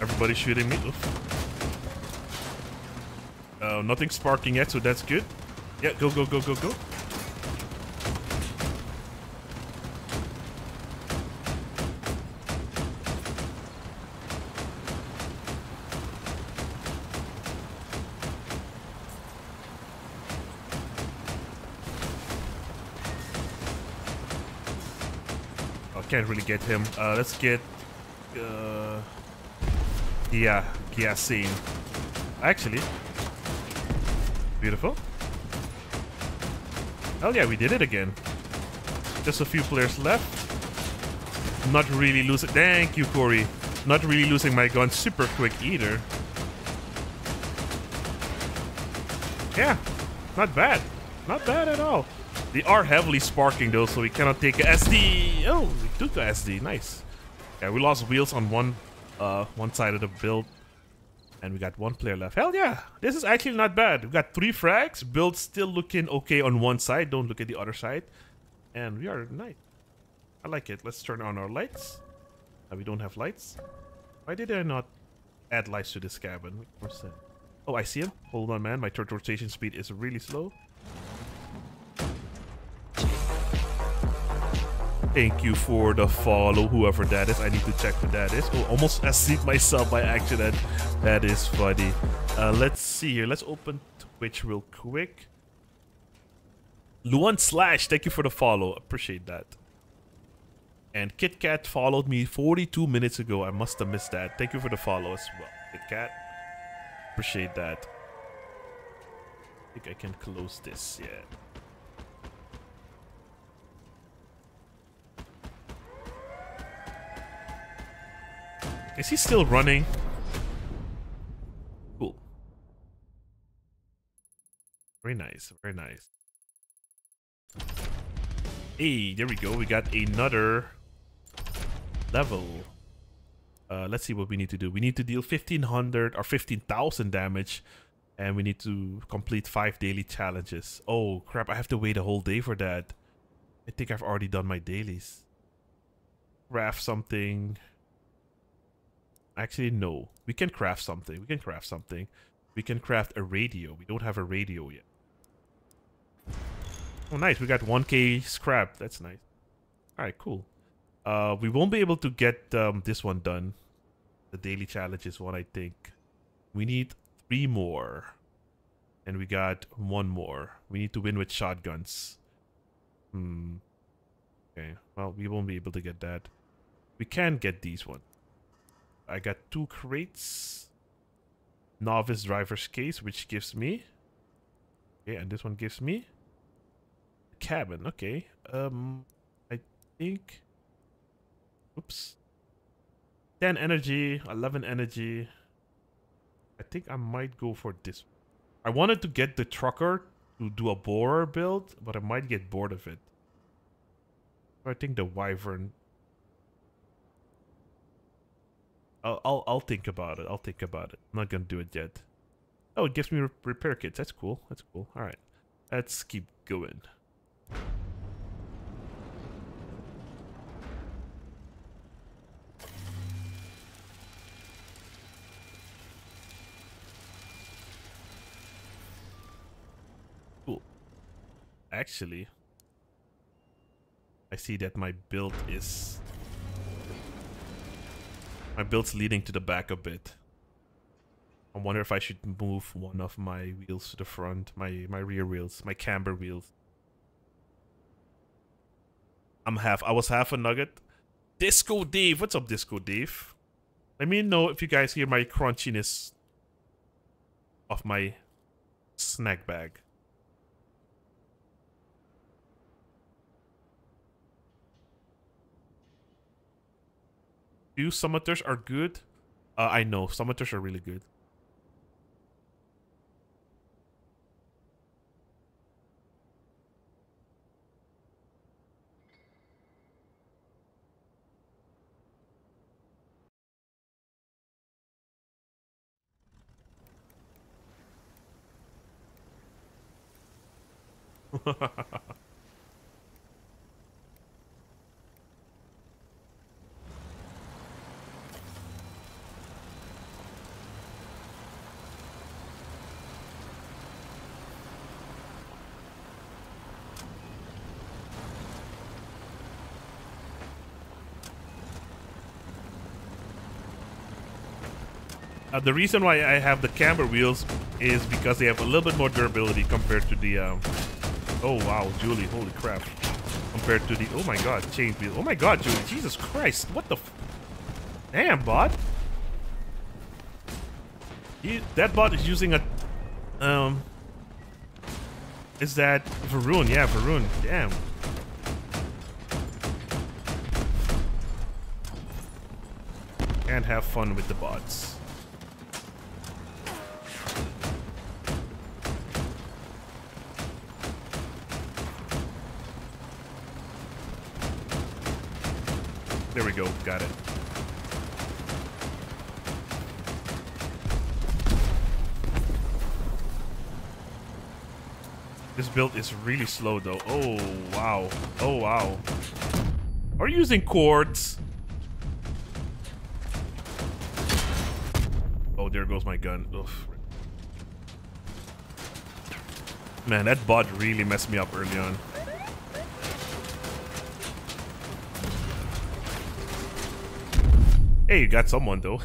Everybody shooting me. Uh, nothing sparking yet, so that's good. Yeah, go, go, go, go, go. I can't really get him. Uh, let's get... Uh, yeah, Gyasine. Actually. Beautiful. Oh yeah, we did it again. Just a few players left. Not really losing... Thank you, Corey. Not really losing my gun super quick either. Yeah, not bad. Not bad at all. They are heavily sparking though, so we cannot take a SD. Oh, we took a SD. Nice. Yeah, we lost wheels on one uh, one side of the build. And we got one player left. Hell yeah. This is actually not bad. We got three frags. Build still looking okay on one side. Don't look at the other side. And we are night. I like it. Let's turn on our lights. Uh, we don't have lights. Why did I not add lights to this cabin? Oh, I see him. Hold on, man. My turret rotation speed is really slow. Thank you for the follow, whoever that is. I need to check who that is. Oh, almost asleep myself by accident. That is funny. Uh, let's see here. Let's open Twitch real quick. Luan Slash, thank you for the follow. Appreciate that. And KitKat followed me 42 minutes ago. I must have missed that. Thank you for the follow as well, KitKat. Appreciate that. I think I can close this, yeah. Is he still running? Cool. Very nice, very nice. Hey, there we go. We got another level. Uh, let's see what we need to do. We need to deal 1500 or 15,000 damage and we need to complete five daily challenges. Oh crap, I have to wait a whole day for that. I think I've already done my dailies. Craft something. Actually, no. We can craft something. We can craft something. We can craft a radio. We don't have a radio yet. Oh, nice. We got 1k scrap. That's nice. Alright, cool. Uh, we won't be able to get um, this one done. The daily challenge is one, I think. We need three more. And we got one more. We need to win with shotguns. Hmm. Okay. Well, we won't be able to get that. We can get these one. I got two crates. Novice driver's case, which gives me. Okay, and this one gives me cabin. Okay. Um, I think. Oops. 10 energy, 11 energy. I think I might go for this. I wanted to get the trucker to do a borer build, but I might get bored of it. I think the wyvern. I'll, I'll I'll think about it. I'll think about it. I'm not gonna do it yet. Oh, it gives me re repair kits. That's cool. That's cool. All right, let's keep going. Cool. actually, I see that my build is... My build's leading to the back a bit. I wonder if I should move one of my wheels to the front, my, my rear wheels, my camber wheels. I'm half, I was half a nugget. Disco Dave, what's up Disco Dave? Let me know if you guys hear my crunchiness of my snack bag. Few summoners are good. Uh, I know summoners are really good. Uh, the reason why I have the camber wheels is because they have a little bit more durability compared to the... Um, oh, wow, Julie, holy crap. Compared to the... Oh, my God, chain wheel. Oh, my God, Julie, Jesus Christ. What the... Damn, bot. He, that bot is using a... Um... Is that... Varun? Yeah, Varun. Damn. Can't have fun with the bots. There we go. Got it. This build is really slow though. Oh, wow. Oh, wow. Are you using quartz? Oh, there goes my gun. Oof. Man, that bot really messed me up early on. Hey, you got someone though.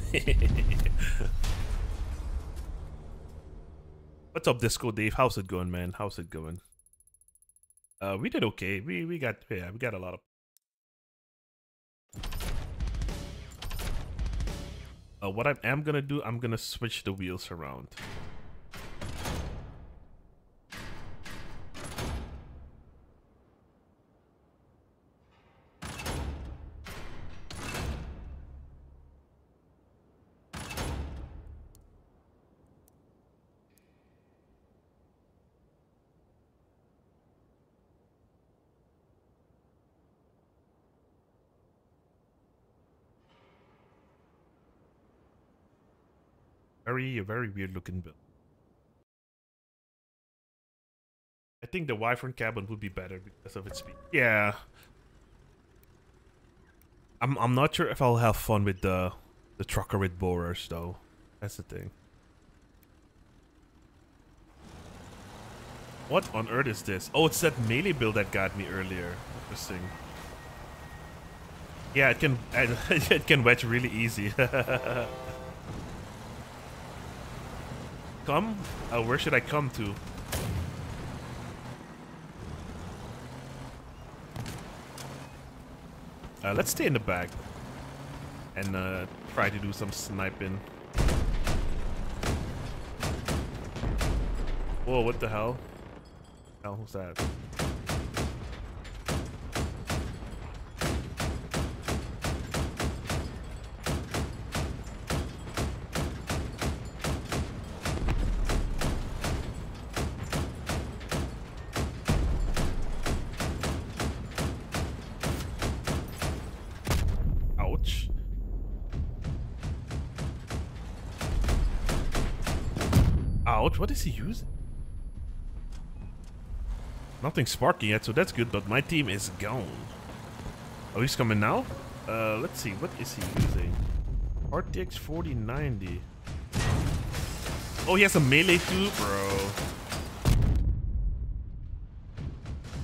What's up, Disco Dave? How's it going, man? How's it going? Uh, we did okay. We we got yeah, we got a lot of. Uh, what I am gonna do, I'm gonna switch the wheels around. Very, very weird looking build. I think the Wyvern cabin would be better because of its speed. Yeah. I'm I'm not sure if I'll have fun with the the trucker with borers though. That's the thing. What on earth is this? Oh, it's that melee build that got me earlier. Interesting. Yeah, it can it can wedge really easy. come? Uh, where should I come to? Uh, let's stay in the back. and uh, try to do some sniping. Whoa, what the hell? Hell was that? What is he using? Nothing sparking yet, so that's good, but my team is gone. Oh, he's coming now? Uh, let's see, what is he using? RTX 4090. Oh, he has a melee too? Bro.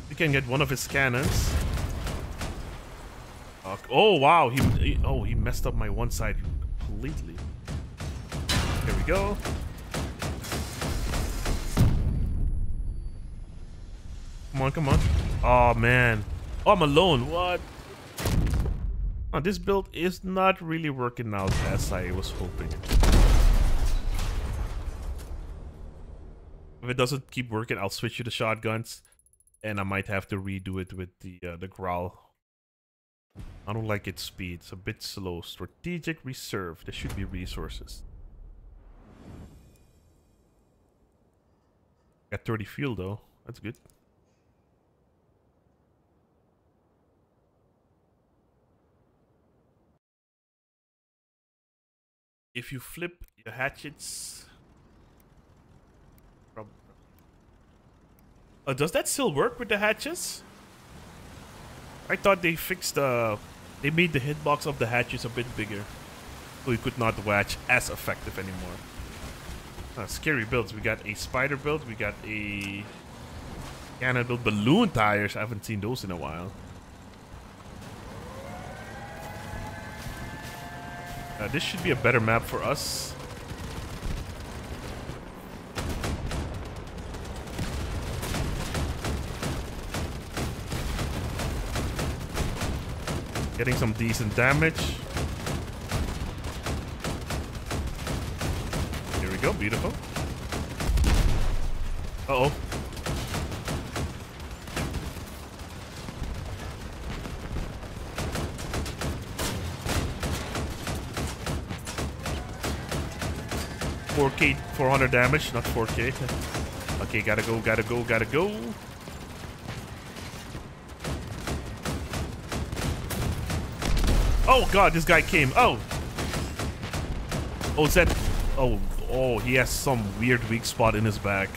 You can get one of his cannons. Uh, oh, wow. He, he, Oh, he messed up my one side completely. Here we go. Come on, come on. Oh, man. Oh, I'm alone. What? Oh, this build is not really working out as I was hoping. If it doesn't keep working, I'll switch to the shotguns. And I might have to redo it with the uh, the growl. I don't like its speed. It's a bit slow. Strategic reserve. There should be resources. Got 30 fuel though. That's good. If you flip your hatchets. Uh, does that still work with the hatches? I thought they fixed the. They made the hitbox of the hatches a bit bigger. So you could not watch as effective anymore. Scary builds. We got a spider build. We got a cannon build. Balloon tires. I haven't seen those in a while. Uh, this should be a better map for us. Getting some decent damage. Here we go, beautiful. Uh-oh. 4k, 400 damage, not 4k. okay, gotta go, gotta go, gotta go. Oh god, this guy came. Oh! Oh, is that... Oh, oh, he has some weird weak spot in his back.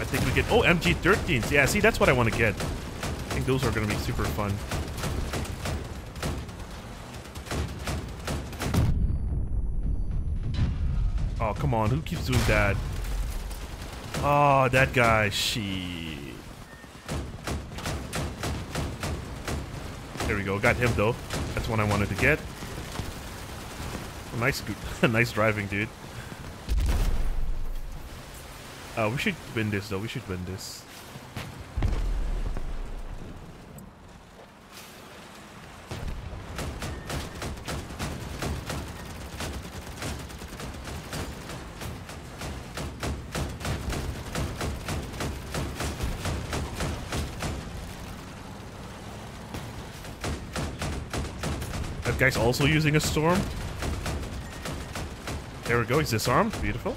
I think we get... Oh, MG-13s. Yeah, see, that's what I want to get. I think those are going to be super fun. Come on. Who keeps doing that? Oh, that guy. Shit. There we go. Got him, though. That's one I wanted to get. Nice, nice driving, dude. Uh, we should win this, though. We should win this. Guy's also using a storm. There we go, he's disarmed. Beautiful.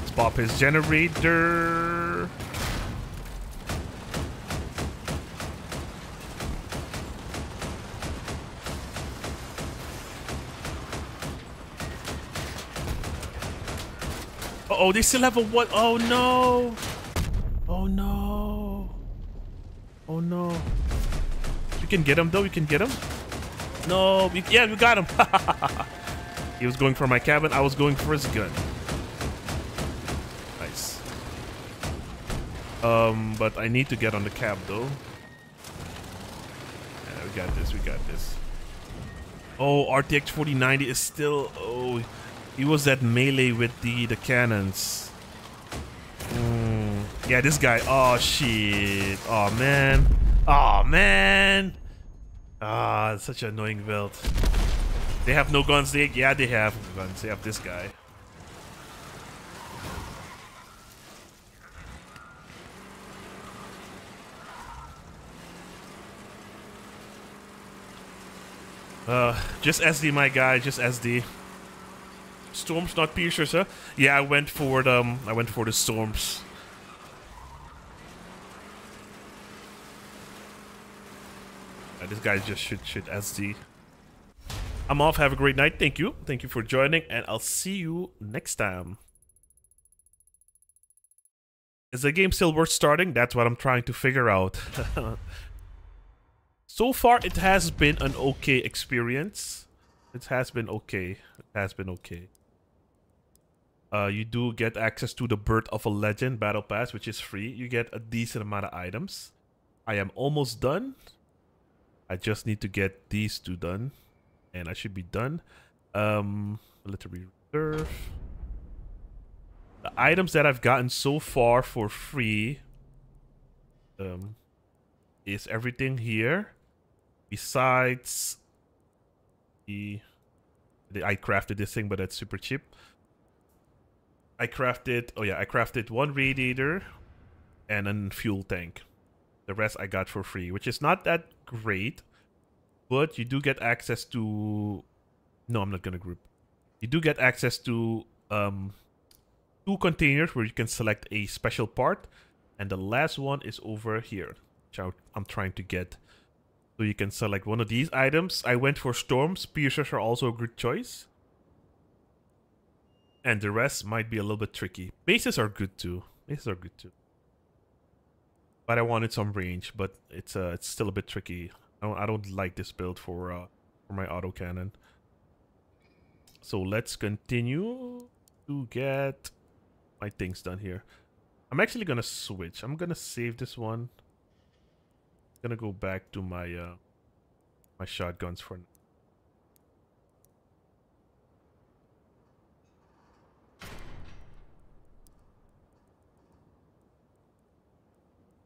Let's pop his generator. Oh, they still have a what? Oh no! Oh no! Oh no! You can get him though. You can get him. No, we, yeah, we got him. he was going for my cabin. I was going for his gun. Nice. Um, but I need to get on the cab though. Yeah, we got this. We got this. Oh, RTX 4090 is still. Oh, He was that melee with the, the cannons. Mm, yeah, this guy. Oh, shit. Oh, man. Oh, man. Ah, such an annoying build. They have no guns. They, yeah, they have guns. They have this guy. Uh, just SD, my guy. Just SD. Storms, not piercers, huh? Yeah, I went for the, um, I went for the storms. Uh, this guy just should should SD. I'm off. Have a great night. Thank you. Thank you for joining, and I'll see you next time. Is the game still worth starting? That's what I'm trying to figure out. So far, it has been an okay experience. It has been okay. It has been okay. Uh, you do get access to the Birth of a Legend Battle Pass, which is free. You get a decent amount of items. I am almost done. I just need to get these two done. And I should be done. Um, military reserve. The items that I've gotten so far for free um, is everything here besides the, the I crafted this thing, but it's super cheap. I crafted, oh yeah, I crafted one radiator and a fuel tank. The rest I got for free, which is not that great, but you do get access to, no, I'm not going to group. You do get access to um, two containers where you can select a special part. And the last one is over here, which I'm trying to get so you can select one of these items. I went for storms. Piercers are also a good choice. And the rest might be a little bit tricky. Bases are good too. Bases are good too. But I wanted some range, but it's uh it's still a bit tricky. I don't I don't like this build for uh for my autocannon. So let's continue to get my things done here. I'm actually gonna switch. I'm gonna save this one I'm gonna go back to my uh, my shotguns for.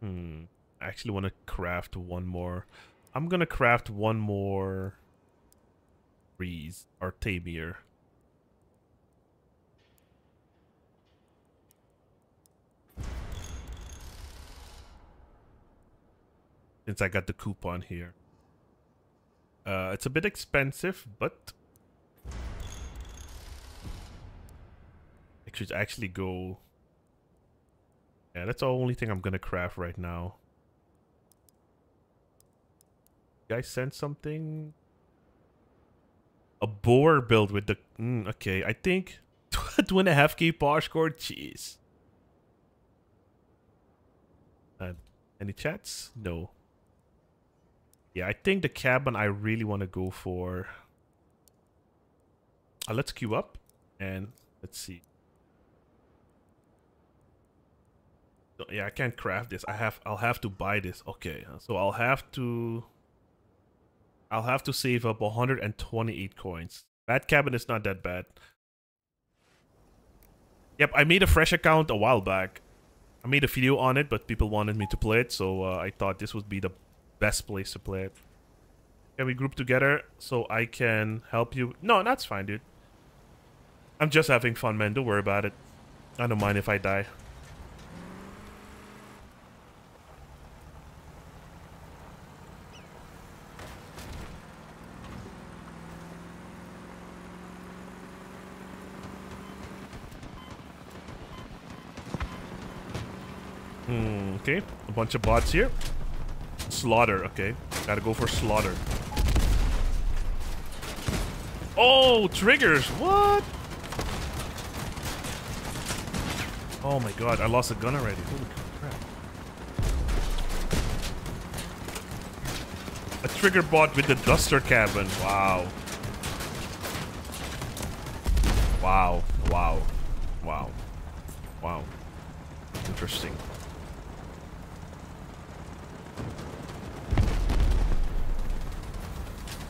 Hmm. I actually want to craft one more. I'm gonna craft one more. Breeze or Tamir. since I got the coupon here. Uh, it's a bit expensive, but I should actually go. Yeah, that's the only thing I'm gonna craft right now. You guys sent something? A boar build with the... Mm, okay, I think two and a half K power score? Jeez. Uh, any chats? No. Yeah, I think the cabin I really want to go for. Uh, let's queue up and let's see. Yeah, I can't craft this. I have I'll have to buy this. Okay, so I'll have to I'll have to save up 128 coins. That cabin is not that bad. Yep, I made a fresh account a while back. I made a video on it, but people wanted me to play it, so uh, I thought this would be the best place to play it. Can we group together so I can help you? No, that's fine, dude. I'm just having fun, man. Don't worry about it. I don't mind if I die. Hmm, okay, a bunch of bots here. Slaughter, okay. Gotta go for slaughter. Oh, triggers! What? Oh my god, I lost a gun already. Holy crap. A trigger bot with the duster cabin. Wow. Wow. Wow. Wow. Wow. Interesting.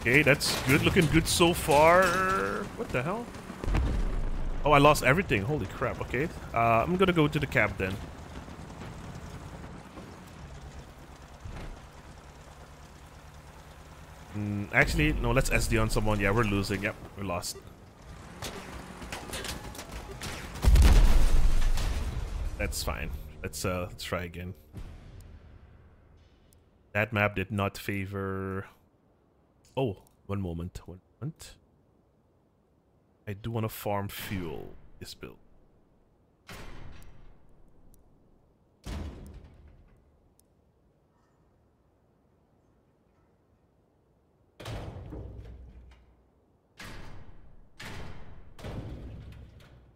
Okay, that's good. Looking good so far. What the hell? Oh, I lost everything. Holy crap. Okay. Uh, I'm gonna go to the cab then. Mm, actually, no, let's SD on someone. Yeah, we're losing. Yep, we lost. That's fine. Let's uh let's try again. That map did not favor Oh, one moment, one moment. I do want to farm fuel this build.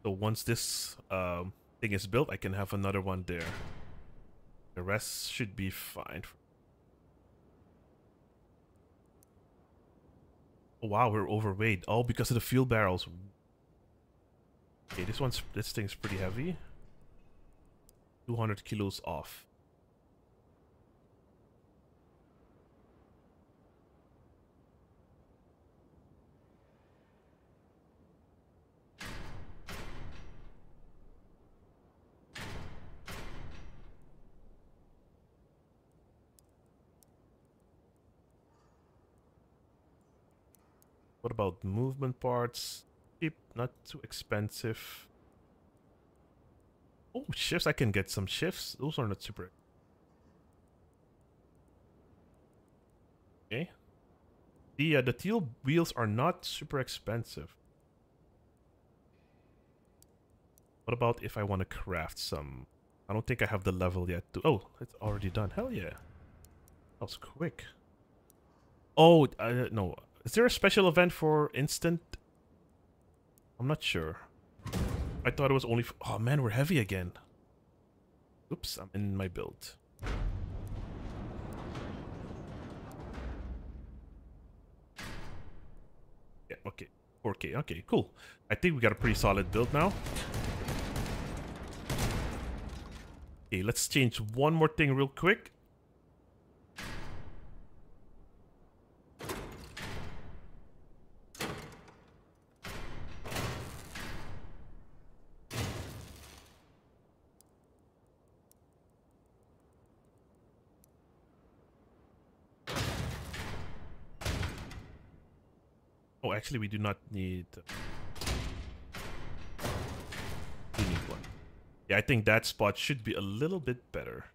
So once this um, thing is built, I can have another one there. The rest should be fine. Oh, wow, we're overweight. Oh, because of the fuel barrels. Okay, this one's this thing's pretty heavy. 200 kilos off. What about movement parts? Cheap, not too expensive. Oh, shifts. I can get some shifts. Those are not super. Okay. The, uh, the teal wheels are not super expensive. What about if I want to craft some? I don't think I have the level yet to... Oh, it's already done. Hell yeah. That was quick. Oh, uh, no. Is there a special event for instant? I'm not sure. I thought it was only... oh man, we're heavy again. Oops, I'm in my build. Yeah, okay. 4k, okay, cool. I think we got a pretty solid build now. Okay, let's change one more thing real quick. Actually we do not need... We need one. Yeah, I think that spot should be a little bit better.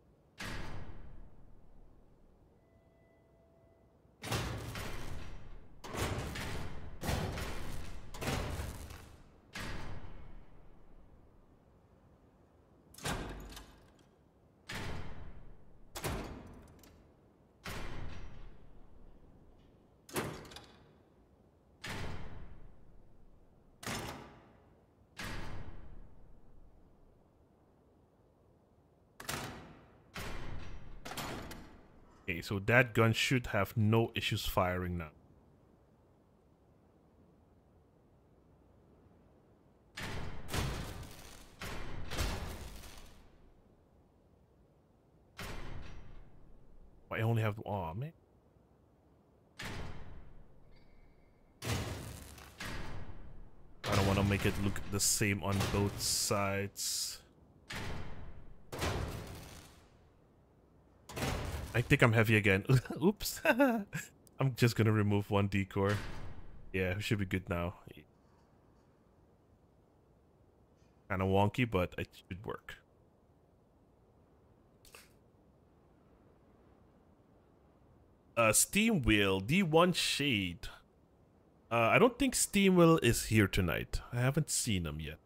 So that gun should have no issues firing now. I only have... Oh, man. I don't want to make it look the same on both sides. I think I'm heavy again. Oops. I'm just gonna remove one decor. Yeah, we should be good now. Kind of wonky, but it should work. Uh, Steam Wheel, D1 Shade. Uh, I don't think Steam Wheel is here tonight. I haven't seen him yet.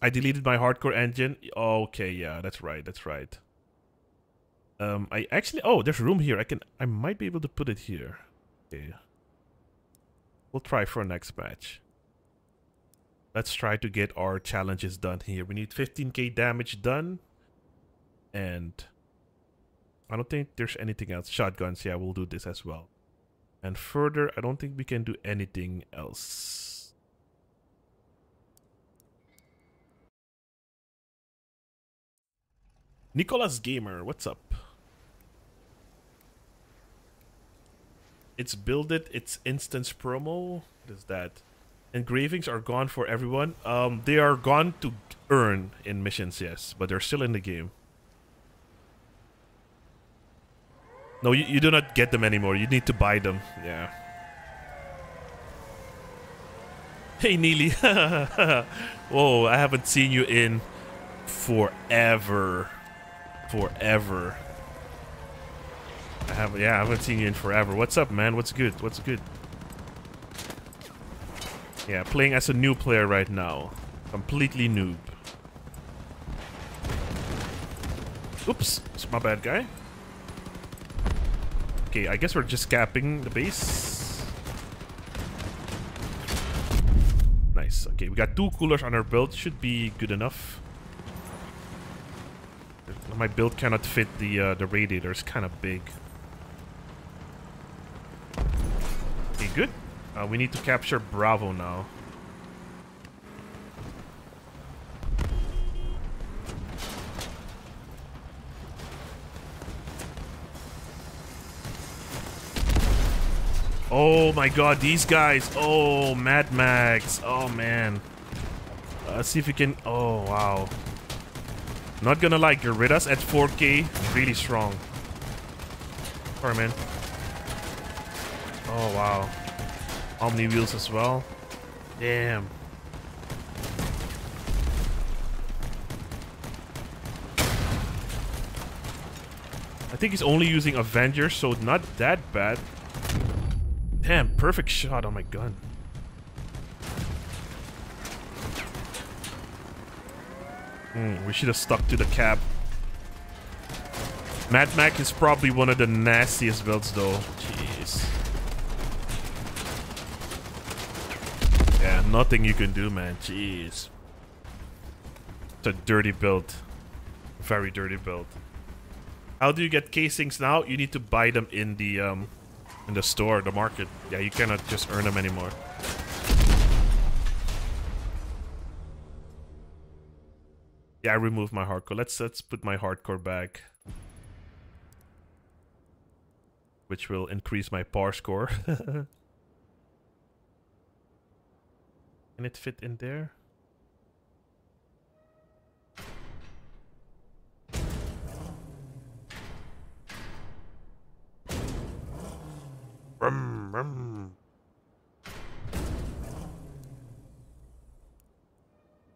I deleted my hardcore engine. Okay, yeah, that's right, that's right. Um, I actually, oh, there's room here. I can, I might be able to put it here. Okay. We'll try for next match. Let's try to get our challenges done here. We need 15k damage done. And I don't think there's anything else. Shotguns, yeah, we'll do this as well. And further, I don't think we can do anything else. Nicholas Gamer, what's up? It's build it. It's instance promo. What is that? Engravings are gone for everyone. Um, they are gone to earn in missions, yes, but they're still in the game. No, you, you do not get them anymore. You need to buy them. Yeah. Hey, Neely. Whoa, I haven't seen you in forever. Forever. I have yeah, I haven't seen you in forever. What's up, man? What's good? What's good? Yeah, playing as a new player right now. Completely noob. Oops, it's my bad guy. Okay, I guess we're just capping the base. Nice. Okay, we got two coolers on our build. Should be good enough. My build cannot fit the uh, the radiator. It's kind of big. Okay, good. Uh, we need to capture Bravo now. Oh my god, these guys. Oh, Mad Max. Oh man. Uh, see if we can... Oh, wow. Not gonna lie, Guerrillas at 4k, really strong. Sorry, man. Oh, wow. Omni wheels as well. Damn. I think he's only using Avenger, so not that bad. Damn, perfect shot on my gun. Mm, we should have stuck to the cab. Mad Max is probably one of the nastiest builds though. Jeez. Yeah, nothing you can do, man. Jeez. It's a dirty build. Very dirty build. How do you get casings now? You need to buy them in the um in the store, the market. Yeah, you cannot just earn them anymore. Yeah, I removed my hardcore. Let's let's put my hardcore back. Which will increase my power score. Can it fit in there? Rum, rum.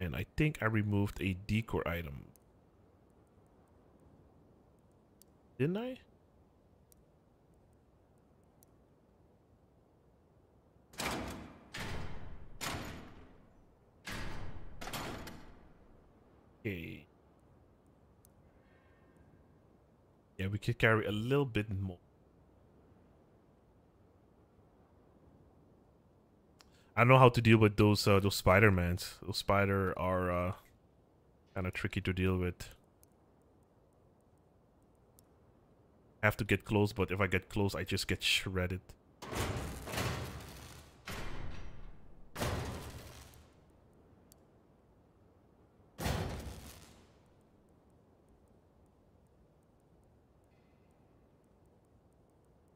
And I think I removed a decor item. Didn't I? Okay. Yeah, we could carry a little bit more. I don't know how to deal with those uh, those Spider-Mans. Those spider are uh, kind of tricky to deal with. I have to get close, but if I get close, I just get shredded.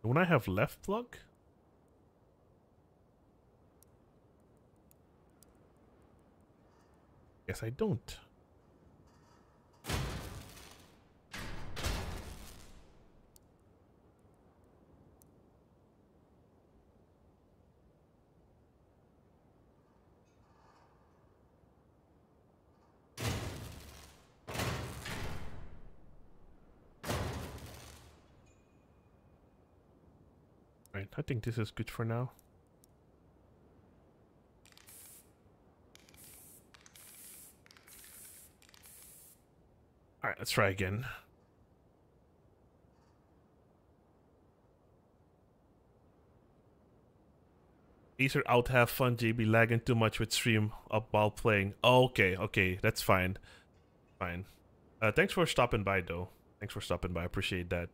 When I have left plug? Guess I don't. I think this is good for now. Let's try again. Acer out have fun, JB lagging too much with stream up while playing. Oh, okay, okay, that's fine. Fine. Uh, thanks for stopping by though. Thanks for stopping by, I appreciate that.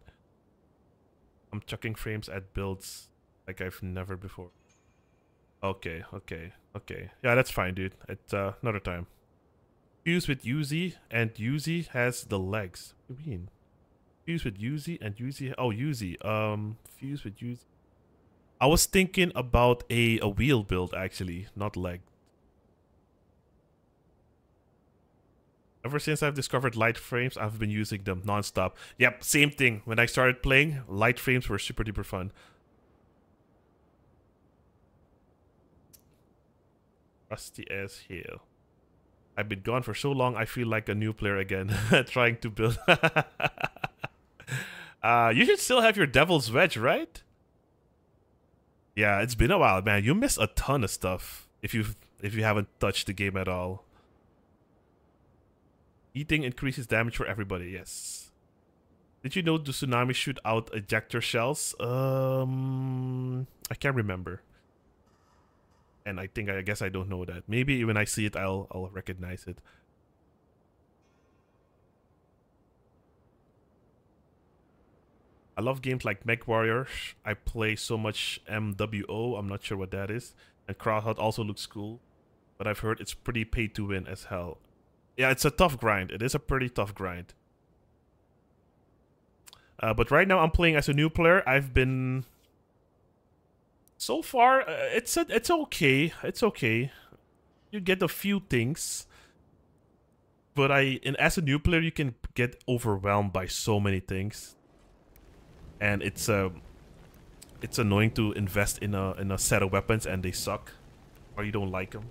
I'm chucking frames at builds like I've never before. Okay, okay, okay. Yeah, that's fine, dude. It's uh, another time. Fuse with Yuzi, and Yuzi has the legs. What do you mean? Fuse with Yuzi, and Yuzi... Oh, Yuzi. Um, fuse with Yuzi. I was thinking about a, a wheel build actually, not leg. Ever since I've discovered light frames, I've been using them non-stop. Yep, same thing. When I started playing, light frames were super duper fun. Rusty as hell. I've been gone for so long, I feel like a new player again, trying to build. uh, you should still have your Devil's Wedge, right? Yeah, it's been a while, man. You miss a ton of stuff if you if you haven't touched the game at all. Eating increases damage for everybody. Yes. Did you know the tsunami shoot out ejector shells? Um, I can't remember. And I think I guess I don't know that. Maybe when I see it, I'll I'll recognize it. I love games like Mech Warrior. I play so much MWO. I'm not sure what that is. And Crossout also looks cool. But I've heard it's pretty pay to win as hell. Yeah, it's a tough grind. It is a pretty tough grind. Uh, but right now I'm playing as a new player. I've been... So far, uh, it's a, it's okay. It's okay. You get a few things. But I, and as a new player, you can get overwhelmed by so many things and it's uh, it's annoying to invest in a in a set of weapons and they suck, or you don't like them.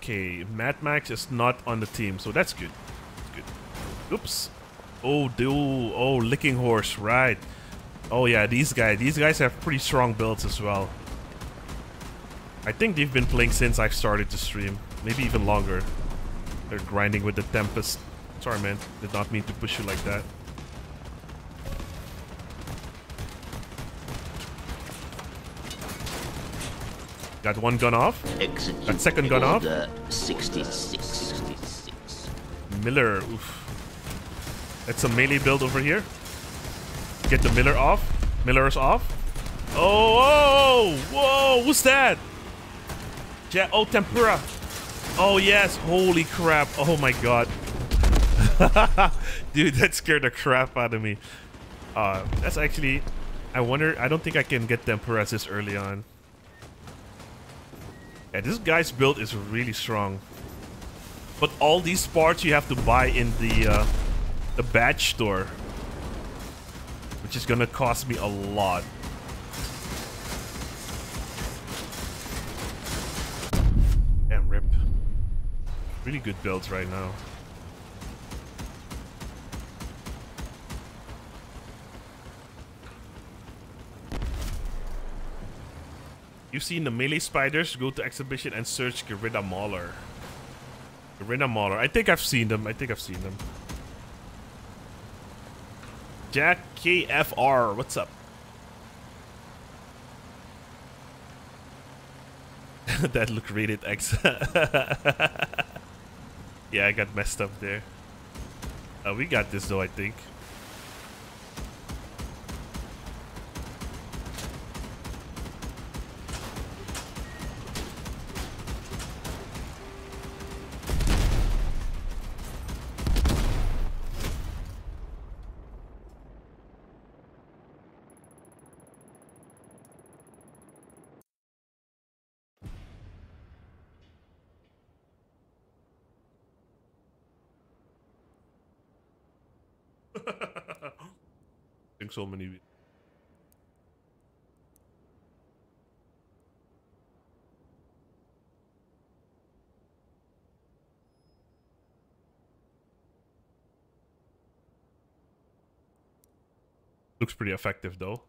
Okay, Mad Max is not on the team, so that's good. Good. Oops. Oh, do oh, licking horse, right? Oh yeah, these guys, these guys have pretty strong builds as well. I think they've been playing since I've started to stream. Maybe even longer. They're grinding with the Tempest. Sorry, man. Did not mean to push you like that. Got one gun off. Execute Got second gun off. 66. 66. Miller. Oof. That's a melee build over here. Get the Miller off. Miller's off. Oh, whoa, whoa, who's that? Jet. Oh, tempura. Oh, yes. Holy crap. Oh, my God. Dude, that scared the crap out of me. Uh, that's actually... I wonder... I don't think I can get tempura this early on. Yeah, this guy's build is really strong. But all these parts you have to buy in the uh, the badge store. Which is gonna cost me a lot. Damn, rip. Really good builds right now. You've seen the melee spiders go to exhibition and search Gorilla Mauler. Gorilla Mauler. I think I've seen them. I think I've seen them. Jack KFR. What's up? that look rated X. Yeah, I got messed up there. Uh, we got this though, I think. So many. Looks pretty effective though.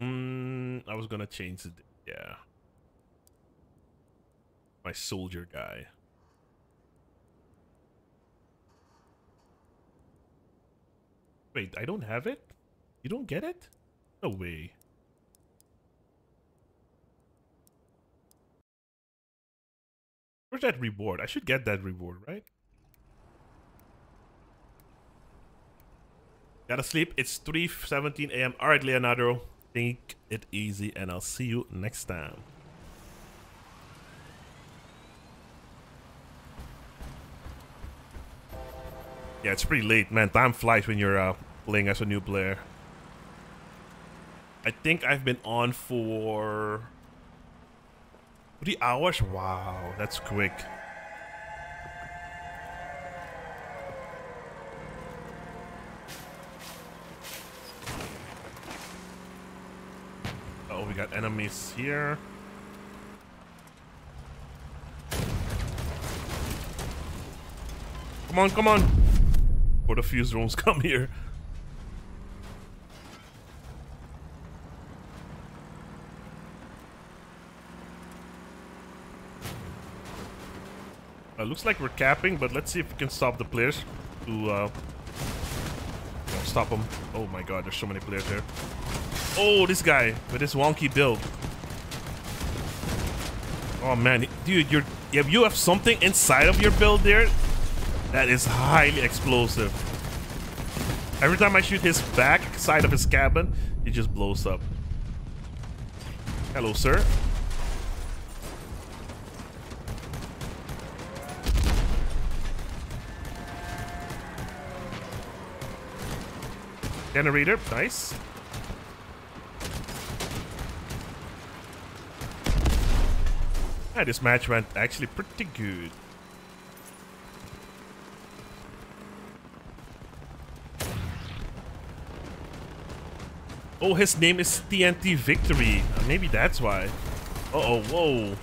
Hmm, I was gonna change it. Yeah. My soldier guy. Wait, I don't have it? You don't get it? No way. Where's that reward? I should get that reward, right? Gotta sleep. It's 3.17 a.m. Alright, Leonardo. Take it easy and I'll see you next time. Yeah, it's pretty late, man. Time flies when you're uh, playing as a new player. I think I've been on for three hours. Wow, that's quick. Oh, we got enemies here. Come on, come on. Before the fuse drones come here. Uh, looks like we're capping, but let's see if we can stop the players to uh, stop them. Oh my god, there's so many players there. Oh, this guy with his wonky build. Oh man, dude, you're you have something inside of your build there that is highly explosive. Every time I shoot his back side of his cabin, it just blows up. Hello, sir. Generator, nice. Yeah, this match went actually pretty good. Oh, his name is TNT Victory. Uh, maybe that's why. Uh oh, whoa.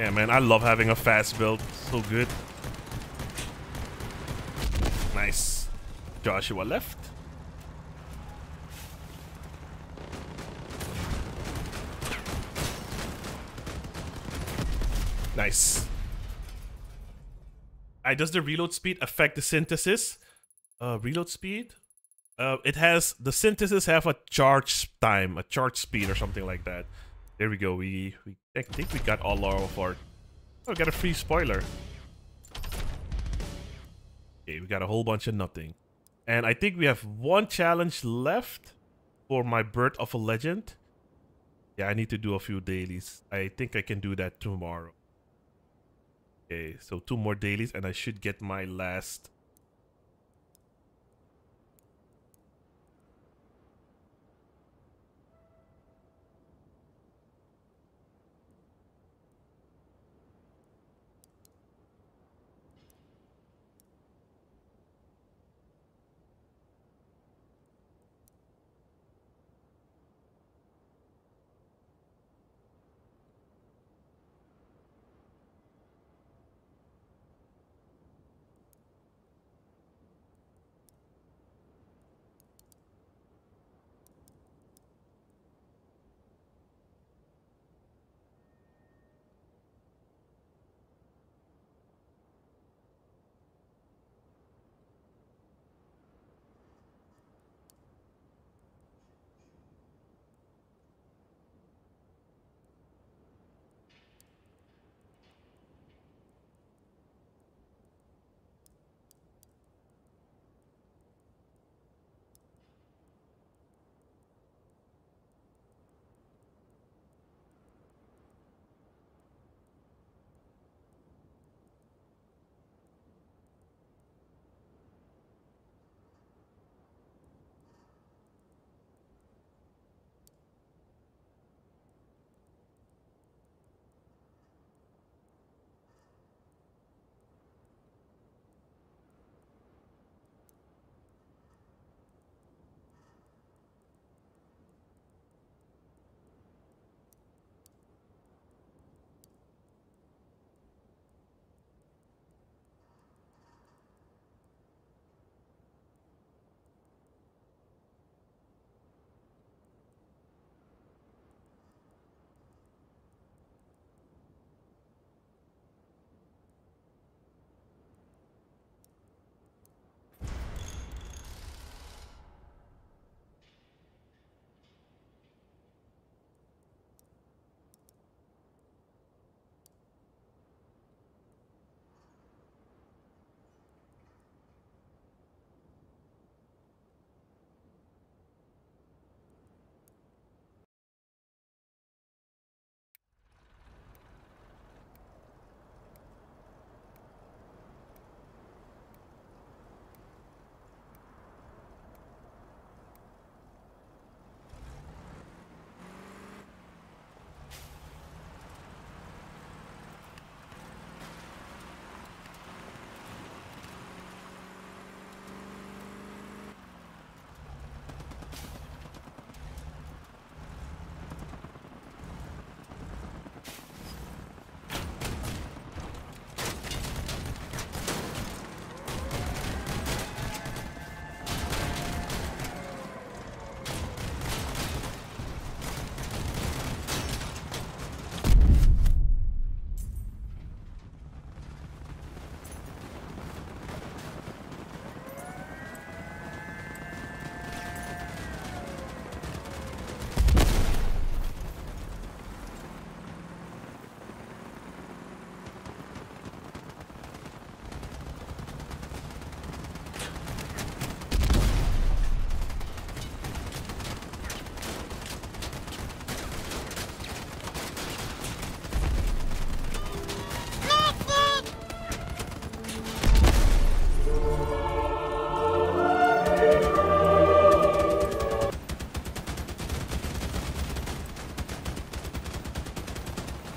Yeah, man, I love having a fast build. So good. Nice. Joshua left. Nice. Uh, does the reload speed affect the synthesis? uh, reload speed. Uh, it has the synthesis have a charge time, a charge speed, or something like that. There we go. We we I think we got all of our. Oh, got a free spoiler. Okay, we got a whole bunch of nothing, and I think we have one challenge left for my birth of a legend. Yeah, I need to do a few dailies. I think I can do that tomorrow. Okay, so two more dailies, and I should get my last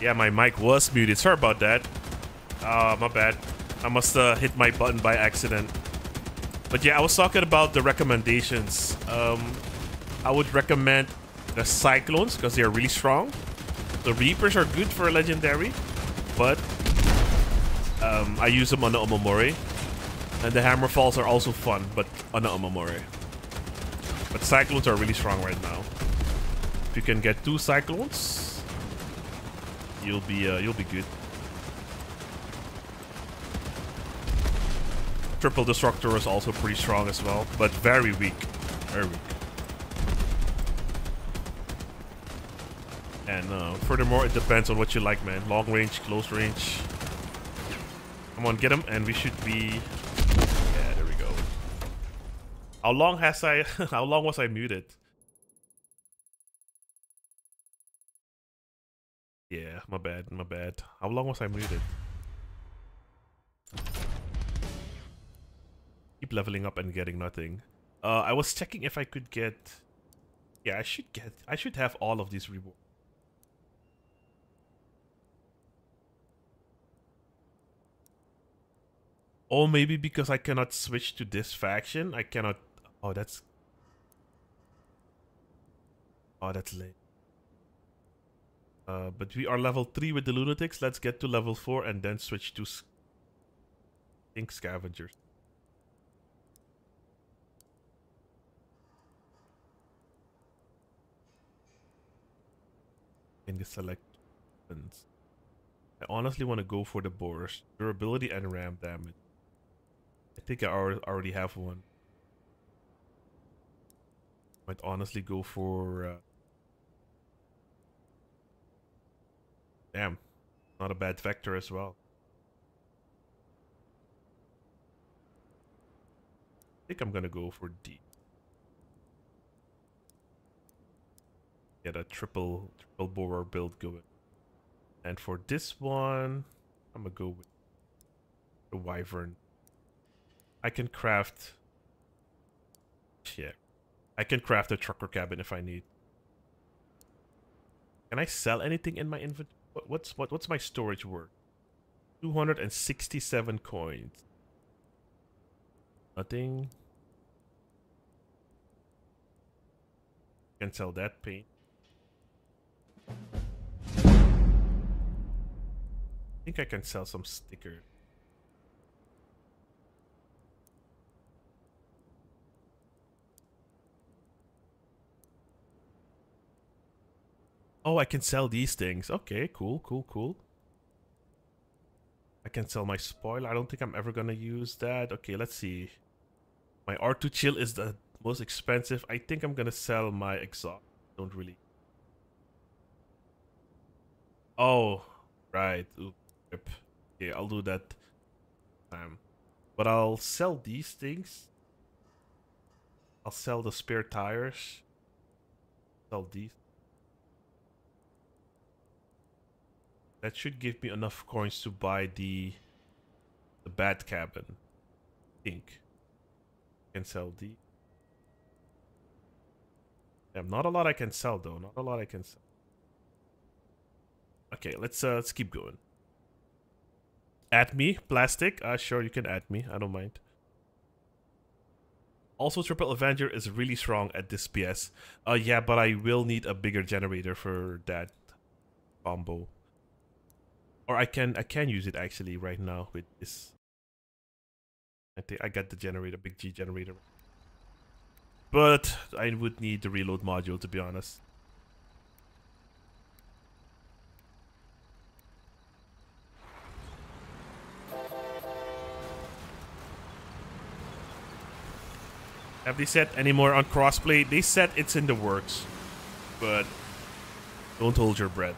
Yeah, my mic was muted. Sorry about that. Uh, my bad. I must uh, hit my button by accident. But yeah, I was talking about the recommendations. Um, I would recommend the Cyclones because they are really strong. The Reapers are good for Legendary, but um, I use them on the Omamori. And the Hammerfalls are also fun, but on the Omamori. But Cyclones are really strong right now. If you can get two Cyclones, you'll be uh, you'll be good. Triple Destructor is also pretty strong as well, but very weak. Very weak. And uh, furthermore, it depends on what you like, man. Long range, close range. Come on, get him, and we should be... Yeah, there we go. How long has I... How long was I muted? Yeah, my bad, my bad. How long was I muted? Keep leveling up and getting nothing. Uh, I was checking if I could get... Yeah, I should get... I should have all of these rewards. Or maybe because I cannot switch to this faction, I cannot... Oh, that's... Oh, that's late. Uh, but we are level 3 with the Lunatics. Let's get to level 4 and then switch to... Ink Scavengers. In the select weapons. I honestly want to go for the Boars. Durability and ram damage. I think I already have one. Might honestly go for... Uh... Damn. Not a bad vector as well. I think I'm gonna go for D. Get a triple triple borer build going. And for this one, I'm gonna go with the wyvern. I can craft... Yeah. I can craft a trucker cabin if I need. Can I sell anything in my inventory? What, what's what, what's my storage worth? 267 coins. Nothing. Can sell that paint. I think I can sell some stickers. Oh, I can sell these things. Okay, cool, cool, cool. I can sell my spoiler. I don't think I'm ever gonna use that. Okay, let's see. My R2 chill is the most expensive. I think I'm gonna sell my exhaust. Don't really. Oh, right. Oop, okay, I'll do that. But I'll sell these things. I'll sell the spare tires. Sell these. That should give me enough coins to buy the the bat cabin. I think. Can sell the. Yeah, not a lot I can sell though. Not a lot I can sell. Okay, let's uh, let's keep going. Add me, plastic. Uh, sure, you can add me. I don't mind. Also, Triple Avenger is really strong at this PS. Uh, yeah, but I will need a bigger generator for that combo. Or I can I can use it actually right now with this. I think I got the generator, big G generator. But I would need the reload module to be honest. Have they said any more on crossplay? They said it's in the works, but don't hold your breath.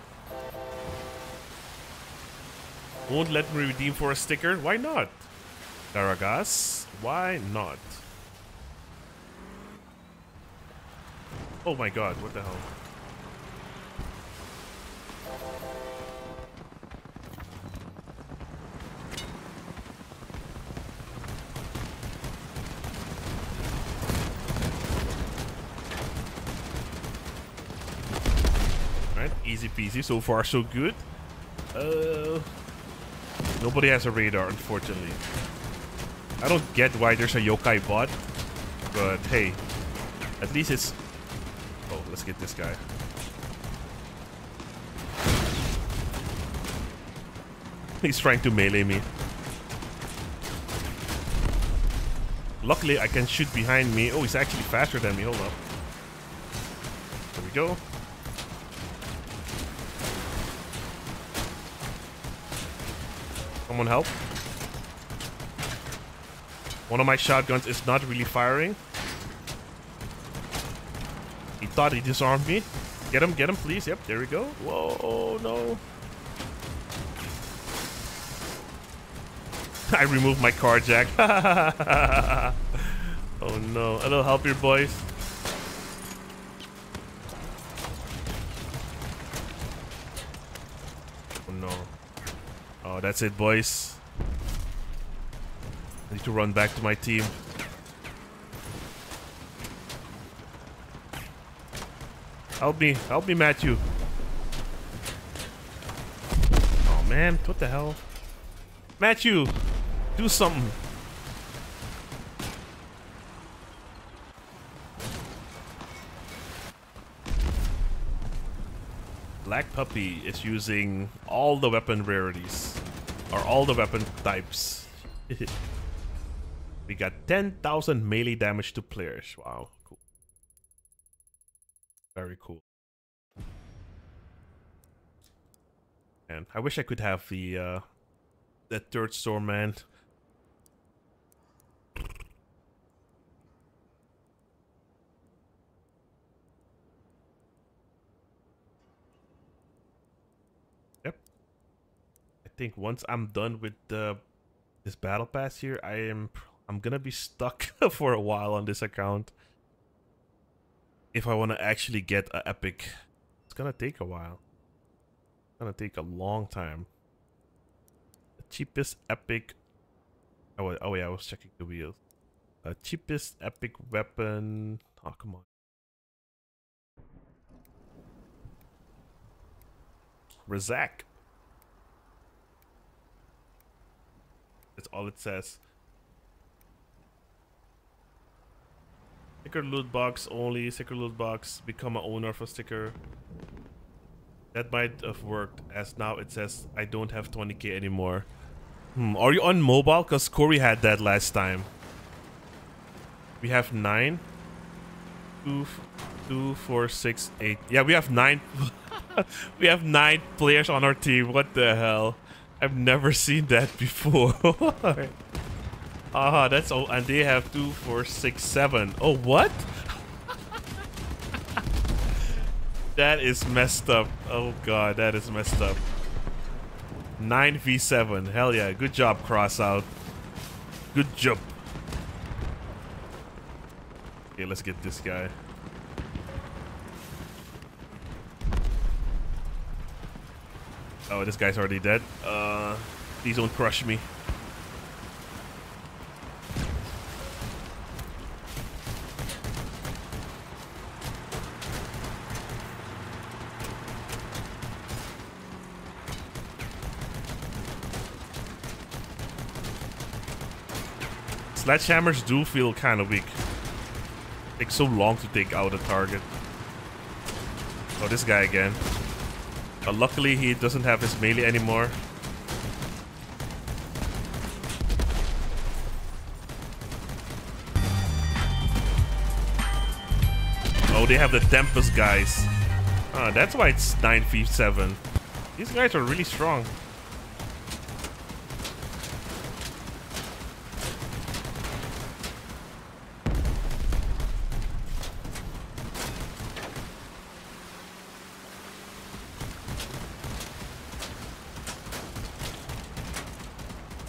Won't let me redeem for a sticker? Why not? Karagas? Why not? Oh my god, what the hell? Easy peasy. So far, so good. Uh, nobody has a radar, unfortunately. I don't get why there's a yokai bot, but hey, at least it's... Oh, let's get this guy. He's trying to melee me. Luckily, I can shoot behind me. Oh, he's actually faster than me. Hold up. There we go. Someone help. One of my shotguns is not really firing. He thought he disarmed me. Get him, get him, please. Yep, there we go. Whoa, no. I removed my car jack. oh no. A little help here, boys. Oh no. Oh, that's it, boys. I need to run back to my team. Help me. Help me, Matthew. Oh, man. What the hell? Matthew! Do something. Black Puppy is using all the weapon rarities. Or all the weapon types. we got 10,000 melee damage to players. Wow, cool. Very cool. And I wish I could have the uh, that third store man. Think once I'm done with the this battle pass here, I am I'm gonna be stuck for a while on this account. If I want to actually get an epic, it's gonna take a while. It's gonna take a long time. The cheapest epic. Oh, oh yeah, I was checking the wheels. Uh, cheapest epic weapon. Oh come on. Razak. That's all it says. Sticker loot box only. Sticker loot box. Become an owner a sticker. That might have worked, as now it says I don't have 20k anymore. Hmm, are you on mobile? Because Corey had that last time. We have nine. Two, two, four, six, eight. Yeah, we have nine. we have nine players on our team. What the hell? I've never seen that before. Ah, uh, that's all. And they have two, four, six, seven. Oh, what? that is messed up. Oh god, that is messed up. 9v7. Hell yeah. Good job, Crossout. Good job. Okay, let's get this guy. Oh, this guy's already dead. Uh, please don't crush me. Sledgehammers do feel kind of weak. Takes so long to take out a target. Oh, this guy again. Luckily he doesn't have his melee anymore. Oh, they have the Tempest guys. Ah, that's why it's 9 feet 7. These guys are really strong.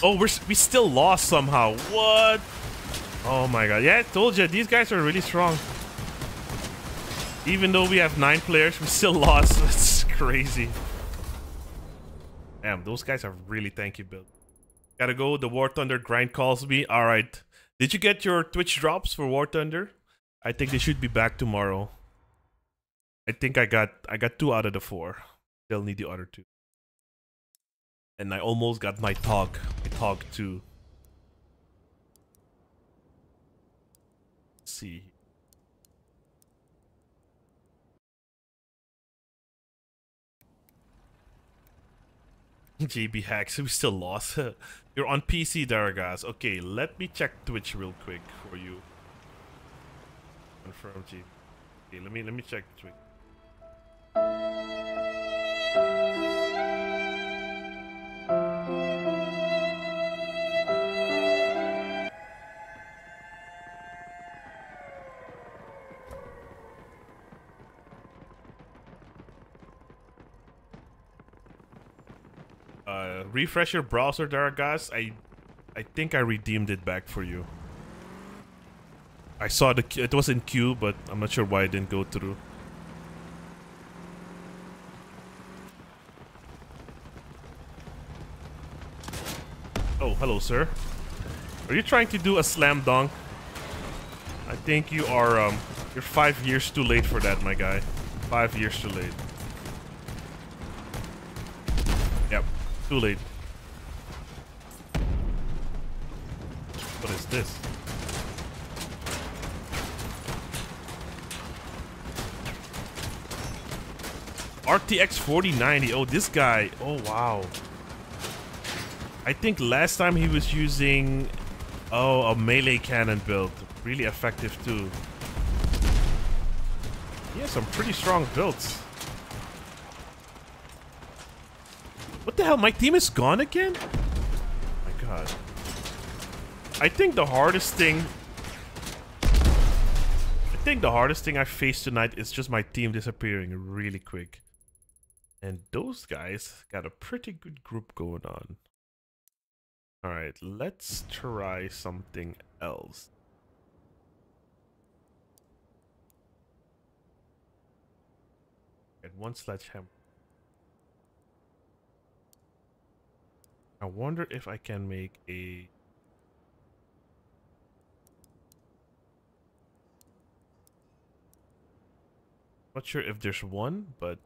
Oh, we're, we still lost somehow. What? Oh my god. Yeah, I told you. These guys are really strong. Even though we have nine players, we still lost. That's crazy. Damn, those guys are really tanky built. Gotta go. The War Thunder grind calls me. Alright. Did you get your Twitch drops for War Thunder? I think they should be back tomorrow. I think I got I got two out of the four. They'll need the other two. And I almost got my talk, my talk too. Let's see. JB hacks, we still lost. You're on PC, Daragas. Okay, let me check Twitch real quick for you. Confirm G. Okay, let me let me check Twitch. Refresh your browser, Daragas. I, I think I redeemed it back for you. I saw the it was in queue, but I'm not sure why it didn't go through. Oh, hello, sir. Are you trying to do a slam dunk? I think you are. Um, you're five years too late for that, my guy. Five years too late. Too late. What is this? RTX 4090. Oh, this guy. Oh, wow. I think last time he was using... Oh, a melee cannon build. Really effective, too. He has some pretty strong builds. What the hell? My team is gone again? Oh my god. I think the hardest thing... I think the hardest thing I faced tonight is just my team disappearing really quick. And those guys got a pretty good group going on. Alright, let's try something else. Get one sledgehammer. I wonder if I can make a Not sure if there's one, but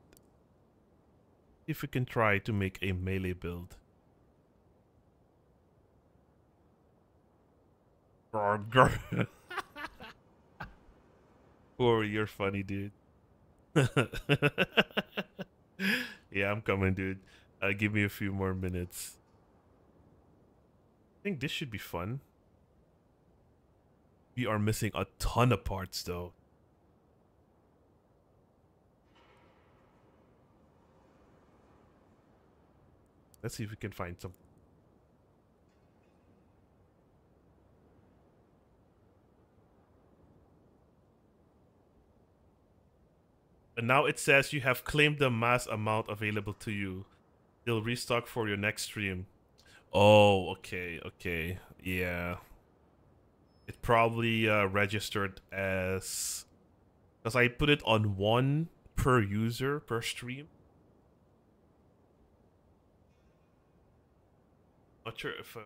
if we can try to make a melee build. Or you're funny, dude. yeah, I'm coming, dude. Uh, give me a few more minutes. I think this should be fun. We are missing a ton of parts, though. Let's see if we can find some. And now it says you have claimed the mass amount available to you. They'll restock for your next stream. Oh, okay, okay. Yeah. It probably uh, registered as... Because I put it on one per user per stream. Not sure if, uh,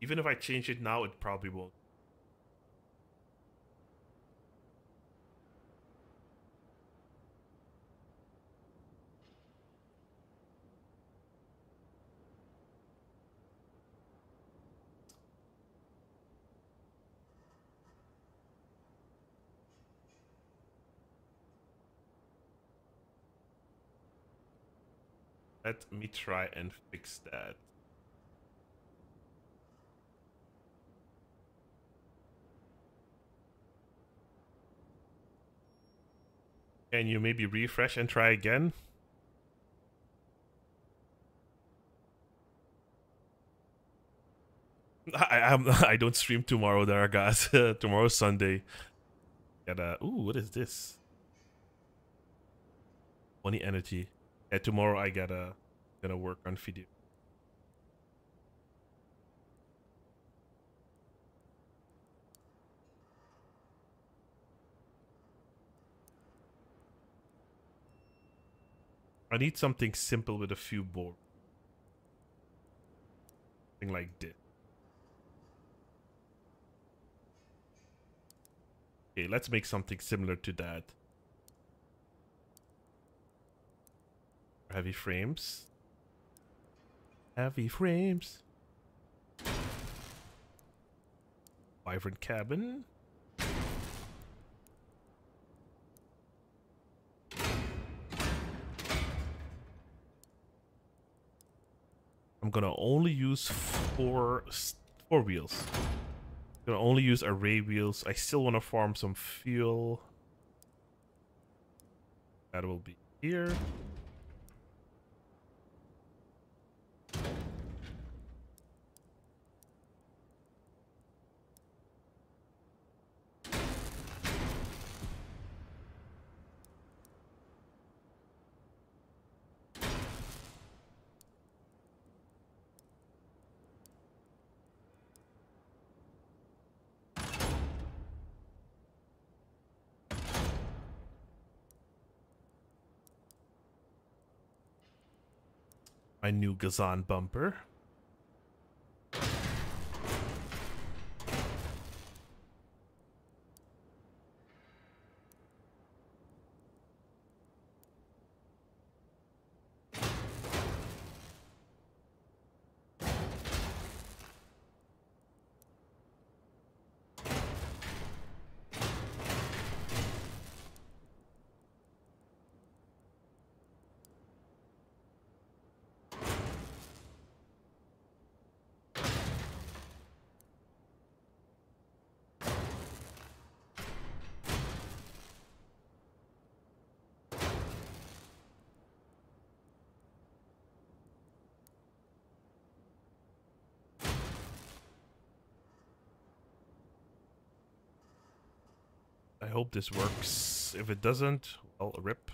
even if I change it now, it probably won't. Let me try and fix that. Can you maybe refresh and try again? I I'm, I don't stream tomorrow, there, guys. Tomorrow's Sunday. Gotta. Ooh, what is this? Money energy. Yeah, tomorrow I gotta gonna work on video. I need something simple with a few boards. Something like this. Okay, let's make something similar to that. Heavy frames. Heavy frames. Vibrant cabin. I'm gonna only use four four wheels. I'm gonna only use array wheels. I still want to farm some fuel. That will be here. New Gazan bumper. I hope this works. If it doesn't, well, rip.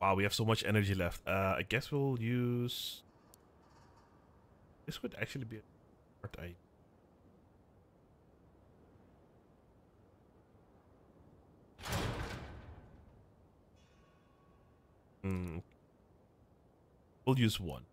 Wow, we have so much energy left. Uh, I guess we'll use... This would actually be a smart. Hmm. We'll use one.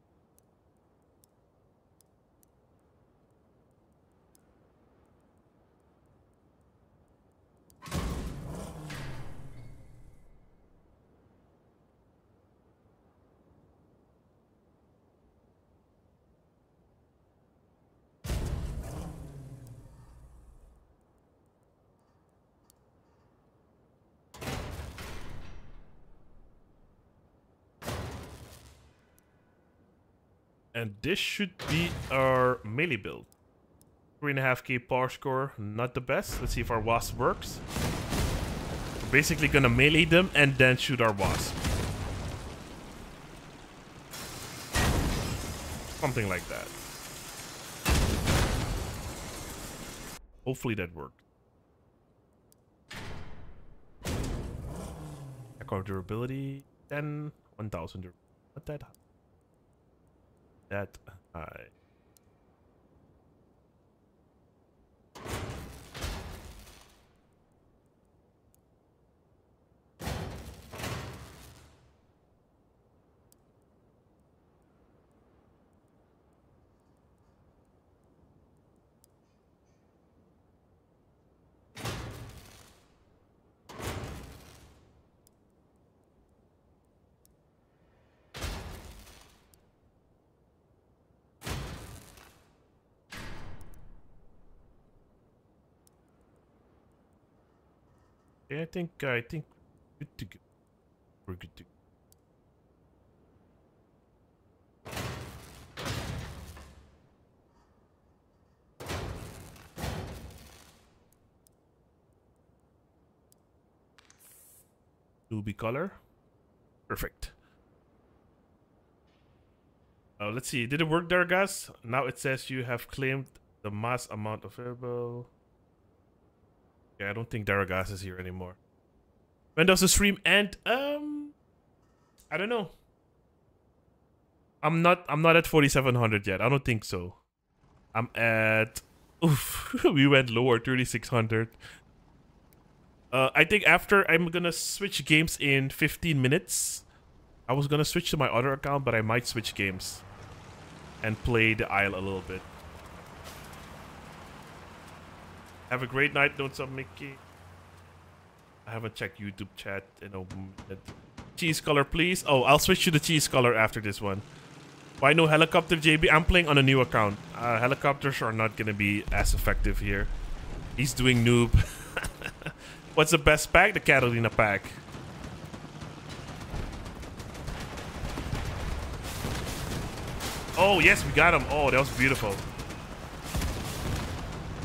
And this should be our melee build. 3.5k power score, not the best. Let's see if our wasp works. We're basically gonna melee them and then shoot our wasp. Something like that. Hopefully that worked. Echo durability, 10, 1000. Not that high that high. Yeah, I think I think good to go. We're good to go. Ruby color. Perfect. Uh, let's see. Did it work there, guys? Now it says you have claimed the mass amount of variable. Yeah, I don't think Daragas is here anymore. When does the stream end? Um, I don't know. I'm not. I'm not at 4700 yet. I don't think so. I'm at. Oof, we went lower, 3600. Uh, I think after I'm gonna switch games in 15 minutes. I was gonna switch to my other account, but I might switch games and play the Isle a little bit. Have a great night, Notes up, Mickey. I haven't checked YouTube chat in a minute. cheese color, please. Oh, I'll switch to the cheese color after this one. Why no helicopter, JB? I'm playing on a new account. Uh, helicopters are not going to be as effective here. He's doing noob. What's the best pack? The Catalina pack. Oh, yes, we got him. Oh, that was beautiful.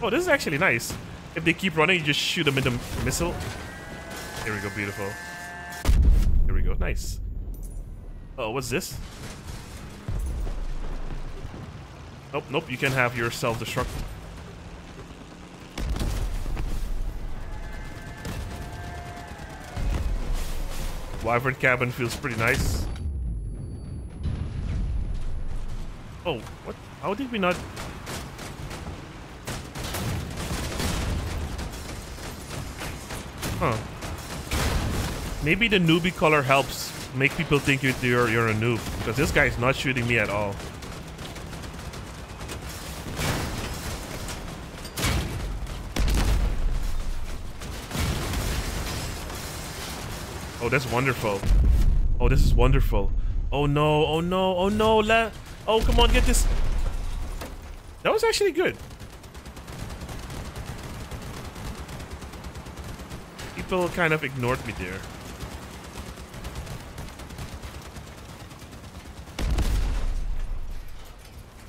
Oh, this is actually nice. If they keep running, you just shoot them in the missile. There we go, beautiful. Here we go, nice. Oh, what's this? Nope, nope, you can have your self-destruct. Wyvern cabin feels pretty nice. Oh, what? How did we not... Huh. Maybe the newbie color helps make people think you're, you're a noob. Because this guy is not shooting me at all. Oh, that's wonderful. Oh, this is wonderful. Oh no, oh no, oh no, la Oh, come on, get this. That was actually good. People kind of ignored me there.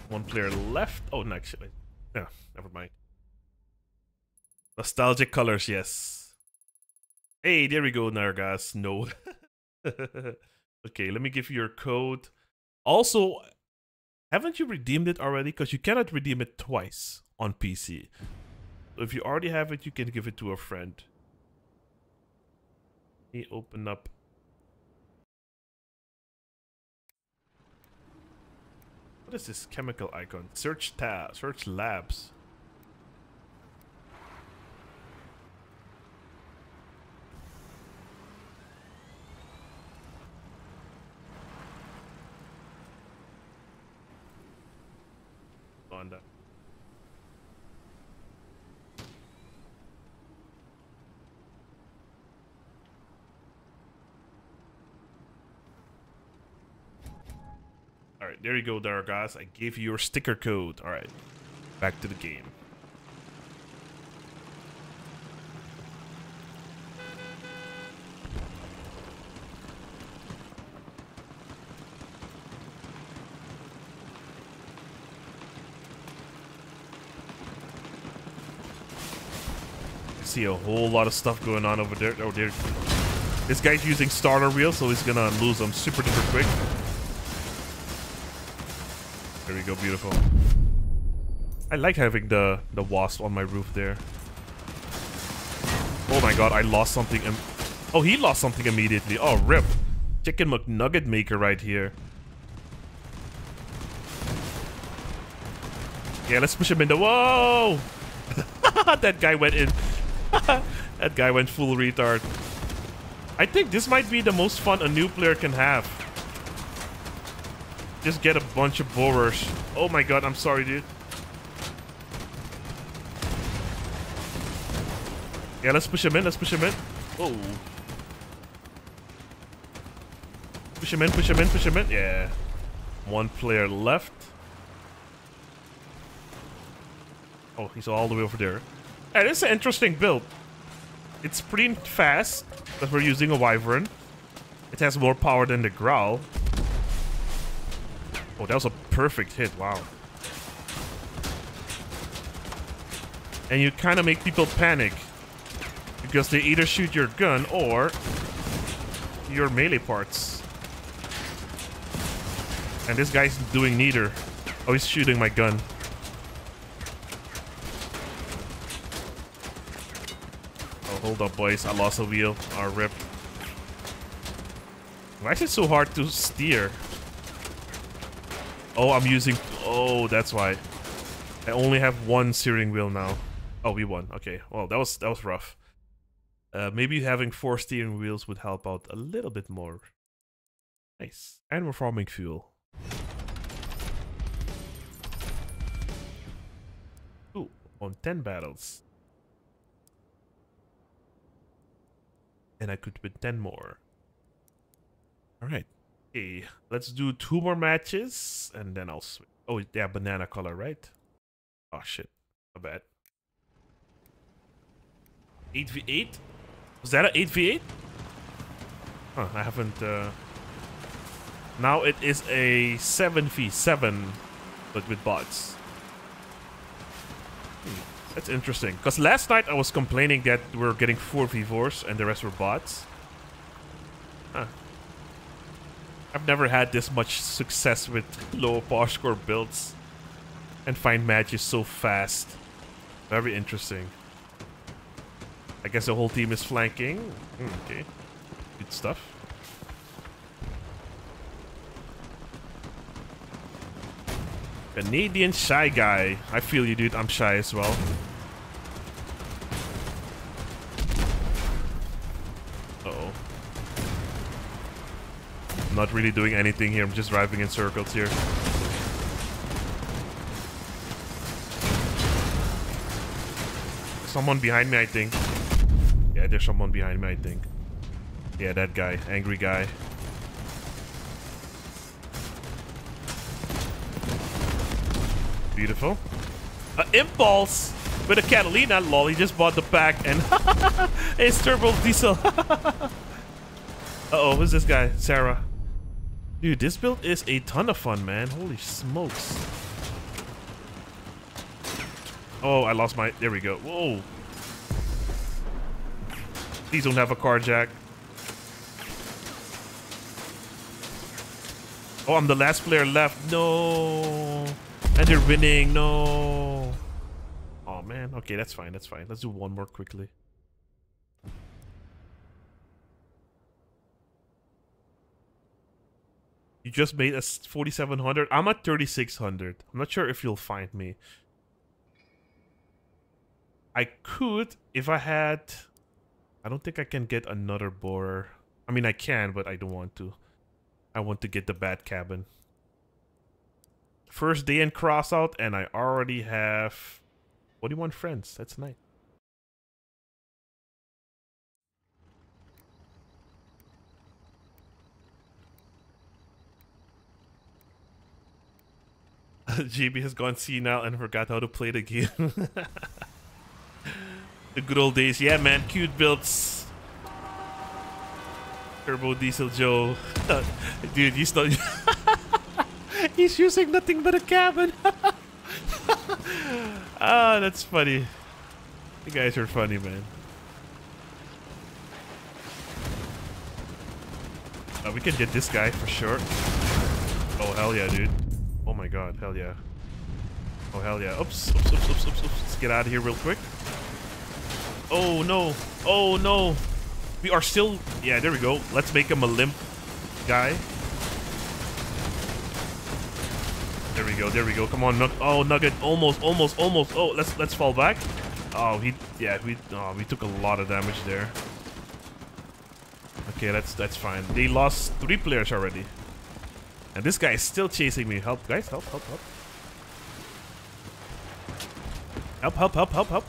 One player left. Oh, no, actually. No, never mind. Nostalgic colors, yes. Hey, there we go, Nargas. No. okay, let me give you your code. Also, haven't you redeemed it already? Because you cannot redeem it twice on PC. If you already have it, you can give it to a friend. Let me open up. What is this chemical icon? Search tab, search labs. on that. Alright, there you go, there, guys. I gave you your sticker code. Alright, back to the game. see a whole lot of stuff going on over there. Oh, there. This guy's using starter wheel, so he's gonna lose them super duper quick. Go, beautiful. I like having the, the wasp on my roof there. Oh my god, I lost something. oh, he lost something immediately. Oh, rip. Chicken McNugget maker right here. Yeah, let's push him in the... Whoa! that guy went in. that guy went full retard. I think this might be the most fun a new player can have. Just get a bunch of borers. Oh my god, I'm sorry, dude. Yeah, let's push him in, let's push him in. Oh. Push him in, push him in, push him in. Yeah. One player left. Oh, he's all the way over there. Yeah, this is an interesting build. It's pretty fast, but we're using a Wyvern. It has more power than the Growl. Oh, that was a perfect hit, wow. And you kind of make people panic. Because they either shoot your gun or your melee parts. And this guy's doing neither. Oh, he's shooting my gun. Oh, hold up, boys. I lost a wheel. Our rip. Why is it so hard to steer? Oh, I'm using... Oh, that's why. I only have one steering wheel now. Oh, we won. Okay. Well, that was that was rough. Uh, maybe having four steering wheels would help out a little bit more. Nice. And we're farming fuel. Ooh, on 10 battles. and I could win 10 more. All right. Okay, let's do two more matches and then I'll switch. Oh, yeah, banana color, right? Oh, shit. My bad. 8v8? Was that an 8v8? Huh, I haven't... Uh... Now it is a 7v7, but with bots. Hmm, that's interesting. Because last night I was complaining that we are getting 4v4s and the rest were bots. Huh. I've never had this much success with low power score builds and find matches so fast. Very interesting. I guess the whole team is flanking. Mm, okay. Good stuff. Canadian shy guy. I feel you, dude. I'm shy as well. Uh oh I'm not really doing anything here. I'm just driving in circles here. Someone behind me, I think. Yeah, there's someone behind me, I think. Yeah, that guy. Angry guy. Beautiful. Uh, Impulse with a Catalina. Lol, he just bought the pack and it's Turbo Diesel. Uh-oh, who's this guy? Sarah. Dude, this build is a ton of fun, man. Holy smokes. Oh, I lost my... There we go. Whoa. Please don't have a car jack. Oh, I'm the last player left. No. And they're winning. No. Oh, man. Okay, that's fine. That's fine. Let's do one more quickly. You just made us 4,700. I'm at 3,600. I'm not sure if you'll find me. I could if I had... I don't think I can get another borer. I mean, I can, but I don't want to. I want to get the bat cabin. First day in crossout, and I already have 41 friends. That's nice. JB has gone senile and forgot how to play the game. the good old days. Yeah, man. Cute builds. Turbo Diesel Joe. Dude, he's not... he's using nothing but a cabin. ah, that's funny. You guys are funny, man. Uh, we can get this guy for sure. Oh, hell yeah, dude. Oh my god, hell yeah. Oh, hell yeah. Oops, oops, oops, oops, oops, oops. Let's get out of here real quick. Oh, no. Oh, no. We are still... Yeah, there we go. Let's make him a limp guy. There we go. There we go. Come on, Nug Oh, Nugget. Almost, almost, almost. Oh, let's let's fall back. Oh, he... Yeah, we... Oh, we took a lot of damage there. Okay, that's that's fine. They lost three players already. And this guy is still chasing me. Help, guys. Help, help, help. Help, help, help, help, help.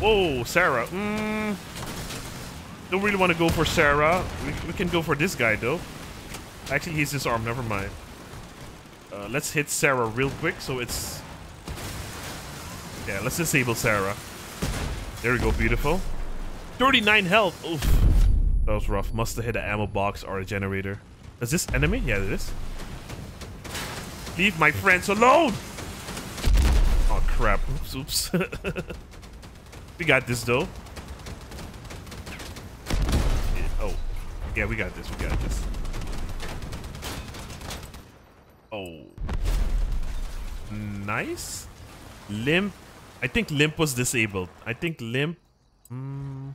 Whoa, Sarah. Mm, don't really want to go for Sarah. We, we, can go for this guy, though. Actually, he's disarmed. Never mind. Uh, let's hit Sarah real quick, so it's... Yeah, let's disable Sarah. There we go. Beautiful. 39 health. Oof. That was rough. Must have hit an ammo box or a generator. Is this enemy? Yeah, it is. Leave my friends alone! Oh, crap. Oops, oops. We got this, though. Oh. Yeah, we got this. We got this. Oh. Nice. Limp. I think Limp was disabled. I think Limp... Mm,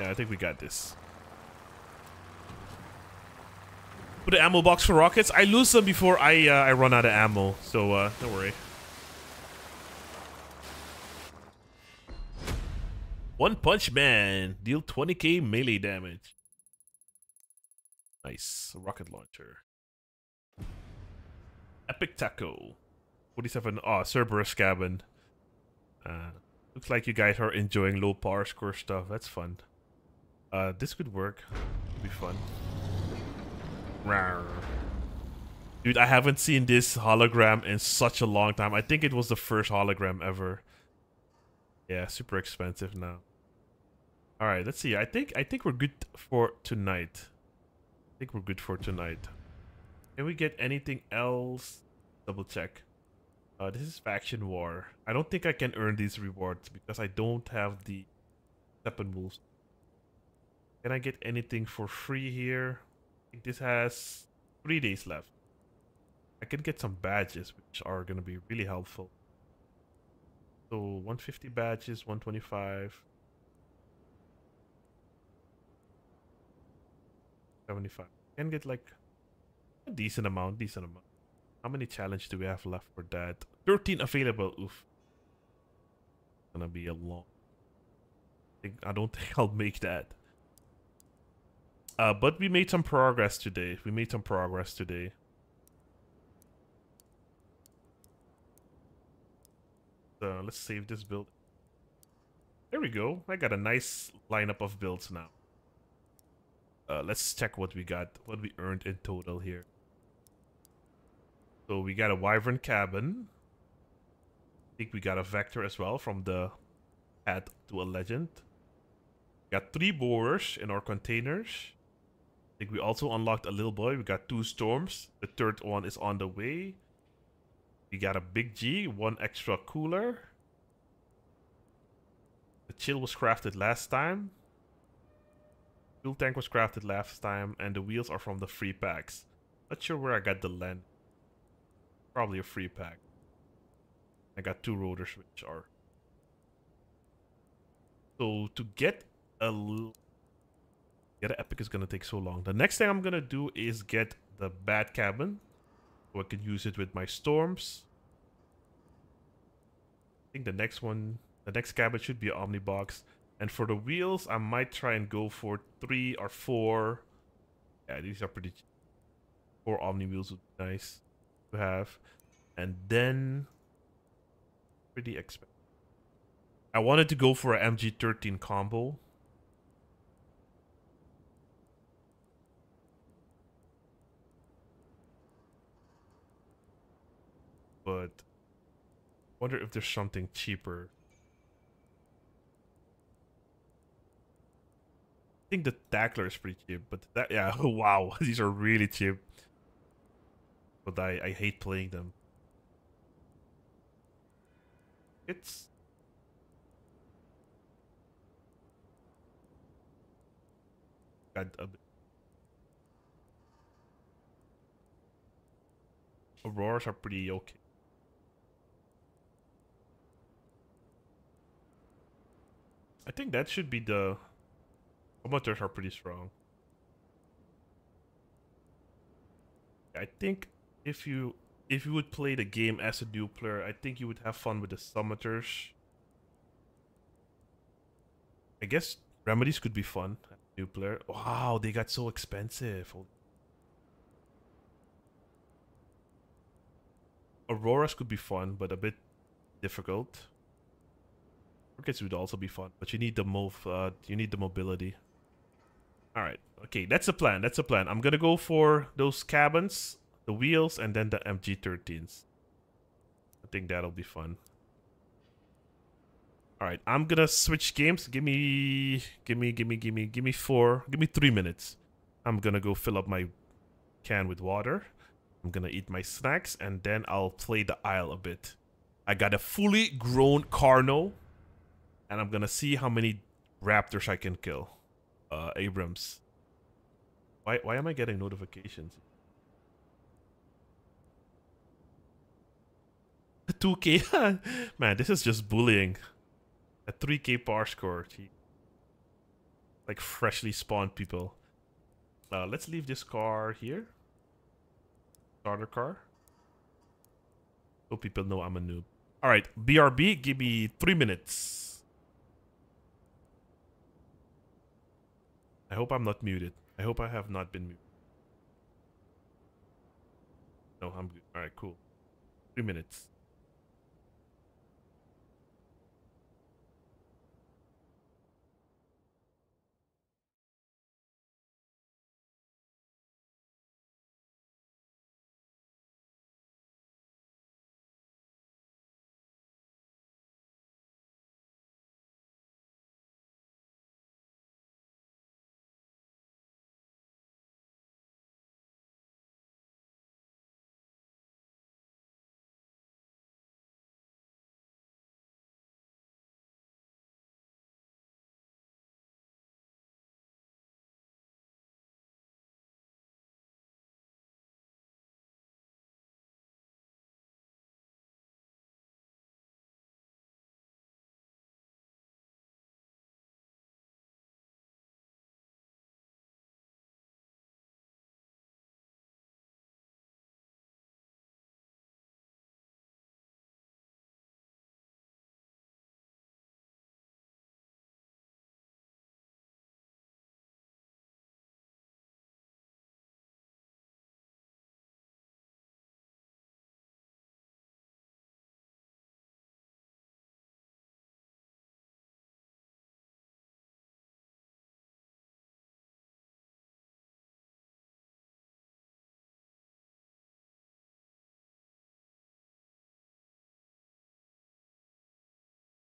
yeah, I think we got this. Put the ammo box for rockets. I lose them before I uh, I run out of ammo, so uh, don't worry. One Punch Man. Deal 20k melee damage. Nice. Rocket launcher. Epic Taco. 47. Oh, Cerberus cabin. Uh, Looks like you guys are enjoying low power score stuff. That's fun. Uh, this could work. Be fun. Rawr. Dude, I haven't seen this hologram in such a long time. I think it was the first hologram ever. Yeah, super expensive now. All right, let's see. I think I think we're good for tonight. I think we're good for tonight. Can we get anything else? Double check. Uh, this is faction war. I don't think I can earn these rewards because I don't have the weapon moves. Can I get anything for free here? This has three days left. I can get some badges, which are going to be really helpful. So 150 badges, 125. 75. Can get like a decent amount, decent amount. How many challenge do we have left for that? 13 available. Oof. Gonna be a long. I, don't think I'll make that. Uh, but we made some progress today. We made some progress today. So let's save this build. There we go. I got a nice lineup of builds now. Uh, let's check what we got, what we earned in total here. So we got a Wyvern Cabin. I think we got a Vector as well from the Add to a Legend. We got three Borers in our containers. I think we also unlocked a little boy. We got two Storms. The third one is on the way. We got a Big G, one extra cooler. The Chill was crafted last time. Fuel tank was crafted last time, and the wheels are from the free packs. Not sure where I got the land. Probably a free pack. I got two rotors, which are. So to get a get an epic is gonna take so long. The next thing I'm gonna do is get the bat cabin, so I can use it with my storms. I think the next one, the next cabin should be omnibox. And for the wheels, I might try and go for three or four. Yeah, these are pretty. Four Omni wheels would be nice to have. And then. Pretty expensive. I wanted to go for an MG13 combo. But. wonder if there's something cheaper. I think the tackler is pretty cheap, but that yeah, wow, these are really cheap. But I I hate playing them. It's got a bit. Auroras are pretty okay. I think that should be the Amateurs are pretty strong. I think if you if you would play the game as a new player, I think you would have fun with the Summators. I guess remedies could be fun. New player. Wow, they got so expensive. Auroras could be fun, but a bit difficult. Rockets would also be fun, but you need the move. Uh, you need the mobility. All right. Okay, that's a plan. That's a plan. I'm gonna go for those cabins, the wheels, and then the MG13s. I think that'll be fun. All right, I'm gonna switch games. Give me, give me, give me, give me, give me four. Give me three minutes. I'm gonna go fill up my can with water. I'm gonna eat my snacks, and then I'll play the Isle a bit. I got a fully grown Carno, and I'm gonna see how many raptors I can kill uh, Abrams. Why why am I getting notifications? 2k? Man, this is just bullying. A 3k power score. Gee. Like freshly spawned people. Uh, let's leave this car here. Starter car. So people know I'm a noob. Alright, BRB, give me three minutes. I hope I'm not muted. I hope I have not been muted. No, I'm good. Alright, cool. Three minutes.